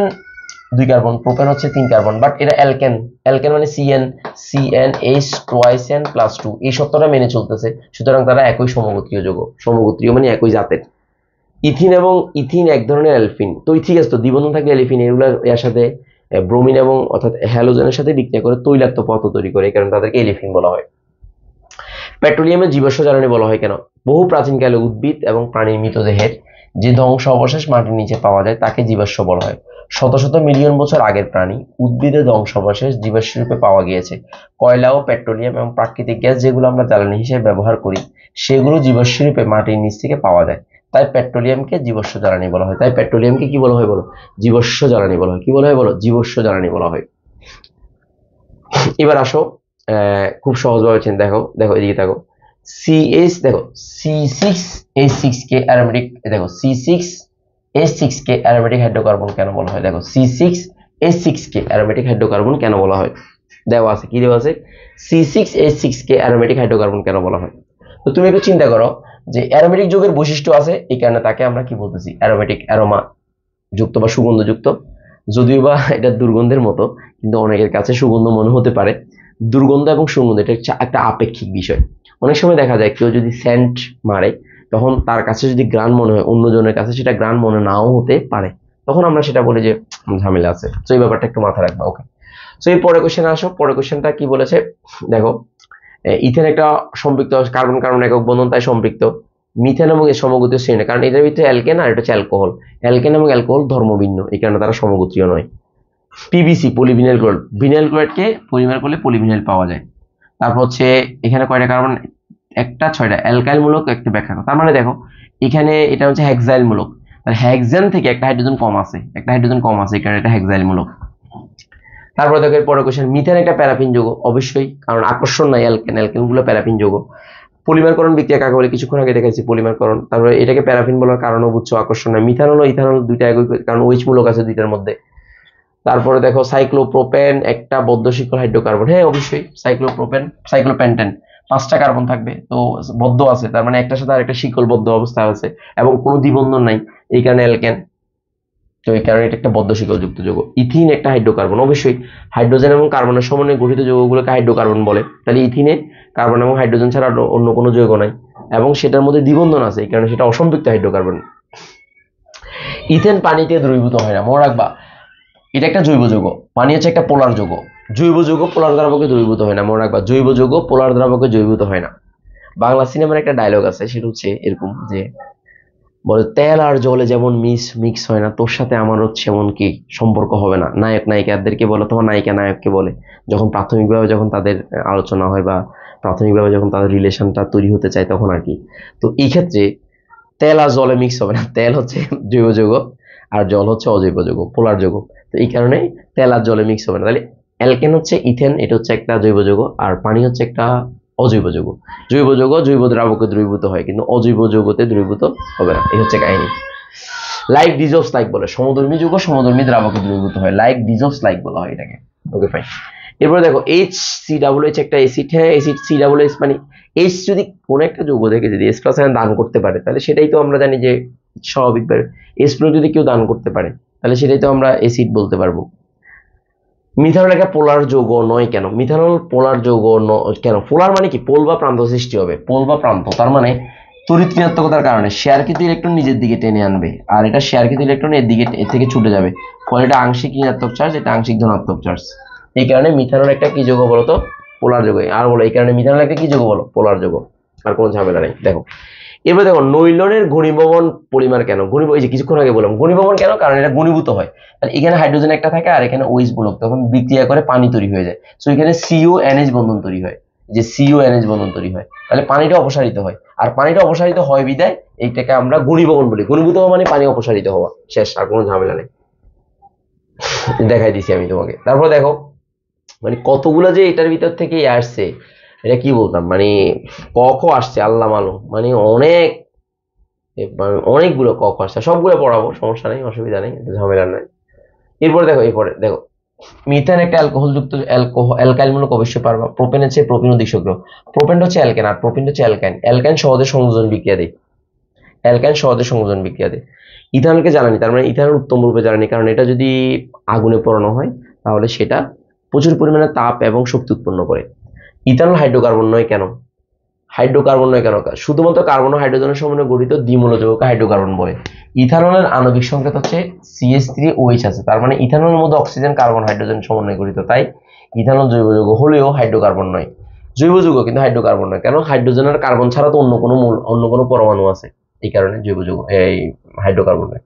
দুই কার্বন, প্রোপেন হচ্ছে তিন কার্বন বাট এটা অ্যালকেন। অ্যালকেন মানে CN CN H twice N plus two এই সত্যটা মেনে চলতেছে, সুতরাং তারা একই সমগোত্রীয় যৌগ। সমগোত্রীয় মানে একই জাতের। ইথিন এবং ইথিন এক ধরনের অ্যালফিন। তো ঠিক আছে তো দ্বিবন্ধন থাকলে অ্যালিফিন, এগুলো এর সাথে ব্রোমিন এবং অর্থাৎ হ্যালোজেনের সাথে বিক্রিয়া করে তৈলাক্ত পদার্থ তৈরি করে কারণে তাদেরকে এলিফিন বলা হয়। পেট্রোলিয়ামের জীবাশ্ম জ্বালানি বলা হয় কেন? বহু প্রাচীনকালে উদ্ভিদ এবং প্রাণীর মৃতদেহের যে ধ্বংস অবশেষ মাটির নিচে পাওয়া যায়, তাকে জীবাশ্ম বলা হয়। শত শত মিলিয়ন বছর আগের প্রাণী উদ্ভিদের জীবাশ্ম রূপে পাওয়া গিয়েছে। কয়লা ও পেট্রোলিয়াম এবং প্রাকৃতিক গ্যাস যেগুলো আমরা জ্বালানি হিসেবে ব্যবহার করি, সেগুলো জীবাশ্ম রূপে মাটির নিচ থেকে পাওয়া যায়। তাই পেট্রোলিয়ামকে জীবাশ্ম জ্বালানি বলা হয়। তাই পেট্রোলিয়ামকে কি বলা হয় বলো? জীবাশ্ম জ্বালানি বলা হয়। কি বলা হয় বলো? জীবাশ্ম জ্বালানি বলা হয়। এবার আসো খুব সহজভাবে চিন্তা দেখো দেখো, এদিকে দেখো। সিএস দেখো সি সিক্স এইচ সিক্স কে অ্যারোমেটিক দেখো সি সিক্স এইচ সিক্স কে অ্যারোমেটিক হাইড্রোকার্বন কেন বলা হয়? দেখো সি সিক্স এইচ সিক্স কে অ্যারোমেটিক হাইড্রোকার্বন কেন বলা হয়? দেওয়া আছে, কি দেওয়া আছে? সি সিক্স এইচ সিক্স কে অ্যারোমেটিক হাইড্রোকার্বন কেন বলা হয়? তো তুমি একটু চিন্তা করো যে অ্যারোমেটিক যুগের বৈশিষ্ট্য আছে, এই কারণে তাকে আমরা কি বলতেছি? অ্যারোমেটিক অ্যারোমা যুক্ত বা সুগন্ধযুক্ত। যদিও বা এটা দুর্গন্ধের মতো, কিন্তু অনেকের কাছে সুগন্ধ মনে হতে পারে। দুর্গন্ধ এবং সুগন্ধ, এটা হচ্ছে একটা আপেক্ষিক বিষয়। অনেক সময় দেখা যায় কেউ যদি সেন্ট মারে, তখন তার কাছে যদি গ্রান মনে হয়, অন্যজনের কাছে সেটা গ্রান মনে নাও হতে পারে। তখন আমরা সেটা বলি যে ঝামেলা আছে। তো এই ব্যাপারটা একটু মাথায় রাখবা ওকে সো এই পরের কোশ্চেন আসো। পরের কোশ্চেনটা কি বলেছে? দেখো ইথেন একটা সম্পৃক্ত কার্বন কার্বন একক বন্ধন, তাই সম্পৃক্ত। মিথেন এবং এর সমগোত্রীয় শ্রেণি, কারণ এটার ভিতরে অ্যালকেন আর এটা হচ্ছে অ্যালকোহল। অ্যালকেন এবং অ্যালকোহল ধর্মভিন্ন, এই কারণে তারা সমগোত্রীয় নয়। পিভিসি পলিভিনাইল ক্লোরাইড ভিনাইল ক্লোরাইডকে পলিমার করলে পলিভিনাইল পাওয়া যায়। তারপর হচ্ছে এখানে কয়টা কার্বন একটা, ছয়টা। অ্যালকাইল মূলক একটা ব্যাখ্যা। তার মানে দেখো, এখানে এটা হচ্ছে হেক্সাইল মূলক আর হেক্সেন থেকে একটা হাইড্রোজেন কম আছে। একটা হাইড্রোজেন কম আছে কারণে এটা হেক্সাইল মূলক তারপরে দেখো পরের কোশ্চেন মিথেন একটা প্যারাফিন যৌগ। অবশ্যই, কারণ আকর্ষণ নাই অ্যালকেন অ্যালকেনগুলো প্যারাফিন যৌগ পলিমারকরণ বিক্রিয়া কাকে বলে? কিছুক্ষণ আগে দেখাচ্ছি পলিমারকরণ তারপরে এটাকে প্যারাফিন বলার কারণও বুঝছ আকর্ষণ নয়। মিথানল ইথানল দুইটা একই, কারণ ওইচ মূলক আছে দুইটার মধ্যে। তারপরে দেখো সাইক্লোপ্রোপেন একটা বদ্ধ শিকল হাইড্রোকার্বন হ্যাঁ অবশ্যই সাইক্লোপ্রোপেন সাইক্লোপেন্টেন পাঁচটা কার্বন থাকবে, তো বদ্ধ আছে, তার মানে একটার সাথে আরেকটা শিকল বদ্ধ অবস্থায় আছে, এবং কোনো দ্বিবন্ধন নাই, এই কারণে অ্যালকেন তো এই কারণে এটা একটা বদ্ধ শিকল যুক্ত যৌগ। ইথিন একটা হাইড্রোকার্বন অবশ্যই হাইড্রোজেন এবং কার্বনের সমন্বয়ে গঠিত যৌগগুলোকে হাইড্রোকার্বন বলে, তাহলে ইথিনে কার্বন এবং হাইড্রোজেন ছাড়া অন্য কোনো যৌগ নাই, এবং সেটার মধ্যে দ্বিবন্ধন আছে, এই কারণে সেটা অসম্পৃক্ত হাইড্রোকার্বন ইথেন পানিতে দ্রবীভূত হয় না, মনে রাখবা এটা একটা জৈব যৌগ। পানি হচ্ছে একটা পোলার যৌগ। জৈব যৌগ পোলার দ্রাবকে দ্রবীভূত হয় না, মনে রাখবা। জৈব যৌগ পোলার দ্রাবকে দ্রবীভূত হয় না। বাংলা সিনেমার একটা ডায়লগ আছে, সেটা হচ্ছে এরকম যে, বলে, তেল আর জলে যেমন মিস, মিক্স হয় না, তোর সাথে আমার হচ্ছে এমন কি সম্পর্ক হবে না? নায়ক, নায়িকাদেরকে বলে তোমার নায়িকা, নায়ককে বলে, যখন প্রাথমিকভাবে যখন তাদের আলোচনা হয় বা প্রাথমিকভাবে যখন তাদের রিলেশনটা তৈরি হতে চায় তখন আর কি। তো এই ক্ষেত্রে তেল আর জলে মিক্স হবে না। তেল হচ্ছে জৈব যৌগ আর জল হচ্ছে অজৈব যৌগ, পোলার যৌগ। তো এই কারণে তেল আর জলে মিক্স হবে না। তাহলে অ্যালকেন হচ্ছে ইথেন এটা হচ্ছে একটা জৈব যৌগ, আর পানি হচ্ছে একটা অজৈব যৌগ। জৈব যৌগ, জৈব দ্রাবকে দ্রবীভূত হয়, কিন্তু অজৈব যৌগতে দ্রবীভূত হবে না। এই হচ্ছে কাহিনী। লাইক ডিজোস লাইক বলে, সমধর্মী যৌগ, সমধর্মী দ্রাবকে দ্রবীভূত হয়। লাইক ডিজোস লাইক বলা হয় এটাকে। ওকে ফাইন এরপরে দেখো এইচ সি ডাবল এইচ একটা অ্যাসিড হ্যাঁ অ্যাসিড সি ডাবল এইচ মানে এইচ যদি কোনো একটা যৌগ থেকে যদি এস প্লাস দান করতে পারে, তাহলে সেটাই তো আমরা জানি যে স্বাভাবিকভাবে এস প্লাস যদি কেউ দান করতে পারে তাহলে সেটাই তো আমরা অ্যাসিড বলতে পারব। মিথানল একটা পোলার যৌগ নয় কেন? মিথানল পোলার যৌগ কেন? পোলার মানে কি? পোল বা প্রান্ত সৃষ্টি হবে। পোল বা প্রান্ত, তার মানে তড়িৎ ঋণাত্মকতার কারণে। শেয়ারকৃত ইলেকট্রন নিজের দিকে টেনে আনবে, আর এটা শেয়ারকৃত ইলেকট্রন এর দিকে এর থেকে ছুটে যাবে। ফলে এটা আংশিক ঋণাত্মক চার্জ এটা আংশিক ধনাত্মক চার্জ এই কারণে মিথানল একটা কি যৌগ বলো তো পোলার যৌগ। আর বলো, এই কারণে মিথানল একটা কি যৌগ বলো? পোলার যৌগ। আর কোনো ঝামেলা নেই। দেখো এবার দেখো, নৈলনের ঘনীভবন পরিমাণ কেন? ঘনীভ এই যে কিছুক্ষণ আগে বললাম, ঘনীভবন কেন? কারণ এটা ঘনীভূত হয়। আর এখানে হাইড্রোজেন একটা থাকে আর এখানে ওইস মূলক তখন বিক্রিয়া করে পানি তৈরি হয়ে যায়। সো এখানে সিও এনএইচ বন্ধন তৈরি হয়। যে সিও এনএইচ বন্ধন তৈরি হয়। তাহলে পানিটা অপসারিত হয়। আর পানিটা অপসারিত হয় বিদায়, এইটাকে আমরা ঘনীভবন বলি। ঘনীভূত হওয়া মানে পানি অপসারিত হওয়া। শেষ, আর কোনো ঝামেলা নেই। দেখাই দিছি আমি তোমাকে। তারপর দেখো মানে কতগুলো যে এটার ভিতর থেকে আসছে এটা কি বলতাম? মানে ক খ আসছে, আল্লাহ মালুম মানে অনেক মানে অনেকগুলো ক খ আসছে সবগুলো পড়াবো, সমস্যা নেই, অসুবিধা নেই ঝামেলা নাই। এরপরে দেখো এরপরে দেখো। মিথেন একটা অ্যালকোহলযুক্ত অ্যালকোহল অ্যালকাইলমূলক অবশ্যই পারবা। প্রোপেন হচ্ছে প্রোপিন অধিক সক্রিয় প্রোপেন হচ্ছে অ্যালকেন, আর প্রোপিন হচ্ছে অ্যালকাইন। অ্যালকাইন সহজে সংযোজন বিক্রিয়া দেয়। অ্যালকাইন সহজে সংযোজন বিক্রিয়া দেয়। ইথানলকে জ্বালানি, তার মানে ইথানল উত্তম রূপে জ্বালানি, কারণ এটা যদি আগুনে পোড়ানো হয়, তাহলে সেটা প্রচুর পরিমাণে তাপ এবং শক্তি উৎপন্ন করে। ইথানল হাইড্রোকার্বন নয় কেন? হাইড্রোকার্বন নয় কেন? শুধুমাত্র কার্বন ও হাইড্রোজেনের সমন্বয়ে গঠিত দ্বিমূল যৌগকে হাইড্রোকার্বন বলে। ইথানলের আণবিক সংকেত হচ্ছে সিএস থ্রি ওইচ আছে। তার মানে ইথানলের মধ্যে অক্সিজেন, কার্বন, হাইড্রোজেন সমন্বয়ে গঠিত। তাই ইথানল জৈব যৌগ হলেও হাইড্রোকার্বন নয়। জৈব যৌগ কিন্তু হাইড্রোকার্বন নয়। কেন? হাইড্রোজেন আর কার্বন ছাড়া তো অন্য কোনো মূল, অন্য কোনো পরমাণু আছে। এই কারণে জৈব যৌগ, এই হাইড্রোকার্বন নয়।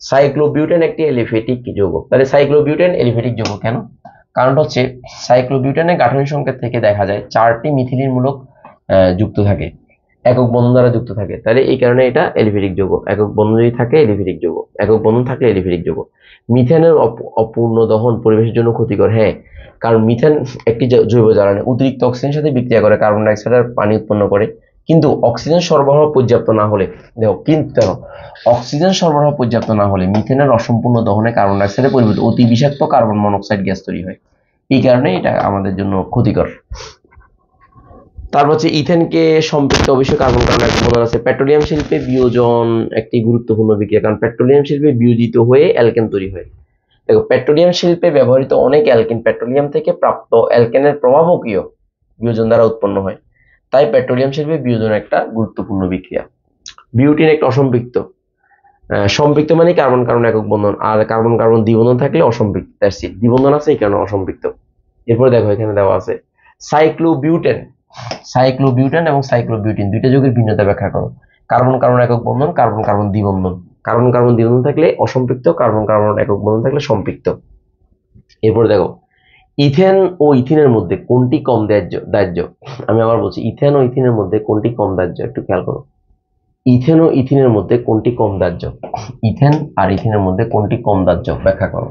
সাইক্লোবিউটেন একটি এলিফেটিক যৌগ। তাহলে সাইক্লোবিউটেন এলিফেটিক যৌগ কেন? কারণটা হচ্ছে সাইক্লোবিউটেনের গাঠনিক সংকেত থেকে দেখা যায় চারটি মিথিলিন মূলক যুক্ত থাকে, একক বন্ধন দ্বারা যুক্ত থাকে। তাহলে এই কারণে এটা এলিফেটিক যৌগ। একক বন্ধন যদি থাকে এলিফেটিক যৌগ। একক বন্ধন থাকলে এলিফেটিক যৌগ। মিথেনের অপ- অপূর্ণ দহন পরিবেশের জন্য ক্ষতিকর হ্যাঁ। কারণ মিথেন একটি জৈব জ্বালানি, অতিরিক্ত অক্সিজেনের সাথে বিক্রিয়া করে কার্বন ডাইঅক্সাইড আর পানি উৎপন্ন করে। কিন্তু অক্সিজেন সরবরাহ পর্যাপ্ত না হলে, দেখো, কিন্তু অক্সিজেন সরবরাহ পর্যাপ্ত না হলে মিথেনের অসম্পূর্ণ দহনে কার্বন ডাইঅক্সাইডের পরিবর্তে অতি বিষাক্ত কার্বন মনোক্সাইড গ্যাস তৈরি হয়। এই কারণে এটা আমাদের জন্য ক্ষতিকর। তারপর হচ্ছে ইথেনকে সম্পৃক্ত অবশ্যই কার্বন কার্বন একটা আছে। পেট্রোলিয়াম শিল্পে বিয়োজন একটি গুরুত্বপূর্ণ বিক্রিয়া, কারণ পেট্রোলিয়াম শিল্পে বিয়োজিত হয়ে অ্যালকেন তৈরি হয়। দেখো পেট্রোলিয়াম শিল্পে ব্যবহৃত অনেক অ্যালকেন পেট্রোলিয়াম থেকে প্রাপ্ত অ্যালকেনের প্রভাবকীয় বিয়োজন দ্বারা উৎপন্ন হয়। তাই পেট্রোলিয়াম শিল্পে বিয়োজন একটা গুরুত্বপূর্ণ বিক্রিয়া। বিউটিন একটা অসম্পৃক্ত। সম্পৃক্ত মানে কার্বন কার্বন একক বন্ধন। আর কার্বন কার্বন দ্বিবন্ধন থাকলে অসম্পৃক্ত। দ্বিবন্ধন আছে, এই কারণে অসম্পৃক্ত। এরপরে দেখো, এখানে দেওয়া আছে সাইক্লোবিউটেন সাইক্লোবিউটেন এবং সাইক্লোবিউটিন দুইটা যৌগের ভিন্নতা ব্যাখ্যা করো। কার্বন কার্বন একক বন্ধন, কার্বন কার্বন দ্বিবন্ধন। কার্বন কার্বন দ্বিবন্ধন থাকলে অসম্পৃক্ত, কার্বন কার্বন একক বন্ধন থাকলে সম্পৃক্ত। এরপরে দেখো ইথেন ও ইথিনের মধ্যে কোনটি কম দাহ্য দাহ্য? আমি আবার বলছি, ইথেন ও ইথিনের মধ্যে কোনটি কম দাহ্য? একটু খেয়াল করো। ইথেন ও ইথিনের মধ্যে কোনটি কম দাহ্য? ইথেন আর ইথিনের মধ্যে কোনটি কম দাহ্য? ব্যাখ্যা করো।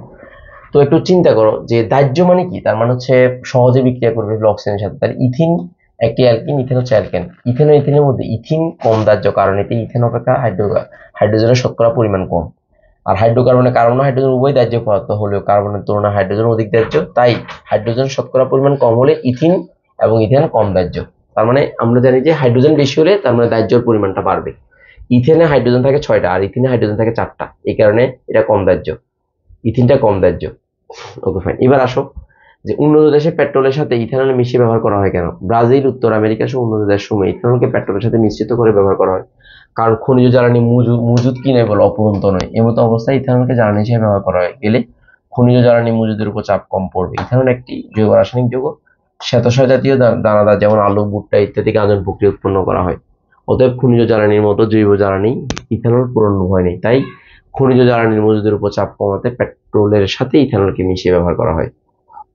তো একটু চিন্তা করো যে দাহ্য মানে কি? তার মানে হচ্ছে সহজে বিক্রিয়া করবে অক্সিজেনের সাথে। তাহলে ইথিন একটি অ্যালকিন, ইথেন হচ্ছে অ্যালকেন। ইথেন ও ইথিনের মধ্যে ইথিন কম দাহ্য, কারণ এতে ইথেন অপেক্ষা হাইড্রো, হাইড্রোজেনের শতকরা পরিমাণ কম। আর হাইড্রোকার্বনে কার্বন হাইড্রোজেন উভয় দাহ্য পদার্থ হলেও কার্বনের তুলনায় হাইড্রোজেন অধিক দাহ্য, তাই হাইড্রোজেন শতকরা পরিমাণ কম হলে ইথিন এবং ইথেন কম দাহ্য। তার মানে আমরা জানি যে হাইড্রোজেন বেশি হলে তার মানে দাহ্যর পরিমাণটা বাড়বে। ইথেনে হাইড্রোজেন থাকে ছয়টা আর ইথিনে হাইড্রোজেন থাকে চারটা। এই কারণে এটা কম দাহ্য। ইথিনটা কম দাহ্য। ওকে ফাইন এবার আসো যে উন্নত দেশে পেট্রোলের সাথে ইথানল মিশিয়ে ব্যবহার করা হয় কেন? ব্রাজিল, উত্তর আমেরিকা সহ উন্নত দেশসমূহে ইথানলকে পেট্রোলের সাথে মিশ্রিত করে ব্যবহার করা হয়। কারণ খনিজ জ্বালানি মজুদ কি নয় বলে অপরন্ত নয়। এমতো অবস্থায় ইথানলকে জ্বালানি হিসেবে ব্যবহার করা হয় গেলে খনিজ জ্বালানি মজুদের উপর চাপ কম পড়বে। ইথানল একটি জৈব রাসায়নিক যৌগ। শ্বেতসার জাতীয় দানাদার যেমন আলু, ভুট্টা ইত্যাদি গাজন প্রক্রিয়া উৎপন্ন করা হয়। অতএব খনিজ জ্বালানির মতো জৈব জ্বালানি ইথানল পূরণ হয় নেই। তাই খনিজ জ্বালানির মজুদের উপর চাপ কমাতে পেট্রোলের সাথে ইথানলকে মিশিয়ে ব্যবহার করা হয়।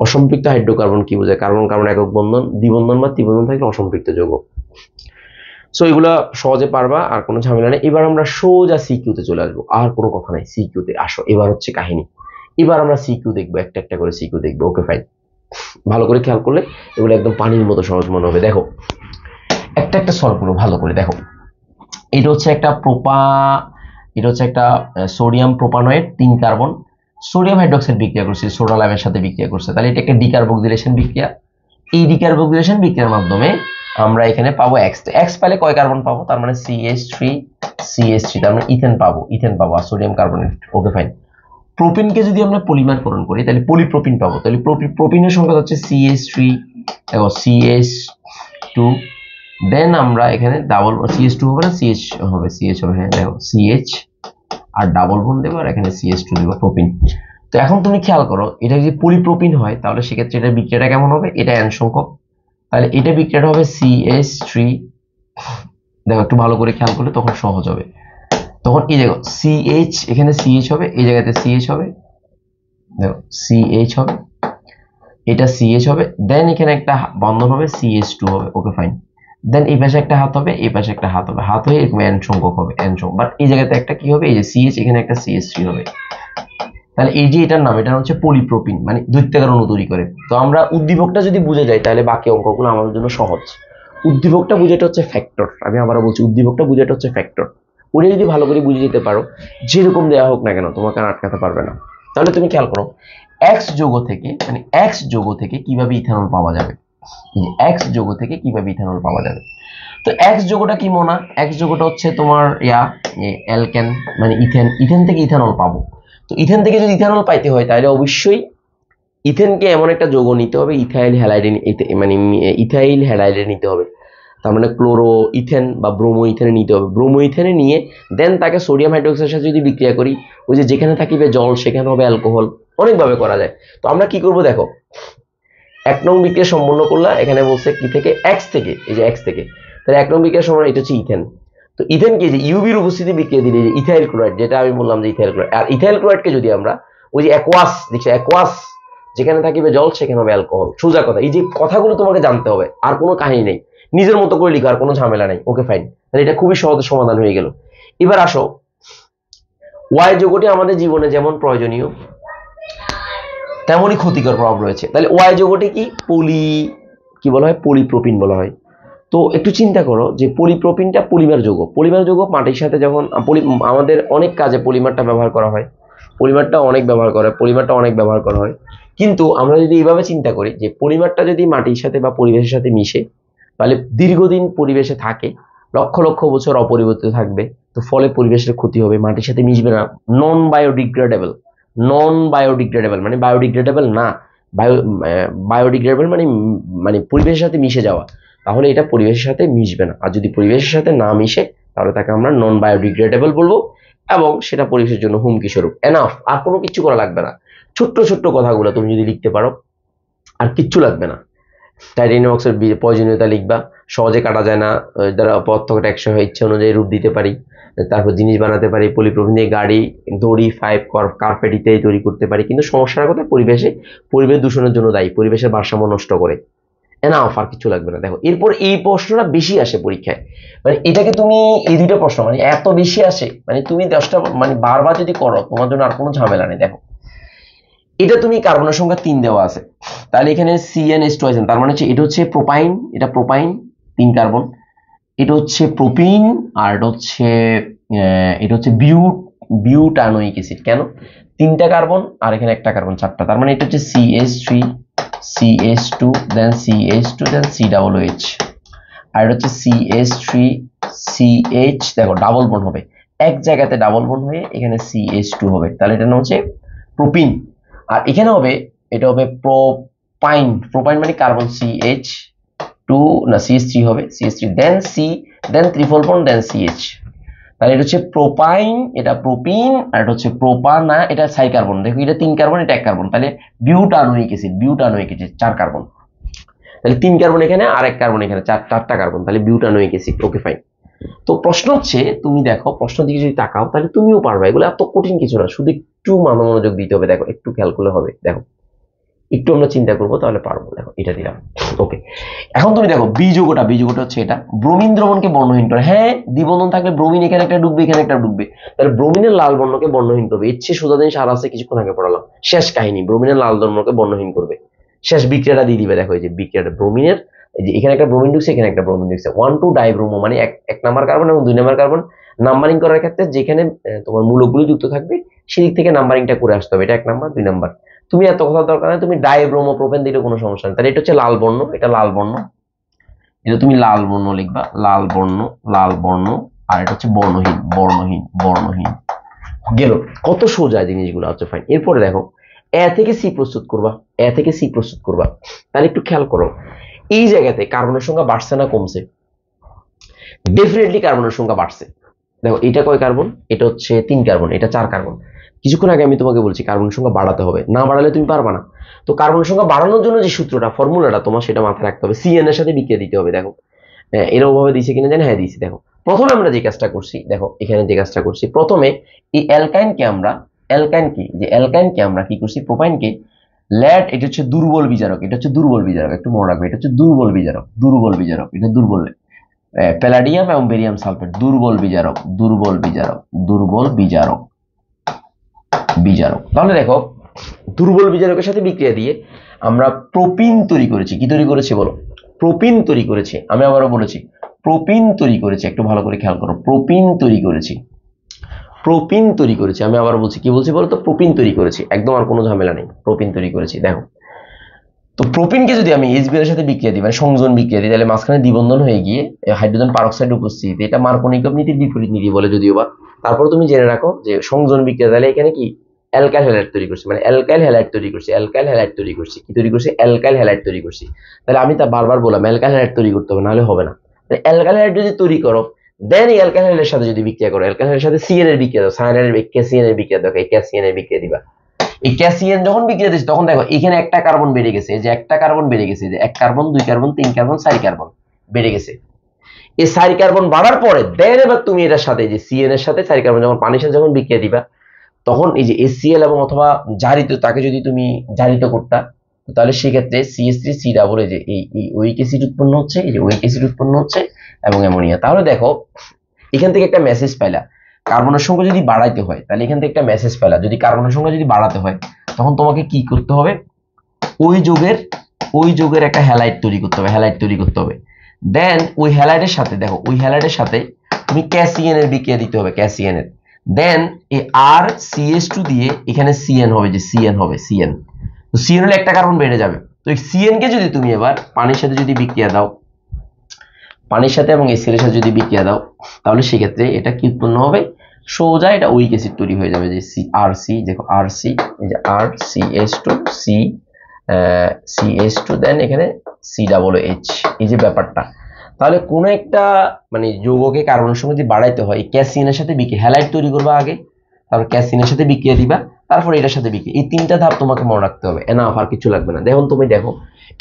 অসম্পৃক্ত হাইড্রোকার্বন কি বোঝায়? কার্বন কার্বন একক বন্ধন দ্বিবন্ধন বা ত্রিবন্ধন থাকলে অসম্পৃক্ত যৌগ। সো এগুলা সহজে পারবা, আর কোনো ঝামেলা নেই। এবার আমরা সোজা সিকিউতে চলে আসব, আর কোনো কথা নাই। সিকিউতে আসো, এবার হচ্ছে কাহিনী। এবার আমরা সিকিউ দেখব, একটা একটা করে সিকিউ দেখব ওকে ফাইন ভালো করে খেয়াল করলে এগুলো একদম পানির মতো সহজ মনে হবে। দেখো, একটা একটা সলভ করো ভালো করে। দেখো, এটা হচ্ছে একটা প্রোপা, এটা হচ্ছে একটা সোডিয়াম প্রোপানয়েড তিন কার্বন সোডিয়াম হাইড্রোক্সাইড বিক্রিয়া করছে সোডা লাইমের সাথে বিক্রিয়া করছে। তাহলে এটা একটা ডিকার্বক্সিলেশন বিক্রিয়া। এই ডিকার্বক্সিলেশন বিক্রিয়ার মাধ্যমে আমরা এখানে পাবো এক্স এক্স পেলে কয় কার্বন পাবো? তার মানে সিএইচ থ্রি সিএইচ থ্রি তার মানে ইথেন পাবো ইথেন পাবো, আর সোডিয়াম কার্বনেট ওকে ফাইন প্রোপিনকে যদি আমরা পলিমারকরণ করি, তাহলে পলিপ্রোপিন পাবো। তাহলে প্রোপিনের সংখ্যা হচ্ছে সিএইচ থ্রি দেখো সিএইচ টু দেন আমরা এখানে ডাবল সিএইচ টু হবে না সিএইচ হবে সিএইচ হবে হ্যাঁ দেখো সিএইচ আর ডাবল বোন দেবো, আর এখানে সিএস টু দেবো প্রোপিন তো এখন তুমি খেয়াল করো, এটা যদি পলিপ্রোপিন হয়, তাহলে সেক্ষেত্রে এটা বিক্রিয়াটা কেমন হবে? এটা এন সংখ্যক। তাহলে এটা বিক্রিয়াটা হবে সিএস থ্রি দেখো একটু ভালো করে খেয়াল করলে তখন সহজ হবে। তখন এই দেখো সিএইচ এখানে সিএইচ হবে, এই জায়গাতে সিএইচ হবে, দেখো সিএইচ হবে, এটা সিএইচ হবে দেন এখানে একটা বন্ধন হবে সিএস টু হবে ওকে ফাইন দেন এই পাশে একটা হাত হবে, এই পাশে একটা হাত হবে, হাত হয়ে এরকম এন সংখ্যক হবে এন সংখ্যক। বাট এই জায়গাতে একটা কি হবে, এই যে সিএইচ এখানে একটা সিএস থ্রি হবে। তাহলে এই যে এটার নাম, এটা হচ্ছে পলিপ্রোপিন মানে দৈত্যাকার অণু তৈরি করে। তো আমরা উদ্দীপকটা যদি বুঝে যাই, তাহলে বাকি অঙ্কগুলো আমাদের জন্য সহজ। উদ্দীপকটা বুঝাটা হচ্ছে ফ্যাক্টর আমি আবারও বলছি, উদ্দীপকটা বুঝাটা হচ্ছে ফ্যাক্টর ওটা যদি ভালো করে বুঝে যেতে পারো, যেরকম দেওয়া হোক না কেন, তোমাকে আর আটকাতে পারবে না। তাহলে তুমি খেয়াল করো এক্স যোগ থেকে মানে এক্স যোগ থেকে কীভাবে ইথানল পাওয়া যাবে? এক্স যোগ থেকে কীভাবে ইথানল পাওয়া যাবে? তো এক্স যোগটা কি মোনা? এক্স যোগটা হচ্ছে তোমার ইয়া অ্যালকেন মানে ইথেন ইথেন থেকে ইথানল পাবো। তো ইথেন থেকে যদি ইথানল পাইতে হয়, তাহলে অবশ্যই ইথেনকে এমন একটা যৌগ নিতে হবে, ইথাইল হ্যালাইডে মানে ইথাইল হ্যালাইডে নিতে হবে। তার মানে ক্লোরো ইথেন বা ব্রোমো ইথেনে নিতে হবে। ব্রোমো ইথেনে নিয়ে দেন তাকে সোডিয়াম হাইড্রোক্সাইডের সাথে যদি বিক্রিয়া করি, ওই যে যেখানে থাকিবে জল, সেখানে হবে অ্যালকোহল, অনেকভাবে করা যায়। তো আমরা কি করব দেখো, এক নং বিক্রিয়া সম্পন্ন করলা, এখানে বলছে কি থেকে? এক্স থেকে, এই যে এক্স থেকে। তাহলে এক নং বিক্রিয়া সম্পন্ন, এটা হচ্ছে ইথেন। তো ইথেন কি যে ইউবির উপস্থিতি বিক্রিয়া দিলে যে ইথাইল ক্লোরাইড, যেটা আমি বললাম যে ইথাইল ক্লোরাইড, আর ইথাইল ক্লোরাইডকে যদি আমরা ওই যে অ্যাকোয়াস দেখছি অ্যাকোয়াস যেখানে থাকিবে জল, সেখানে হবে অ্যালকোহল সোজা কথা, এই যে কথাগুলো তোমাকে জানতে হবে, আর কোনো কাহিনী নেই। নিজের মতো করে লিখো, আর কোনো ঝামেলা নেই। ওকে ফাইন তাহলে এটা খুবই সহজ সমাধান হয়ে গেল। এবার আসো। ওয়াই যোগটি আমাদের জীবনে যেমন প্রয়োজনীয়, তেমনই ক্ষতিকর প্রভাব রয়েছে। তাহলে ওয়াই যোগটি কি? পলি, কি বলা হয়? পলিপ্রোপিন বলা হয়। তো একটু চিন্তা করো যে পলিপ্রোপিনটা পলিমার যৌগ পলিমার যৌগ মাটির সাথে যখন আমাদের অনেক কাজে পলিমারটা ব্যবহার করা হয়। পলিমারটা অনেক ব্যবহার করা হয় পলিমারটা অনেক ব্যবহার করা হয়। কিন্তু আমরা যদি এইভাবে চিন্তা করি যে পলিমারটা যদি মাটির সাথে বা পরিবেশের সাথে মিশে, তাহলে দীর্ঘদিন পরিবেশে থাকে, লক্ষ লক্ষ বছর অপরিবর্তিত থাকবে, তো ফলে পরিবেশের ক্ষতি হবে, মাটির সাথে মিশবে না। নন বায়োডিগ্রেডেবল নন বায়োডিগ্রেডেবল মানে বায়োডিগ্রেডেবল না। বায়ো বায়োডিগ্রেডেবল মানে মানে পরিবেশের সাথে মিশে যাওয়া। তাহলে এটা পরিবেশের সাথে মিশবে না। আর যদি পরিবেশের সাথে না মিশে, তাহলে তাকে আমরা নন বায়োডিগ্রেডেবল বলব এবং সেটা পরিবেশের জন্য হুমকি স্বরূপ। এনাফ আর কোনো কিছু করা লাগবে না। ছোট্ট ছোট্ট কথাগুলো তুমি যদি লিখতে পারো, আর কিচ্ছু লাগবে না। টাইটেনিয়াম অক্সাইড প্রয়োজনীয়তা লিখবা। সহজে কাটা যায় না। দ্বারা পদার্থটা একশো হয় ইচ্ছে অনুযায়ী রূপ দিতে পারি। তারপর জিনিস বানাতে পারি। পলিপ্রোপিন দিয়ে গাড়ি, দড়ি ফাইভ কার্পেট ইত্যাদি তৈরি করতে পারি। কিন্তু সমস্যার কথা, পরিবেশে পরিবেশ দূষণের জন্য দায়ী। পরিবেশের ভারসাম্য নষ্ট করে। এনাফ আর কিছু লাগবে না। দেখো, এরপর এই প্রশ্নটা বেশি আসে পরীক্ষায়। মানে এটাকে তুমি, এই দুইটা প্রশ্ন মানে এত বেশি আসে মানে তুমি দশটা মানে বারবার যদি করো, তোমার জন্য আর কোনো ঝামেলা নেই। দেখো, এটা তুমি কার্বনের সংখ্যা তিন দেওয়া আছে। তাহলে এখানে সিএন এস টু তার মানে হচ্ছে এটা হচ্ছে প্রোপাইন এটা প্রোপাইন তিন কার্বন। এটা হচ্ছে প্রোপিন আর এটা হচ্ছে এটা হচ্ছে বিউ বিউটানোইক অ্যাসিড কেন? তিনটা কার্বন আর এখানে একটা কার্বন চারটা। তার মানে এটা হচ্ছে CS three CS two then CS two then C double H আর এটা হচ্ছে সিএস থ্রি সিএইচ দেখো ডাবল বন হবে। এক জায়গাতে ডাবল বন হয়ে এখানে সিএস টু হবে। তাহলে এটা নাম হচ্ছে প্রোপিন আর এখানে হবে, এটা হবে প্রোপাইন প্রোপাইন মানে কার্বন সিএইচ টু না সিএস থ্রি হবে CS three then C then triple bond then CH তাহলে এটা হচ্ছে প্রোপাইন এটা প্রোপিন আর এটা হচ্ছে প্রোপান এটা সাই কার্বন দেখো এটা তিন কার্বন এটা এক কার্বন তাহলে বিউটানোইক অ্যাসিড বিউটানোইক অ্যাসিড চার কার্বন তাহলে তিন কার্বন এখানে, আর এক কার্বন এখানে, চার, চারটা কার্বন তাহলে বিউটানোইক অ্যাসিড ওকে ফাইন তো প্রশ্ন হচ্ছে, তুমি দেখো প্রশ্ন দিকে যদি তাকাও, তাহলে তুমিও পারবে। এগুলো এত কঠিন কিছু না, শুধু একটু মানো মনোযোগ দিতে হবে, দেখো, একটু খেয়াল করলে হবে, দেখো। একটু আমরা চিন্তা করব, তাহলে পারব। দেখো, এটা দিলাম। ওকে এখন তুমি দেখো, বীজগোটা বীজগোটা হচ্ছে এটা। ব্রোমিন দ্রবণকে বর্ণহীন করে। হ্যাঁ দ্বিবন্ধন থাকলে ব্রোমিন এখানে একটা ডুববে, এখানে একটা ডুববে। তাহলে ব্রোমিনের লাল বর্ণকে বর্ণহীন করবে। ইচ্ছে সোজা জিনিস আর আছে, কিছুক্ষণ আগে পড়ালাম। শেষ কাহিনী, ব্রোমিনের লাল বর্ণকে বর্ণহীন করবে। শেষ বিক্রিয়াটা দিয়ে দিবে, দেখো, এই যে বিক্রিয়াটা, ব্রোমিনের, এই যে এখানে একটা ব্রোমিন ঢুকছে, এখানে একটা ব্রোমিন ঢুকছে। ওয়ান টু ডাইব্রোমো মানে এক এক নাম্বার কার্বন এবং দুই নাম্বার কার্বন নাম্বারিং করার ক্ষেত্রে যেখানে তোমার মূলকগুলো যুক্ত থাকবে, সেদিক থেকে নাম্বারিংটা করে আসতে হবে। এটা এক নাম্বার, দুই নাম্বার। তুমি এত কথা দরকার নেই, তুমি ডাইব্রোমো প্রোপেন দিলে কোনো সমস্যা নেই। তাহলে এটা হচ্ছে লাল বর্ণ, এটা লাল বর্ণ। এটা তুমি লাল বর্ণ লিখবা, লাল বর্ণ লাল বর্ণ, আর এটা হচ্ছে বর্ণহীন বর্ণহীন বর্ণহীন। গেল, কত সোজা জিনিসগুলো আচ্ছা ফাইন এরপরে দেখো, এ থেকে সি প্রস্তুত করবা, এ থেকে সি প্রস্তুত করবা। তাহলে একটু খেয়াল করো, এই জায়গাতে কার্বনের সংখ্যা বাড়ছে না কমছে? ডেফিনেটলি কার্বনের সংখ্যা বাড়ছে। দেখো এটা কয় কার্বন? এটা হচ্ছে তিন কার্বন, এটা চার কার্বন। কিছুক্ষণ আগে আমি তোমাকে বলছি কার্বনের সংখ্যা বাড়াতে হবে। না বাড়ালে তুমি পারবা না। তো কার্বনের সংখ্যা বাড়ানোর জন্য যে সূত্রটা ফর্মুলাটা তোমার সেটা মাথায় রাখতে হবে। সিএন এর সাথে বিক্রিয়া দিতে হবে দেখো। হ্যাঁ, এরকম ভাবে দিয়েছে কিনা জানি হ্যাঁ দিয়েছি দেখো। প্রথমে আমরা যে কাজটা করছি দেখো এখানে যে কাজটা করছি প্রথমে এই অ্যালকাইনকে আমরা অ্যালকাইন কি? যে অ্যালকাইনকে আমরা কি করছি? প্রোপাইনকে ল্যাড এটা হচ্ছে দুর্বল বিজারক এটা হচ্ছে দুর্বল বিজারক একটু মনে রাখবে এটা হচ্ছে দুর্বল বিজারক দুর্বল বিজারক এটা দুর্বল প্যালাডিয়াম এবং বেরিয়াম সালফেট দুর্বল বিজারক দুর্বল বিজারক দুর্বল বিজারক। বিজারক তাহলে দেখো, দুর্বল বিজারকের সাথে বিক্রিয়া দিয়ে আমরা প্রোপিন তৈরি করেছি। কি তৈরি করেছি বলো? প্রোপিন তৈরি করেছি। আমি আবারও বলেছি, প্রোপিন তৈরি করেছি। একটু ভালো করে খেয়াল করো, প্রোপিন তৈরি করেছি। প্রোপিন তৈরি করেছি। আমি আবার বলছি, কি বলছি বলো তো? প্রোপিন তৈরি করেছি। একদম আর কোনো ঝামেলা নেই। প্রোপিন তৈরি করেছি। দেখো, তো প্রোপিনকে যদি আমি এর সাথে বিক্রিয়া দিই মানে সংযোজন বিক্রিয়া দিই, তাহলে মাঝখানে দ্বিবন্ধন হয়ে গিয়ে হাইড্রোজেন পারক্সাইড উপস্থিতি এটা মার্কনিকভ নীতির বিপরীত নীতি বলে যদিও বা। তারপর তুমি জেনে রাখো যে সংযোজন বিক্রিয়া, তাহলে এখানে কি? অ্যালকাইল হ্যালাইড তৈরি করছি। মানে অ্যালকাইল হ্যালাইড তৈরি করছি, অ্যালকাইল হ্যালাইড তৈরি করছি। কি তৈরি করছি? অ্যালকাইল হ্যালাইড তৈরি করছি। তাহলে আমি তা বারবার বললাম, অ্যালকাইল হ্যালাইড তৈরি করতে হবে, নাহলে হবে না। অ্যালকাইল হ্যালাইড যদি তৈরি করো দেন এই হ্যালাইডের সাথে যদি বিক্রিয়া করো, অ্যালকাইল হ্যালাইডের সাথে সিএন এর বিক্রিয়া দাও সায়ানের ক্যাসিয়ান এর বিক্রিয়া দাও ক্যাসিয়ান এর বিক্রিয়া দিবা। এই ক্যাসিয়ান যখন বিক্রিয়া দিচ্ছে, তখন দেখো, এখানে একটা কার্বন বেড়ে গেছে যে একটা কার্বন বেড়ে গেছে যে এক কার্বন দুই কার্বন তিন কার্বন চার কার্বন বেড়ে গেছে। এই চার কার্বন বাড়ার পরে, দেন এবার তুমি এটার সাথে যে সিএন এর সাথে চার কার্বন যখন পানির সাথে যখন বিক্রিয়া দিবা, তখন এই যে এসিএল এবং অথবা জারিত, তাকে যদি তুমি জারিত করতা তাহলে সেক্ষেত্রে সিএস থ্রি সি ডাবল যে এই ওইক অ্যাসিড উৎপন্ন হচ্ছে, এই যে ওইক অ্যাসিড উৎপন্ন হচ্ছে, এবং অ্যামোনিয়া তাহলে দেখো, এখান থেকে একটা মেসেজ পাইলা। কার্বনের সংখ্যা যদি বাড়াইতে হয়, তাহলে এখান থেকে একটা মেসেজ পেলা যদি কার্বনের সংখ্যা যদি বাড়াতে হয়, তখন তোমাকে কি করতে হবে? ওই যোগের ওই যোগের একটা হ্যালাইট তৈরি করতে হবে হ্যালাইট তৈরি করতে হবে। দেন ওই হ্যালাইটের সাথে, দেখো ওই হ্যালাইটের সাথে, তুমি ক্যাসিএন এর বিক্রিয়া দিতে হবে ক্যাসিএন এর। দেন এই আর সিএস টু দিয়ে এখানে সিএন হবে, যে সিএন হবে সিএন তো সিএন হলে একটা কার্বন বেড়ে যাবে। তো এই সিএন কে যদি তুমি এবার পানির সাথে যদি বিক্রিয়া দাও, পানির সাথে এবং এসিএল এর সাথে যদি বিক্রিয়া দাও, তাহলে সেক্ষেত্রে এটা কি উৎপন্ন হবে? সোজা এটা উইক অ্যাসিড তৈরি হয়ে যাবে, যে সি আর সি দেখো আর সি এই যে আর C S two C C S two then এখানে সি ডাবল এইচ এই যে ব্যাপারটা। তাহলে কোনো একটা মানে যৌগকে কার্বনের সঙ্গে যদি বাড়াইতে হয় ক্যাসিনের সাথে বিক্রিয়া হ্যালাইট তৈরি করবা আগে তারপর ক্যাসিনের সাথে বিক্রিয়া দিবা তারপর এটার সাথে বিক্রিয়া। এই তিনটা ধাপ তোমাকে মনে রাখতে হবে এনাফ আর কিছু লাগবে না। দেখুন তুমি দেখো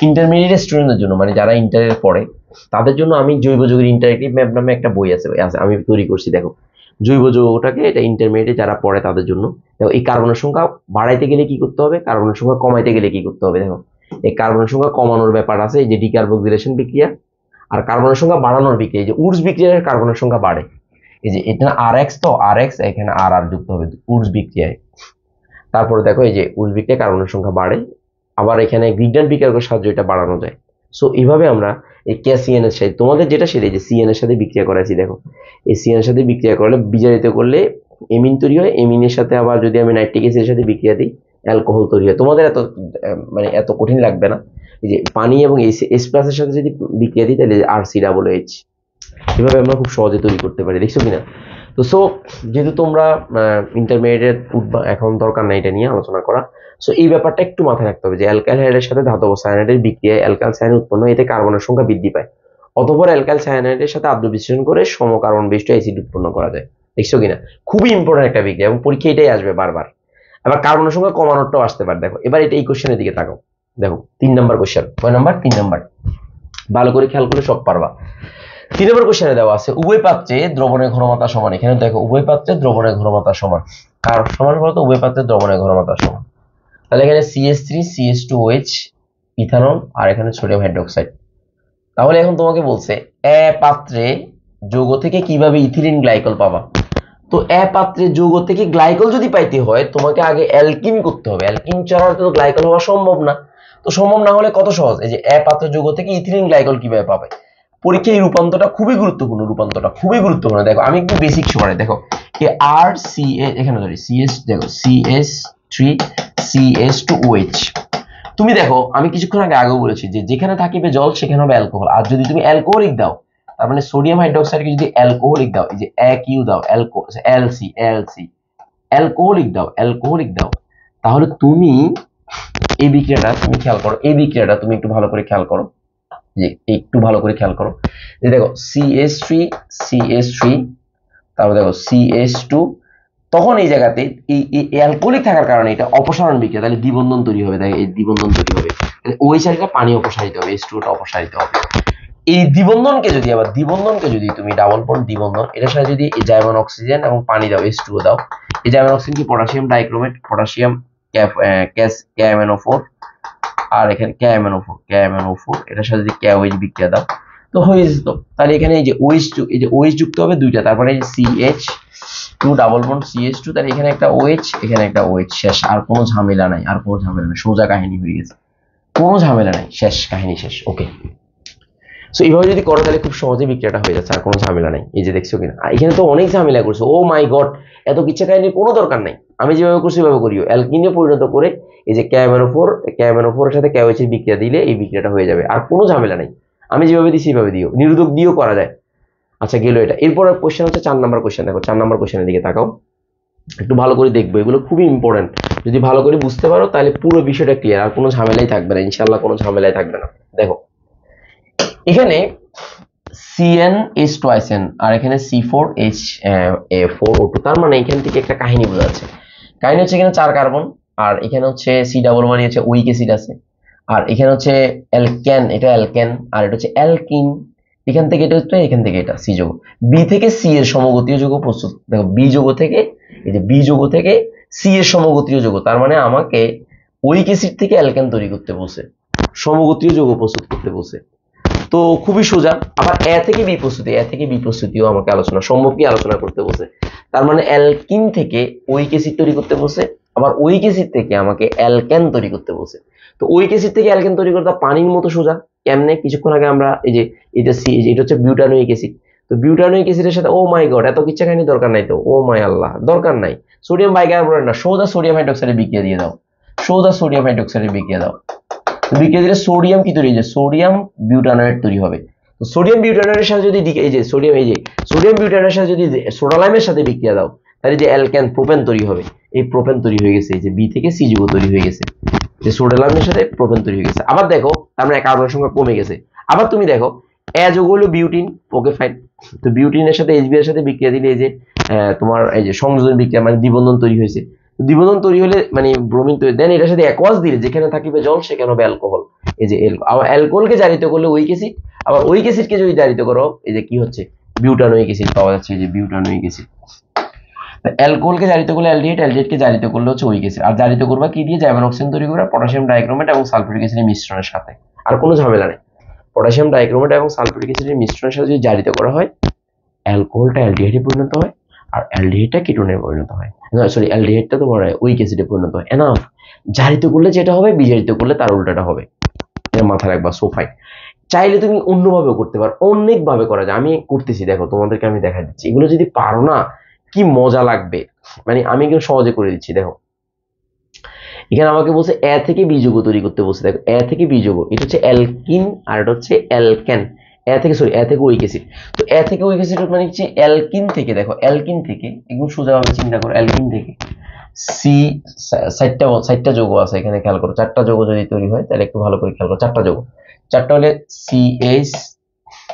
ইন্টারমিডিয়েট স্টুডেন্টদের জন্য মানে যারা ইন্টারের পড়ে তাদের জন্য আমি জৈব যুগের ইন্টারেক্টিভ ম্যাপ নামে একটা বই আছে, আমি তৈরি করছি দেখো। জৈব যৌগটাকে এটা ইন্টারমিডিয়েটে যারা পড়ে তাদের জন্য। দেখো, এই কার্বনের সংখ্যা বাড়াইতে গেলে কি করতে হবে? কার্বনের সংখ্যা কমাইতে গেলে কি করতে হবে? দেখো, এই কার্বনের সংখ্যা কমানোর ব্যাপার আছে, এই যে ডিকার্বক্সিলেশন বিক্রিয়া আর কার্বনের সংখ্যা বাড়ানোর বিক্রিয়া, এই যে উডস বিক্রিয়ায় কার্বনের সংখ্যা বাড়ে। এই যে এটা আর এক্স তো আর এক্স এখানে আর আর যুক্ত হবে উডস বিক্রিয়ায়। তারপরে দেখো, এই যে উডস বিক্রিয়ায় কার্বনের সংখ্যা বাড়ে, আবার এখানে গ্রিডান বিক্রিয়ার সাহায্যে এটা বাড়ানো যায়। সো এইভাবে আমরা এই ক্যাসিএন এর সাথে, তোমাদের যেটা সেটাই যে সিএন এর সাথে বিক্রিয়া করাচ্ছি দেখো। এই সিএন এর সাথে বিক্রিয়া করলে, বিজারিত করলে এমিন তৈরি হয় এমিনের সাথে আবার যদি আমি নাইট্রিক অ্যাসিডের সাথে বিক্রিয়া দিই অ্যালকোহল তৈরি হয়। তোমাদের এত মানে এত কঠিন লাগবে না। যে পানি এবং এস প্লাসের সাথে যদি বিক্রিয়া দিই, তাহলে আর সি ডাবল এইচ এভাবে আমরা খুব সহজে তৈরি করতে পারি, দেখছ কিনা? তো সো যেহেতু তোমরা ইন্টারমিডিয়েট উঠবা এখন দরকার নাই এটা নিয়ে আলোচনা করা সো এই ব্যাপারটা একটু মাথায় রাখতে হবে যে অ্যালকাইল হাইড্রেটের সাথে ধাতব সায়ানাইডের বিক্রিয়ায় অ্যালকাইল সায়ান উৎপন্ন এতে কার্বনের সংখ্যা বৃদ্ধি পায়। অতঃপর অ্যালকাইল সায়ানাইডের সাথে আদ্র বিশ্লেষণ করে সমকার্বন বিশিষ্ট অ্যাসিড উৎপন্ন করা যায়। দেখছ কিনা? খুবই ইম্পর্টেন্ট একটা বিক্রিয়া এবং পরীক্ষা এটাই আসবে বারবার। আবার কার্বনের সংখ্যা কমানোরটাও আসতে পারে। দেখো, এবার এটা এই কোশ্চেনের দিকে তাকাও। দেখো, তিন নম্বর কোশ্চেন কয় নাম্বার তিন নাম্বার ভালো করে খেয়াল করে সব পারবা। তিন নম্বর কোশ্চেনে দেওয়া আছে? উভয় পাত্রে দ্রবণের ঘনমাত্রা সমান। এখানে দেখো, উভয় পাত্রে দ্রবণের ঘনমাত্রা সমান। কার সমান বলতো? উভয় পাত্রে দ্রবণের ঘনমাত্রা সমান। তাহলে এখানে CS three CS two OH ethanol, আর এখানে সোডিয়াম হাইড্রোক্সাইড। তাহলে এখন তোমাকে বলছে, এ পাত্রে যৌগ থেকে কীভাবে ইথিলিন গ্লাইকল পাবা? তো এ পাত্রে যৌগ থেকে গ্লাইকল যদি পাইতে হয়, তোমাকে আগে অ্যালকিন করতে হবে। অ্যালকিন ছাড়া তো গ্লাইকল হওয়া সম্ভব না। তো সম্ভব না হলে কত সহজ? এই যে এ পাত্র যৌগ থেকে ইথিলিন গ্লাইকল কীভাবে পাবে? পরীক্ষায় এই রূপান্তরটা খুবই গুরুত্বপূর্ণ, রূপান্তরটা খুবই গুরুত্বপূর্ণ। দেখো, আমি একটু বেসিক সবাই দেখো কে আর সি এখানে ধরি সিএস দেখো CS three CS two OH তুমি দেখো, আমি কিছুক্ষণ আগে আগেও বলেছি যে যেখানে থাকিবে জল, সেখানে হবে অ্যালকোহল আর যদি তুমি অ্যালকোহলিক দাও, তার মানে সোডিয়াম হাইড্রোক্সাইডকে যদি অ্যালকোহলিক দাও, এই যে এক ইউ দাও অ্যালকো এলসি এলসি অ্যালকোহলিক দাও অ্যালকোহলিক দাও, তাহলে তুমি এই বিক্রিয়াটা তুমি খেয়াল করো এই বিক্রিয়াটা তুমি একটু ভালো করে খেয়াল করো। যে একটু ভালো করে খেয়াল করো। যে দেখো সিএস থ্রি সিএস থ্রি তারপর দেখো সিএস টু তখন এই জায়গাতে এই অ্যালকোহলিক থাকার কারণে এটা অপসারণ বিক্রিয়া, তাহলে দ্বিবন্ধন তৈরি হবে, তাই এই দ্বিবন্ধন তৈরি হবে। ওই সাইডটা পানি অপসারিত হবে এস টুটা অপসারিত হবে। এই দ্বিবন্ধনকে যদি আবার, দ্বিবন্ধনকে যদি তুমি ডাবল বন্ড দ্বিবন্ধন, এটার সাথে যদি এই জাইমন অক্সিজেন এবং পানি দাও এস টু দাও, এই জাইমন অক্সিজেন কি পটাশিয়াম ডাইক্রোমেট পটাশিয়াম ক্যাস ক্যাএমএনও ফোর আর এখানে ক্যাএমএনও ফোর ক্যাএমএনও ফোর এটার সাথে যদি ক্যাওএইচ বিক্রিয়া দাও, তো হয়ে যেত। তাহলে এখানে এই যে ওইচ এই যে ওইচ যুক্ত হবে দুইটা, তারপরে এই যে CH two double bond CS two তাহলে এখানে একটা ওয়েচ এখানে একটা ওয়েজ শেষ। আর কোনো ঝামেলা নাই, আর কোনো ঝামেলা নাই। সোজা কাহিনী হয়ে গেছে। কোনো ঝামেলা নাই, শেষ, কাহিনী শেষ ওকে সো এইভাবে যদি করো, তাহলে খুব সহজে বিক্রিয়াটা হয়ে যাচ্ছে, আর কোনো ঝামেলা নাই। এই যে দেখছ কিনা। এখানে তো অনেক ঝামেলা করছে। ও মাই গড এত কিচ্ছা কাহিনীর কোনো দরকার নাই। আমি যেভাবে করছি, সেভাবে করিও। অ্যালকিনে পরিণত করে এই যে ক্যামেরোফোর ক্যামেরোফোরের সাথে ক্যাওয়েচের বিক্রিয়া দিলে এই বিক্রিয়াটা হয়ে যাবে। আর কোনো ঝামেলা নেই। আমি যেভাবে দিই সেভাবে দিও। নিরোধক দিয়েও করা যায়। আচ্ছা গেল এটা। এরপর কোশ্চেন হচ্ছে চার নাম্বার কোশ্চেন দেখো, চার নাম্বার কোশ্চেনের দিকে তাকাও। একটু ভালো করে দেখব। এগুলো খুবই ইম্পর্টেন্ট যদি ভালো করে বুঝতে পারো, তাহলে পুরো বিষয়টা ক্লিয়ার আর কোনো ঝামেলাই থাকবে না। ইনশাল্লাহ কোনো ঝামেলাই থাকবে না। দেখো এখানে সিএন এইচ টোয়াইস এন আর এখানে C four H four O two তার মানে এখান থেকে একটা কাহিনী বোঝা যাচ্ছে। কাহিনী হচ্ছে এখানে চার কার্বন, আর এখানে হচ্ছে সি ডাবল মানে হচ্ছে উইক অ্যাসিড আছে। আর এখানে হচ্ছে অ্যালকেন এটা অ্যালকেন আর এটা হচ্ছে অ্যালকিন এখান থেকে এটা হচ্ছে এখান থেকে এটা সি যৌগ। বি থেকে সি এর সমগতীয় যৌগ প্রস্তুত। দেখো বি যৌগ থেকে, এই যে বি যৌগ থেকে সি এর সমগতীয় যৌগ, তার মানে আমাকে উইক অ্যাসিড থেকে অ্যালকেন তৈরি করতে বসে সমগতীয় যৌগ প্রস্তুত করতে বসে তো খুবই সোজা। আবার এ থেকে বি প্রস্তুতি, এ থেকে বি প্রস্তুতিও আমাকে আলোচনা সম্ভব কি আলোচনা করতে বসে তার মানে অ্যালকিন থেকে ওইক অ্যাসিড তৈরি করতে বসে আবার ওইক অ্যাসিড থেকে আমাকে অ্যালকেন তৈরি করতে বসে তো ওইক অ্যাসিড থেকে অ্যালকেন তৈরি করতে পানির মতো সোজা, কেমনে? কিছুক্ষণ আগে আমরা এই যে, এটা সি এটা হচ্ছে বিউটানোইক অ্যাসিড তো বিউটানোইক অ্যাসিডের সাথে, ও মাই গড, এত কিচ্ছা খানি দরকার নাই তো। ও মাই আল্লাহ, দরকার নাই। সোডিয়াম বাইকার্বনেট না, সোজা সোডিয়াম হাইড্রোক্সাইডে বিক্রিয়া দিয়ে দাও। সোজা সোডিয়াম হাইড্রোক্সাইডে বিক্রিয়া দাও। বিক্রিয়া সোডিয়াম কি তৈরি? হয়েছে সোডিয়াম বিউটানোয়েট তৈরি হবে। সোডিয়াম বিউটানোয়েটের সাথে যদি এই যে সোডিয়াম, এই যে সোডিয়াম বিউটানোয়েটের সাথে যদি সোডালাইমের সাথে বিক্রিয়া দাও, তাহলে যে অ্যালকেন প্রোপেন তৈরি হবে। এই প্রোপেন তৈরি হয়ে গেছে, এই যে বি থেকে সি যুগ তৈরি হয়ে গেছে। যে সোডালাইমের সাথে প্রোপেন তৈরি হয়ে গেছে। আবার দেখো, তার মানে কার্বনের সংখ্যা কমে গেছে। আবার তুমি দেখো এ যোগ হলো বিউটিন ওকে ফাইন তো বিউটিনের সাথে এইচবি এর সাথে বিক্রিয়া দিলে এই যে তোমার এই যে সংযোজন বিক্রিয়া মানে দ্বিবন্ধন তৈরি হয়েছে। দ্বিবন্ধন তৈরি হলে মানে ব্রোমিন তৈরি দেন এটার সাথে অ্যাকোয়াস দিলে, যেখানে থাকিবে জল, সেখানে হবে অ্যালকোহল এই যে আবার অ্যালকোহলকে জারিত করলে ওইক অ্যাসিড আবার ওইক অ্যাসিডকে যদি জারিত করো, এই যে কি হচ্ছে? বিউটানোইক অ্যাসিড পাওয়া যাচ্ছে, এই যে বিউটানোইক অ্যাসিড অ্যালকোহলকে জারিত করলে অ্যালডিহাইড অ্যালডিহাইডকে জারিত করলে হচ্ছে ওইক অ্যাসিড আর জারিত করবা কি দিয়ে? জ্যামান অক্সিজেন তৈরি করে পটাশিয়াম ডাইক্রোমেট এবং সালফিউরিক অ্যাসিডের মিশ্রণের সাথে। আর কোনো ঝামেলা নেই। পটাশিয়াম ডাইক্রোমেট এবং সালফিউরিক অ্যাসিডের মিশ্রণের সাথে যদি জারিত করা হয় অ্যালকোহলটা অ্যালডিহাইডে পরিণত হয়, আর অ্যালডিহাইডটা কিটোনে পরিণত হয়। সরি অ্যালডিহাইডটা তোমার উইক অ্যাসিডে পরিণত হয়। এনাফ জারিত করলে যেটা হবে, বিজারিত করলে তার উল্টাটা হবে। মাথায় রাখবা সোফাই চাইলে তুমি অন্যভাবেও করতে পারো, অনেকভাবে করা যায়। আমি করতেছি, দেখো, তোমাদেরকে আমি দেখা দিচ্ছি। এগুলো যদি পারো না, কি মজা লাগবে? মানে আমি কিন্তু সহজে করে দিচ্ছি, দেখো। এখানে আমাকে বলছে এ থেকে বিযোগ তৈরি করতে বলছে। দেখো এ থেকে বিযোগ এটা হচ্ছে অ্যালকিন আর এটা হচ্ছে অ্যালকেন এ থেকে সরি এ থেকে উইক অ্যাসিড তো এ থেকে উইক অ্যাসিড মানে হচ্ছে অ্যালকিন থেকে, দেখো অ্যালকিন থেকে, একদম সোজাভাবে চিন্তা করো অ্যালকিন থেকে। সি, চারটা চারটা যৌগ আছে এখানে খেয়াল করো, চারটা যৌগ যদি তৈরি হয়, তাহলে একটু ভালো করে খেয়াল করো, চারটা যৌগ। চারটা হলে C H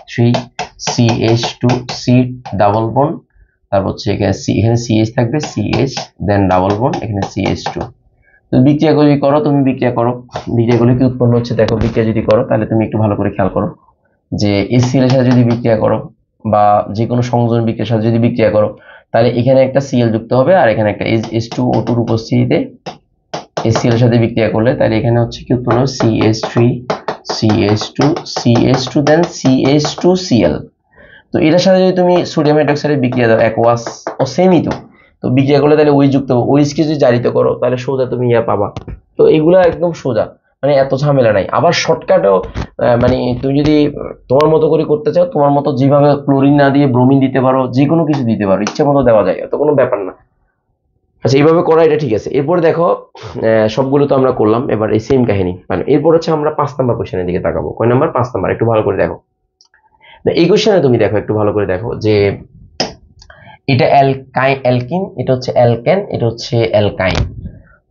three C H two C double bond তারপর হচ্ছে এখানে সি এখানে সি এইচ থাকবে C H then double bond এখানে সি এইচ টু তুমি বিক্রিয়া যদি করো, তুমি বিক্রিয়া করো বিক্রিয়া করলে কি উৎপন্ন হচ্ছে, দেখো, বিক্রিয়া যদি করো, তাহলে তুমি একটু ভালো করে খেয়াল করো। যে এসিএল এর সাথে যদি বিক্রিয়া করো বা যে কোনো সংযোজন বিক্রিয়ার সাথে যদি বিক্রিয়া করো, তাহলে এখানে একটা সিএল যুক্ত হবে আর এখানে একটা এস টু ও টুর উপস্থিতিতে এসিএল এর সাথে বিক্রিয়া করলে তাহলে এখানে হচ্ছে কি উৎপন্ন হবে CS three CS two CS two then CS two Cl তো এটার সাথে যদি তুমি সোডিয়াম হাইড্রোক্সাইডের বিক্রিয়া দাও অ্যাকোয়াস ও সেমই তো তো বিক্রিয়া করলে তাহলে ওই যুক্ত হবে ওইসকে যদি জারিত করো, তাহলে সোজা তুমি ইয়া পাবা। তো এগুলা একদম সোজা। মানে এত ঝামেলা নাই। আবার শর্টকাটও মানে তুমি যদি তোমার মতো করে করতে চাও, তোমার মতো যেভাবে ক্লোরিন না দিয়ে ব্রোমিন দিতে পারো যে কোনো কিছু দিতে পারো, ইচ্ছে মতো দেওয়া যায় এত কোনো ব্যাপার না। আচ্ছা এইভাবে করা এটা ঠিক আছে। এরপর দেখো সবগুলো তো আমরা করলাম, এবার এই সেম কাহিনী। মানে এরপর হচ্ছে আমরা পাঁচ নাম্বার কোশ্চেনের দিকে তাকাবো। কয় নাম্বার? পাঁচ নাম্বার। একটু ভালো করে দেখো। এই কোয়েশনে তুমি দেখো, একটু ভালো করে দেখো যে এটা অ্যালকাই, অ্যালকিন, এটা হচ্ছে অ্যালকেন, এটা হচ্ছে অ্যালকাইন।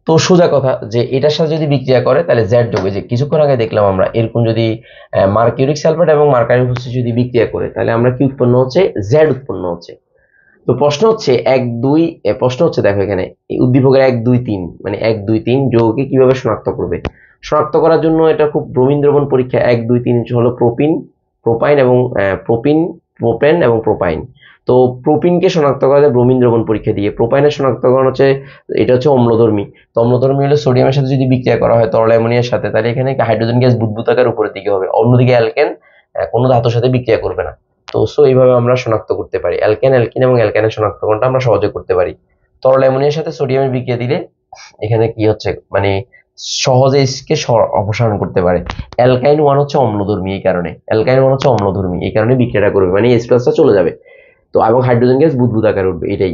তো সোজা কথা যে এটার সাথে যদি বিক্রিয়া করে, তাহলে জ্যাড যোগে যে কিছুক্ষণ আগে দেখলাম আমরা এরকম যদি মার্কিউরিক সালফেট এবং মার্কারিক যদি বিক্রিয়া করে, তাহলে আমরা কি উৎপন্ন হচ্ছে? জ্যাড উৎপন্ন হচ্ছে। তো প্রশ্ন হচ্ছে এক, দুই প্রশ্ন হচ্ছে দেখো এখানে উদ্দীপকের এক, দুই, তিন মানে এক, দুই, তিন যৌগকে কীভাবে শনাক্ত করবে? শনাক্ত করার জন্য এটা খুব ব্রোমিন পরীক্ষা, এক, দুই, তিন হলো প্রোপিন প্রোপাইন এবং প্রোপিন প্রোপেন এবং প্রোপাইন তো প্রোপিনকে শনাক্ত করা যায় ব্রোমিন দ্রবণ পরীক্ষা দিয়ে। প্রোপাইনের শনাক্তকরণ হচ্ছে, এটা হচ্ছে অম্লধর্মী। তো অম্লধর্মী হলে সোডিয়ামের সাথে যদি বিক্রিয়া করা হয় তরল অ্যামোনিয়ার সাথে, তাহলে এখানে হাইড্রোজেন গ্যাস বুদবুতাকার উপরের দিকে হবে। অন্যদিকে অ্যালকেন কোনো ধাতুর সাথে বিক্রিয়া করবে না। তো সো এইভাবে আমরা শনাক্ত করতে পারি। অ্যালকেন, অ্যালকিন এবং অ্যালকেনের শনাক্তকরণটা আমরা সহজে করতে পারি। তরল অ্যামোনিয়ার সাথে সোডিয়ামের বিক্রিয়া দিলে এখানে কি হচ্ছে মানে সহজে এসকে অপসারণ করতে পারে। অ্যালকাইন ওয়ান হচ্ছে অম্লধর্মী এই কারণে। অ্যালকাইন ওয়ান হচ্ছে অম্লধর্মী, এই কারণে বিক্রিয়াটা করবে। মানে এস প্লাসটা চলে যাবে। তো এবং হাইড্রোজেন গ্যাস বুদবুদ আকারে উঠবে, এটাই।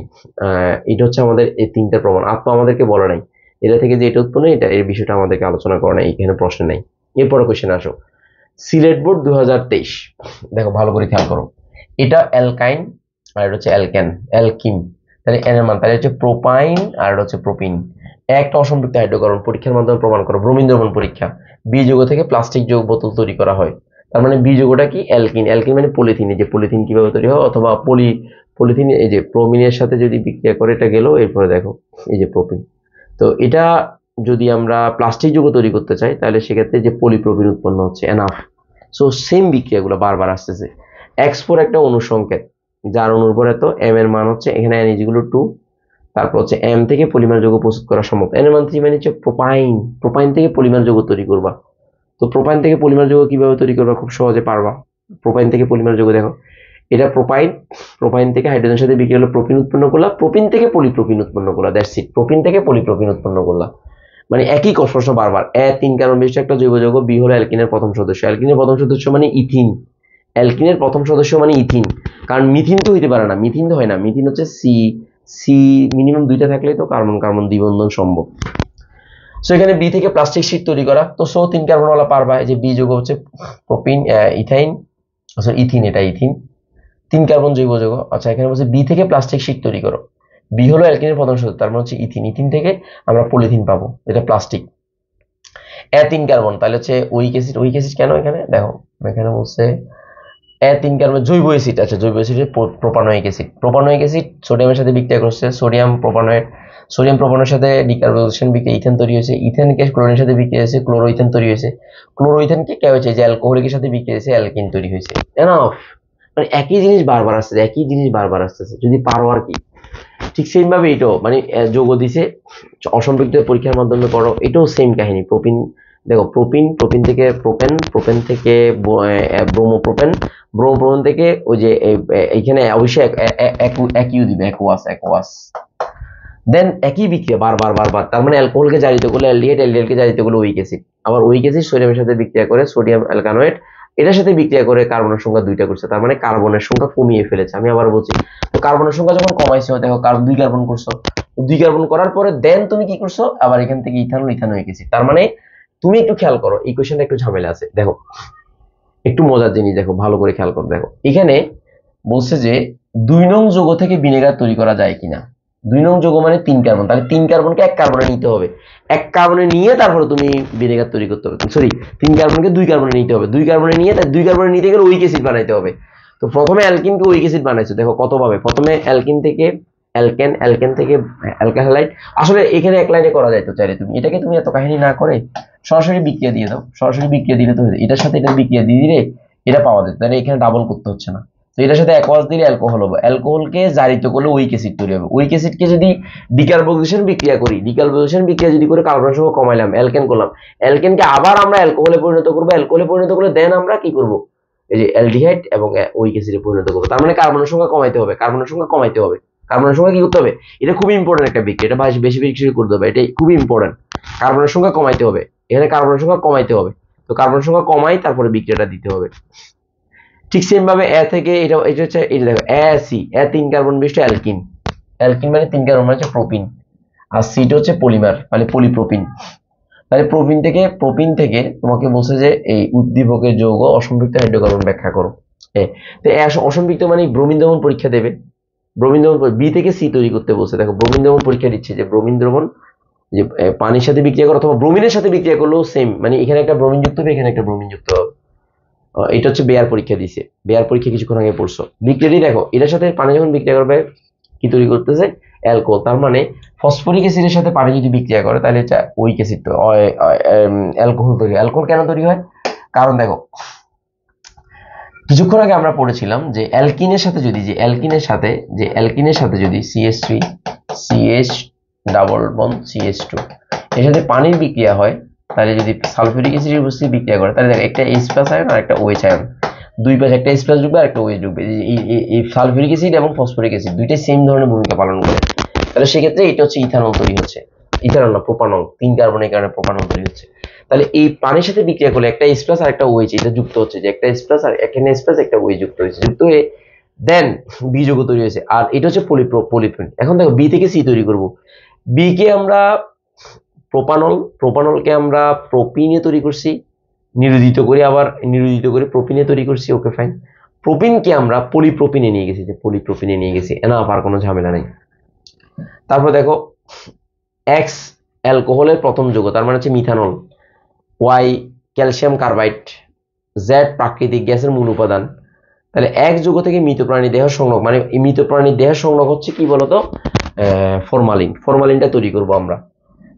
এটা হচ্ছে আমাদের এই তিনটা প্রমাণ। তো আমাদেরকে বলা নাই। এটা থেকে যে এটা উৎপন্ন, এটা এই বিষয়টা আমাদেরকে আলোচনা করা নাই, এখানে প্রশ্ন নেই। এরপরে কোশ্চেন আসো। সিলেট বোর্ড দু হাজার তেইশ। দেখো, ভালো করে খেয়াল করো। এটা অ্যালকাইন আর এটা হচ্ছে অ্যালকেন অ্যালকিন। তাহলে এনের মান, তাহলে হচ্ছে প্রোপাইন আর এটা হচ্ছে প্রোপিন। একটা অসম্পৃক্ত হাইড্রোকার্বন পরীক্ষার মাধ্যমে প্রমাণ করো ব্রোমিন দ্রবণ পরীক্ষা। বি যৌগ থেকে প্লাস্টিক যৌগ বোতল তৈরি করা হয়। তার মানে বি যৌগটা কি? অ্যালকিন। অ্যালকিন মানে পলিথিন। যে পলিথিন কীভাবে তৈরি হয়? অথবা পলি, পলিথিন, এই যে প্রোমিনের সাথে যদি বিক্রিয়া করে, এটা গেল, এরপরে দেখো, এই যে প্রোপিন। তো এটা যদি আমরা প্লাস্টিক যৌগ তৈরি করতে চাই, তাহলে সেক্ষেত্রে যে পলিপ্রোপিন উৎপন্ন হচ্ছে, এনাফ। সো সেম বিক্রিয়াগুলো বারবার আসতেছে। এক্স ফোর একটা অনুসংকেত, যার অনুর্বর এত এম এর মান হচ্ছে, এখানে এন ইজিগুলো টু তারপর হচ্ছে এম থেকে পলিমার যৌগ প্রস্তুত করা সম্ভব। এন এর মান থ্রি মানে হচ্ছে প্রোপাইন প্রোপাইন থেকে পলিমার যৌগ তৈরি করবা। তো প্রোপাইন থেকে পলিমার যৌগ কীভাবে তৈরি করবা? খুব সহজে পারবা। প্রোপাইন থেকে পলিমার যৌগ, দেখো। এটা প্রোপাইন প্রোপাইন থেকে হাইড্রোজেনের সাথে বিক্রিয়া হলো প্রোপিন উৎপন্ন করলা প্রোপিন থেকে পলিপ্রোপিন উৎপন্ন করলা দ্যাটস ইট প্রোপিন থেকে পলিপ্রোপিন উৎপন্ন করলা। মানে একই প্রশ্ন বারবার। এ তিন কারণ বিশিষ্ট একটা জৈব যৌগ, বি হলো অ্যালকিনের প্রথম সদস্য। অ্যালকিনের প্রথম সদস্য মানে ইথিন। অ্যালকিনের প্রথম সদস্য মানে ইথিন। কারণ মিথিন তো হইতে পারে না, মিথিন তো হয় না। মিথিন হচ্ছে সি সি মিনিমাম দুইটা থাকলেই তো কার্বন কার্বন দ্বিবন্ধন সম্ভব। সো এখানে বি থেকে প্লাস্টিক শীট তৈরি করা। তো সো তিন কার্বনওয়ালা পারবা যে বি যৌগ হচ্ছে প্রোপিন ইথাইন আচ্ছা ইথিন এটা ইথিন তিন কার্বন জৈব যৌগ। আচ্ছা এখানে বলছে বি থেকে প্লাস্টিক শীট তৈরি করো। বি হলো অ্যালকিনের প্রধান সদস্য তার মানে হচ্ছে ইথিন ইথিন থেকে আমরা পলিথিন পাবো, এটা প্লাস্টিক এ তিন কার্বন তাহলে হচ্ছে উইক অ্যাসিড উইক অ্যাসিড কেন এখানে? দেখো, এখানে বলছে এ তিন কার্বন জৈব অ্যাসিড আচ্ছা জৈব acid propanoic acid propanoic acid সোডিয়ামের সাথে বিক্রিয়া করছে সোডিয়াম প্রোপানোয়েট সোডিয়াম প্রোপানের সাথে ডিকার্বোনেশন বিক্রিয়া ইথেন তৈরি হয়েছে। ইথেনকে ক্লোরিনের সাথে বিক্রিয়া হয়েছে ক্লোরো ইথেন তৈরি হয়েছে। ক্লোরো ইথেনকে কে হয়েছে যে অ্যালকোহলিকের সাথে বিক্রিয়া হয়েছে, অ্যালকিন তৈরি হয়েছে। এনাফ মানে একই জিনিস বারবার আসতেছে একই জিনিস বারবার আসতেছে, যদি পারো আর কি। ঠিক সেম ভাবে এটাও মানে যোগ দিছে অসম্পৃক্ত পরীক্ষার মাধ্যমে পড়ো এটাও সেম কাহিনী। প্রোপিন, দেখো, প্রোপিন প্রোপিন থেকে প্রোপেন প্রোপেন থেকে ব্রোমোপ্রোপেন ব্রোমোপ্রোপেন থেকে ওই যে এই- এই- এইখানে অবশ্যই এক- একইউ দিবে, একোয়াস একোয়াস। দেন একই বিক্রিয়া বারবার বারবার। তার মানে অ্যালকোহলকে জারিত করলে অ্যালডিহাইড অ্যালডিহাইডকে জারিত করলে উইক অ্যাসিড আবার উইক অ্যাসিড সোডিয়ামের সাথে বিক্রিয়া করে সোডিয়াম অ্যালকানোয়েট এটার সাথে বিক্রিয়া করে কার্বনের সংখ্যা দুইটা করছে। তার মানে কার্বনের সংখ্যা কমিয়ে ফেলেছে। আমি আবার বলছি, তো কার্বনের সংখ্যা যখন কমাইছো, দেখো কার্বন দুই কার্বন করছ। দুই কার্বন করার পরে দেন তুমি কি করছ? আবার এখান থেকে ইথানল ইথানো হয়ে গেছি। তার মানে তুমি একটু খেয়াল করো, এই কোয়েশ্চেনটা একটু ঝামেলা আছে। দেখো, একটু মজার জিনিস দেখো, ভালো করে খেয়াল করো। দেখো, এখানে বলছে যে দুই নং যৌগ থেকে ভিনেগার তৈরি করা যায় কিনা। দুই নং যৌগ মানে তিন কার্বন। তাহলে তিন কার্বনকে এক কার্বনে নিতে হবে। এক কার্বনে নিয়ে তারপরে তুমি ভিনেগার তৈরি করতে হবে সরি তিন কার্বনকে দুই কার্বনে নিতে হবে। দুই কার্বনে নিয়ে তার দুই কার্বনে নিতে গেলে উইক অ্যাসিড বানাইতে হবে। তো প্রথমে অ্যালকিনকে উইক অ্যাসিড বানাইছো। দেখো কত ভাবে প্রথমে অ্যালকিন থেকে অ্যালকেন অ্যালকেন থেকে অ্যালকাহালাইট আসলে এখানে এক লাইনে করা যায় তো চাইলে তুমি। এটাকে তুমি এত কাহিনী না করে সরাসরি বিক্রিয়া দিয়ে দাও। সরাসরি বিক্রিয়া দিলে তো এটার সাথে এটা বিক্রিয়া দিয়ে দিলে এটা পাওয়া যেত তাহলে এখানে ডাবল করতে হচ্ছে না। তো এটার সাথে অ্যাকোয়াস দিলে অ্যালকোহল হবে। অ্যালকোহলকে জারিত করলে উইক অ্যাসিড তৈরি হবে। উইক অ্যাসিডকে যদি ডিকার্বোক্সিলেশন বিক্রিয়া করি ডিকার্বোক্সিলেশন বিক্রিয়া যদি করে কার্বন সংখ্যা কমাইলাম অ্যালকেন করলাম অ্যালকেনকে আবার আমরা অ্যালকোহলে পরিণত করব। অ্যালকোহলে পরিণত করলে দেন আমরা কি করব? এই যে অ্যালডিহাইড এবং উইক অ্যাসিডে পরিণত করব। তার মানে কার্বনের সংখ্যা কমাইতে হবে। কার্বনের সংখ্যা কমাইতে হবে। কার্বনের সংখ্যা কি করতে হবে? এটা খুবই ইম্পর্টেন্ট একটা বিক্রিয়া। এটা বেশি বেশি করতে হবে। এটা খুবই ইম্পর্টেন্ট কার্বনের সংখ্যা কমাইতে হবে। এখানে কার্বনের সংখ্যা কমাইতে হবে। তো কার্বনের সংখ্যা কমাই, তারপরে বিক্রিয়াটা দিতে হবে। ঠিক সেম ভাবে এ থেকে এটা এটা হচ্ছে এটা দেখো এ সি এ তিন কার্বন বিশিষ্ট অ্যালকিন অ্যালকিন মানে তিন কার্বন মানে হচ্ছে প্রোপিন আর সিটা হচ্ছে পলিমার মানে পলিপ্রোপিন তাহলে প্রোপিন থেকে প্রোপিন থেকে তোমাকে বলছে যে এই উদ্দীপকের যৌগ অসম্পৃক্ত হাইড্রোকার্বন ব্যাখ্যা করো। তো অসম্পৃক্ত মানে ব্রোমিন দ্রবণ পরীক্ষা দেবে। ব্রোমিন দ্রবণ বি থেকে সি তৈরি করতে বলছে। দেখো ব্রোমিন দ্রবণ পরীক্ষা দিচ্ছে যে ব্রোমিন দ্রবণ যে পানির সাথে বিক্রিয়া করো, অথবা ব্রোমিনের সাথে বিক্রিয়া করলেও সেম মানে এখানে একটা ব্রোমিন যুক্ত হবে, এখানে একটা ব্রোমিন যুক্ত হবে। এটা হচ্ছে বেয়ার পরীক্ষা দিছে। বেয়ার পরীক্ষা কিছুক্ষণ আগে পড়ছো। বিক্রিয়াটি দেখো, এটার সাথে পানি যখন বিক্রিয়া করবে, কি তৈরি করতেছে? অ্যালকোহল। তার মানে ফসফরিক অ্যাসিডের সাথে পানি যদি বিক্রিয়া করে, তাহলে উইক অ্যাসিড অ্যালকোহল তৈরি অ্যালকোহল কেন তৈরি হয়? কারণ দেখো, কিছুক্ষণ আগে আমরা পড়েছিলাম যে অ্যালকিনের সাথে যদি যে অ্যালকিনের সাথে যে অ্যালকিনের সাথে যদি CS three CS double bond CS two এর সাথে পানির বিক্রিয়া হয় তাহলে যদি সালফিউরিক অ্যাসিডের উপস্থিতি বিক্রিয়া করে, তাহলে দেখো, একটা এইচ প্লাস আয়ন আর একটা ওএইচ আয়ন। দুই পাশে একটা এইচ প্লাস ঢুকবে আর একটা ওএইচ ঢুকবে। এই- সালফিউরিক অ্যাসিড এবং ফসফরিক অ্যাসিড দুইটাই সেম ধরনের ভূমিকা পালন করে। তাহলে সেক্ষেত্রে এটা হচ্ছে ইথানল তৈরি হচ্ছে। ইথানল না, প্রোপানল, তিন কার্বনের কারণে প্রোপানল তৈরি হচ্ছে। তাহলে এই পানির সাথে বিক্রিয়া করলে একটা এস প্লাস আর একটা ওএইচ, এটা যুক্ত হচ্ছে যে একটা এস প্লাস আর এখানে এস প্লাস একটা ওএইচ যুক্ত হয়েছে। যুক্ত হয়ে দেন বি যৌগ তৈরি হয়েছে। আর এটা হচ্ছে পলিপ্রো পলিপ্রিন এখন দেখো বি থেকে সি তৈরি করব। বি কে আমরা প্রোপানল প্রোপানলকে আমরা প্রোপিনে তৈরি করছি, নিরোধিত করে আবার নিরোধিত করে প্রোপিনে তৈরি করছি, ওকে ফাইন প্রোপিনকে আমরা পলিপ্রোপিনে নিয়ে গেছি, যে পলিপ্রোপিনে নিয়ে গেছি না আবার কোনো ঝামেলা নেই। তারপর দেখো এক্স অ্যালকোহলের প্রথম যৌগ, তার মানে হচ্ছে methanol Y calcium carbide Z প্রাকৃতিক গ্যাসের মূল উপাদান। তাহলে এক যুগ থেকে মৃত প্রাণী দেহ সংগ্রহ মানে মৃত প্রাণীর দেহ সংগ্রহ হচ্ছে কি বলতো? ফরমালিন ফরমালিনটা তৈরি করব আমরা।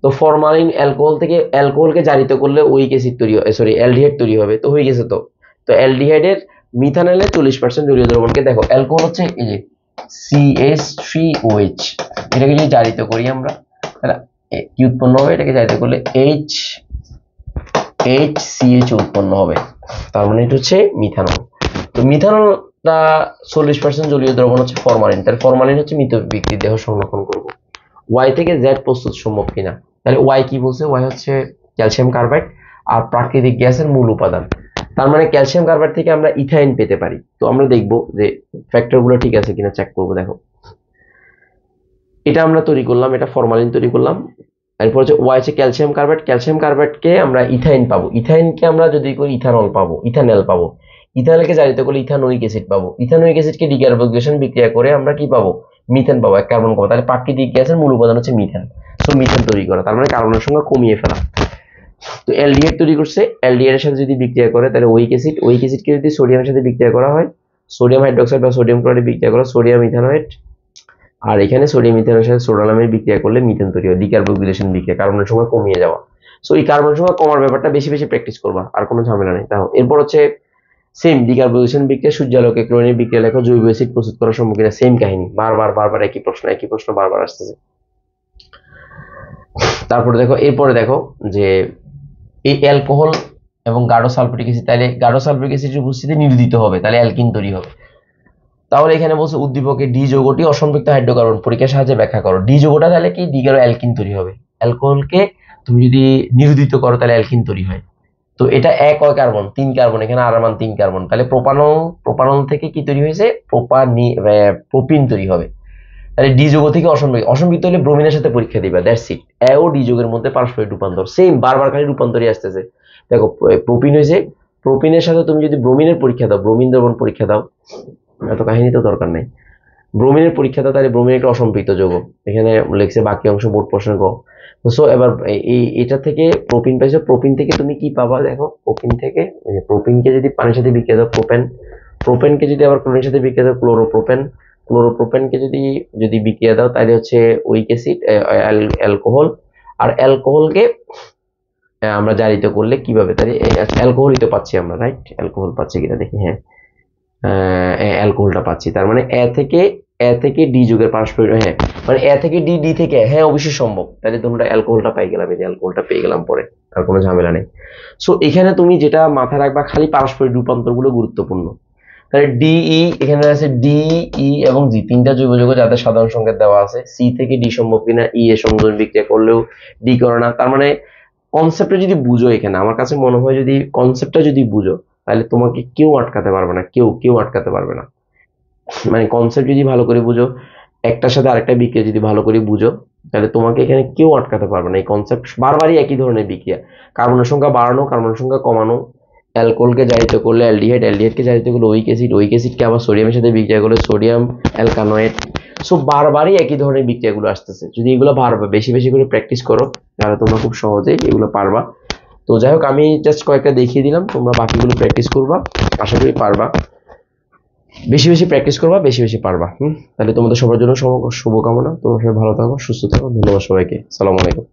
তো ফরমালিন অ্যালকোহল থেকে অ্যালকোহলকে জারিত করলে ওইক অ্যাসিড তৈরি হবে সরি অ্যালডিহাইড তৈরি হবে, তো হয়ে গেছে তো। তো অ্যালডিহাইডের মিথানলের চল্লিশ পার্সেন্ট জলীয় দ্রবণকে দেখো অ্যালকোহল হচ্ছে এই যে সিএস থ্রি ওএইচ এটাকে যদি জারিত করি আমরা, তাহলে কি উৎপন্ন হবে? এটাকে জারিত করলে এইচ এইচ সিএইচ উৎপন্ন হবে, তার মানে এটা হচ্ছে মিথানল তো মিথানলটা চল্লিশ পার্সেন্ট জলীয় দ্রবণ হচ্ছে ফরমালিন তাহলে ফরমালিন হচ্ছে মৃত ব্যক্তির দেহ সংরক্ষণ করব। ওয়াই থেকে জেড প্রস্তুত সম্ভব কিনা? তাহলে ওয়াই কি বলছে? ওয়াই হচ্ছে ক্যালসিয়াম কার্বাইড আর প্রাকৃতিক গ্যাসের মূল উপাদান। তার মানে ক্যালসিয়াম কার্বাইড থেকে আমরা ইথাইন পেতে পারি। তো আমরা দেখব যে ফ্যাক্টরগুলো ঠিক আছে কিনা চেক করব, দেখো। এটা আমরা তৈরি করলাম, এটা ফরমালিন তৈরি করলাম। এরপর হচ্ছে ওয়াই হচ্ছে ক্যালসিয়াম কার্বাইড ক্যালসিয়াম কার্বাইডকে আমরা ইথাইন পাবো। ইথাইনকে আমরা যদি করি ইথানল পাবো ইথানল পাবো। ইথানলকে জারিত করলে ইথানোইক অ্যাসিড পাবো। ইথানোইক অ্যাসিডকে ডিকার্বোক্সিলেশন বিক্রিয়া করে আমরা কি পাবো? মিথেন পাবো, এক কার্বন পাবো তাহলে প্রাকৃতিক গ্যাসের মূল উপাদান হচ্ছে মিথেন সো মিথেন তৈরি করা, তার মানে কার্বনের সংখ্যা কমিয়ে ফেলা। তো অ্যালডিহাইড তৈরি করছে অ্যালডিহাইড এর সাথে যদি বিক্রিয়া করে, তাহলে ওইক অ্যাসিড ওইক অ্যাসিডকে যদি সোডিয়ামের সাথে বিক্রিয়া করা হয় সোডিয়াম হাইড্রোক্সাইড বা সোডিয়াম ক্লোরাইড বিক্রিয়া করা সোডিয়াম ইথানয়েড আর এখানে সোডিয়াম ইথানয়ের সাথে সোডালামের বিক্রিয়া করলে মিথেন তৈরি হয় ডিকার্বোক্সিলেশন বিক্রিয়া, কার্বনের সংখ্যা কমিয়ে যাওয়া। সো এই কার্বনের সংখ্যা কমার ব্যাপারটা বেশি বেশি প্র্যাকটিস করবা, আর কোনো ঝামেলা নেই। তাও এরপর হচ্ছে সেম ডিকার্বোনেশন বিক্রিয়া, সূর্যালোকে ক্লোরিনের বিক্রিয়া লেখো, জৈব অ্যাসিড প্রস্তুত করার সম্মুখীন সেম কাহিনী, বারবার বারবার একই প্রশ্ন একই প্রশ্ন বারবার আসতেছে। তারপরে দেখো, এরপরে দেখো যে এই অ্যালকোহল এবং গাঢ় সালফারিক অ্যাসিড তাহলে গাঢ় সালফারিক অ্যাসিডের উপস্থিতি নিরোধিত হবে তাহলে অ্যালকিন তৈরি হবে। তাহলে এখানে বলছে উদ্দীপকে ডি যৌগটি অসম্পৃক্ত হাইড্রোকার্বন, পরীক্ষার সাহায্যে ব্যাখ্যা করো। ডি যৌগটা তাহলে কি? ডি গাঢ় অ্যালকিন তৈরি হবে। অ্যালকোহলকে তুমি যদি নিরোধিত করো, তাহলে অ্যালকিন তৈরি হয়। তো এটা এক হয় কার্বন, তিন কার্বন, এখানে আর মান তিন কার্বন। তাহলে প্রোপানল প্রোপানল থেকে কি তৈরি হয়েছে? প্রোপানি প্রোপিন তৈরি হবে। তাহলে ডি যৌগ থেকে অসম্পৃক্ত অসম্পৃক্ত হলে ব্রোমিনের সাথে পরীক্ষা দিবা that's it A O D যৌগের মধ্যে পারস্পরিক রূপান্তর। সেম বারবার খালি রূপান্তরই আসতেছে। দেখো প্রোপিন হয়েছে, প্রোপিনের সাথে তুমি যদি ব্রোমিনের পরীক্ষা দাও ব্রোমিন দ্রবণ পরীক্ষা দাও, এত কাহিনী তো দরকার নেই। ব্রোমিনের পরীক্ষা দাও, তাহলে ব্রোমিন একটা অসম্পৃক্ত যৌগ এখানে লেখছে বাকি অংশ বোর্ড প্রশ্ন সো এবার এই এটা থেকে প্রোপিন পাইছো, প্রোপিন থেকে তুমি কি পাবা দেখো? প্রোপিন থেকে প্রোপিনকে যদি পানির সাথে বিক্রিয়া দাও, প্রোপেন। প্রোপেনকে যদি আবার ক্লোরিনের সাথে বিক্রিয়া দাও, ক্লোরোপ্রোপেন। ক্লোরোপ্রোপেনকে যদি যদি বিক্রিয়া দাও, তাহলে হচ্ছে উইক অ্যাসিড অ্যালকোহল। আর অ্যালকোহলকে আমরা জারিত করলে কীভাবে? তাহলে অ্যালকোহলই তো পাচ্ছি আমরা রাইট অ্যালকোহল পাচ্ছি কিনা দেখি হ্যাঁ। অ্যালকোহলটা পাচ্ছি। তার মানে এ থেকে এ থেকে ডি যুগের পারস্পরিক হ্যাঁ মানে এ থেকে ডি ডি থেকে হ্যাঁ অবশ্যই সম্ভব। তাহলে তোমরা অ্যালকোহলটা পাই গেলাম, এই অ্যালকোহলটা পেয়ে গেলাম পরে আর কোনো ঝামেলা নেই। সো এখানে তুমি যেটা মাথায় রাখবা, খালি পারস্পরিক রূপান্তরগুলো গুরুত্বপূর্ণ। তাহলে ডিই এখানে আছে ডিই এবং জি তিনটা জৈব যৌগ যাদের সাধারণ সংকেত দেওয়া আছে। সি থেকে ডি সম্ভব কিনা ই এর সংযোজন বিক্রিয়া করলেও ডি করে না। তার মানে কনসেপ্টটা যদি বুঝো এখানে, আমার কাছে মনে হয় যদি কনসেপ্টটা যদি বুঝো, তাহলে তোমাকে কেউ আটকাতে পারবে না, কেউ কেউ আটকাতে পারবে না। মানে কনসেপ্ট যদি ভালো করে বুঝো, একটার সাথে আরেকটা বিক্রিয়া যদি ভালো করে বুঝো, তাহলে তোমাকে এখানে কেউ আটকাতে পারবে না। এই কনসেপ্ট বারবারই একই ধরনের বিক্রিয়া। কার্বনের সংখ্যা বাড়ানো, কার্বনের সংখ্যা কমানো অ্যালকোহলকে জারিত করলে অ্যালডিহাইড, অ্যালডিহাইডকে জারিত করলে ওইক অ্যাসিড ওইক অ্যাসিডকে আবার সোডিয়ামের সাথে বিক্রিয়া করলে সোডিয়াম অ্যালকানয়েড সো বারবারই একই ধরনের বিক্রিয়াগুলো আসতেছে। যদি এগুলো বারবার বেশি বেশি করে প্র্যাকটিস করো, তাহলে তোমরা খুব সহজেই এগুলো পারবা। তো যাই হোক, আমি জাস্ট কয়েকটা দেখিয়ে দিলাম, তোমরা বাকিগুলো প্র্যাকটিস করবা, আশা করি পারবা। বেশি বেশি প্র্যাকটিস করবা, বেশি বেশি পারবা, হুম? তাহলে তোমাদের সবার জন্য শুভকামনা। তোমরা সবাই ভালো থাকো, সুস্থ থাকো, ধন্যবাদ সবাইকে। সালাম আলাইকুম।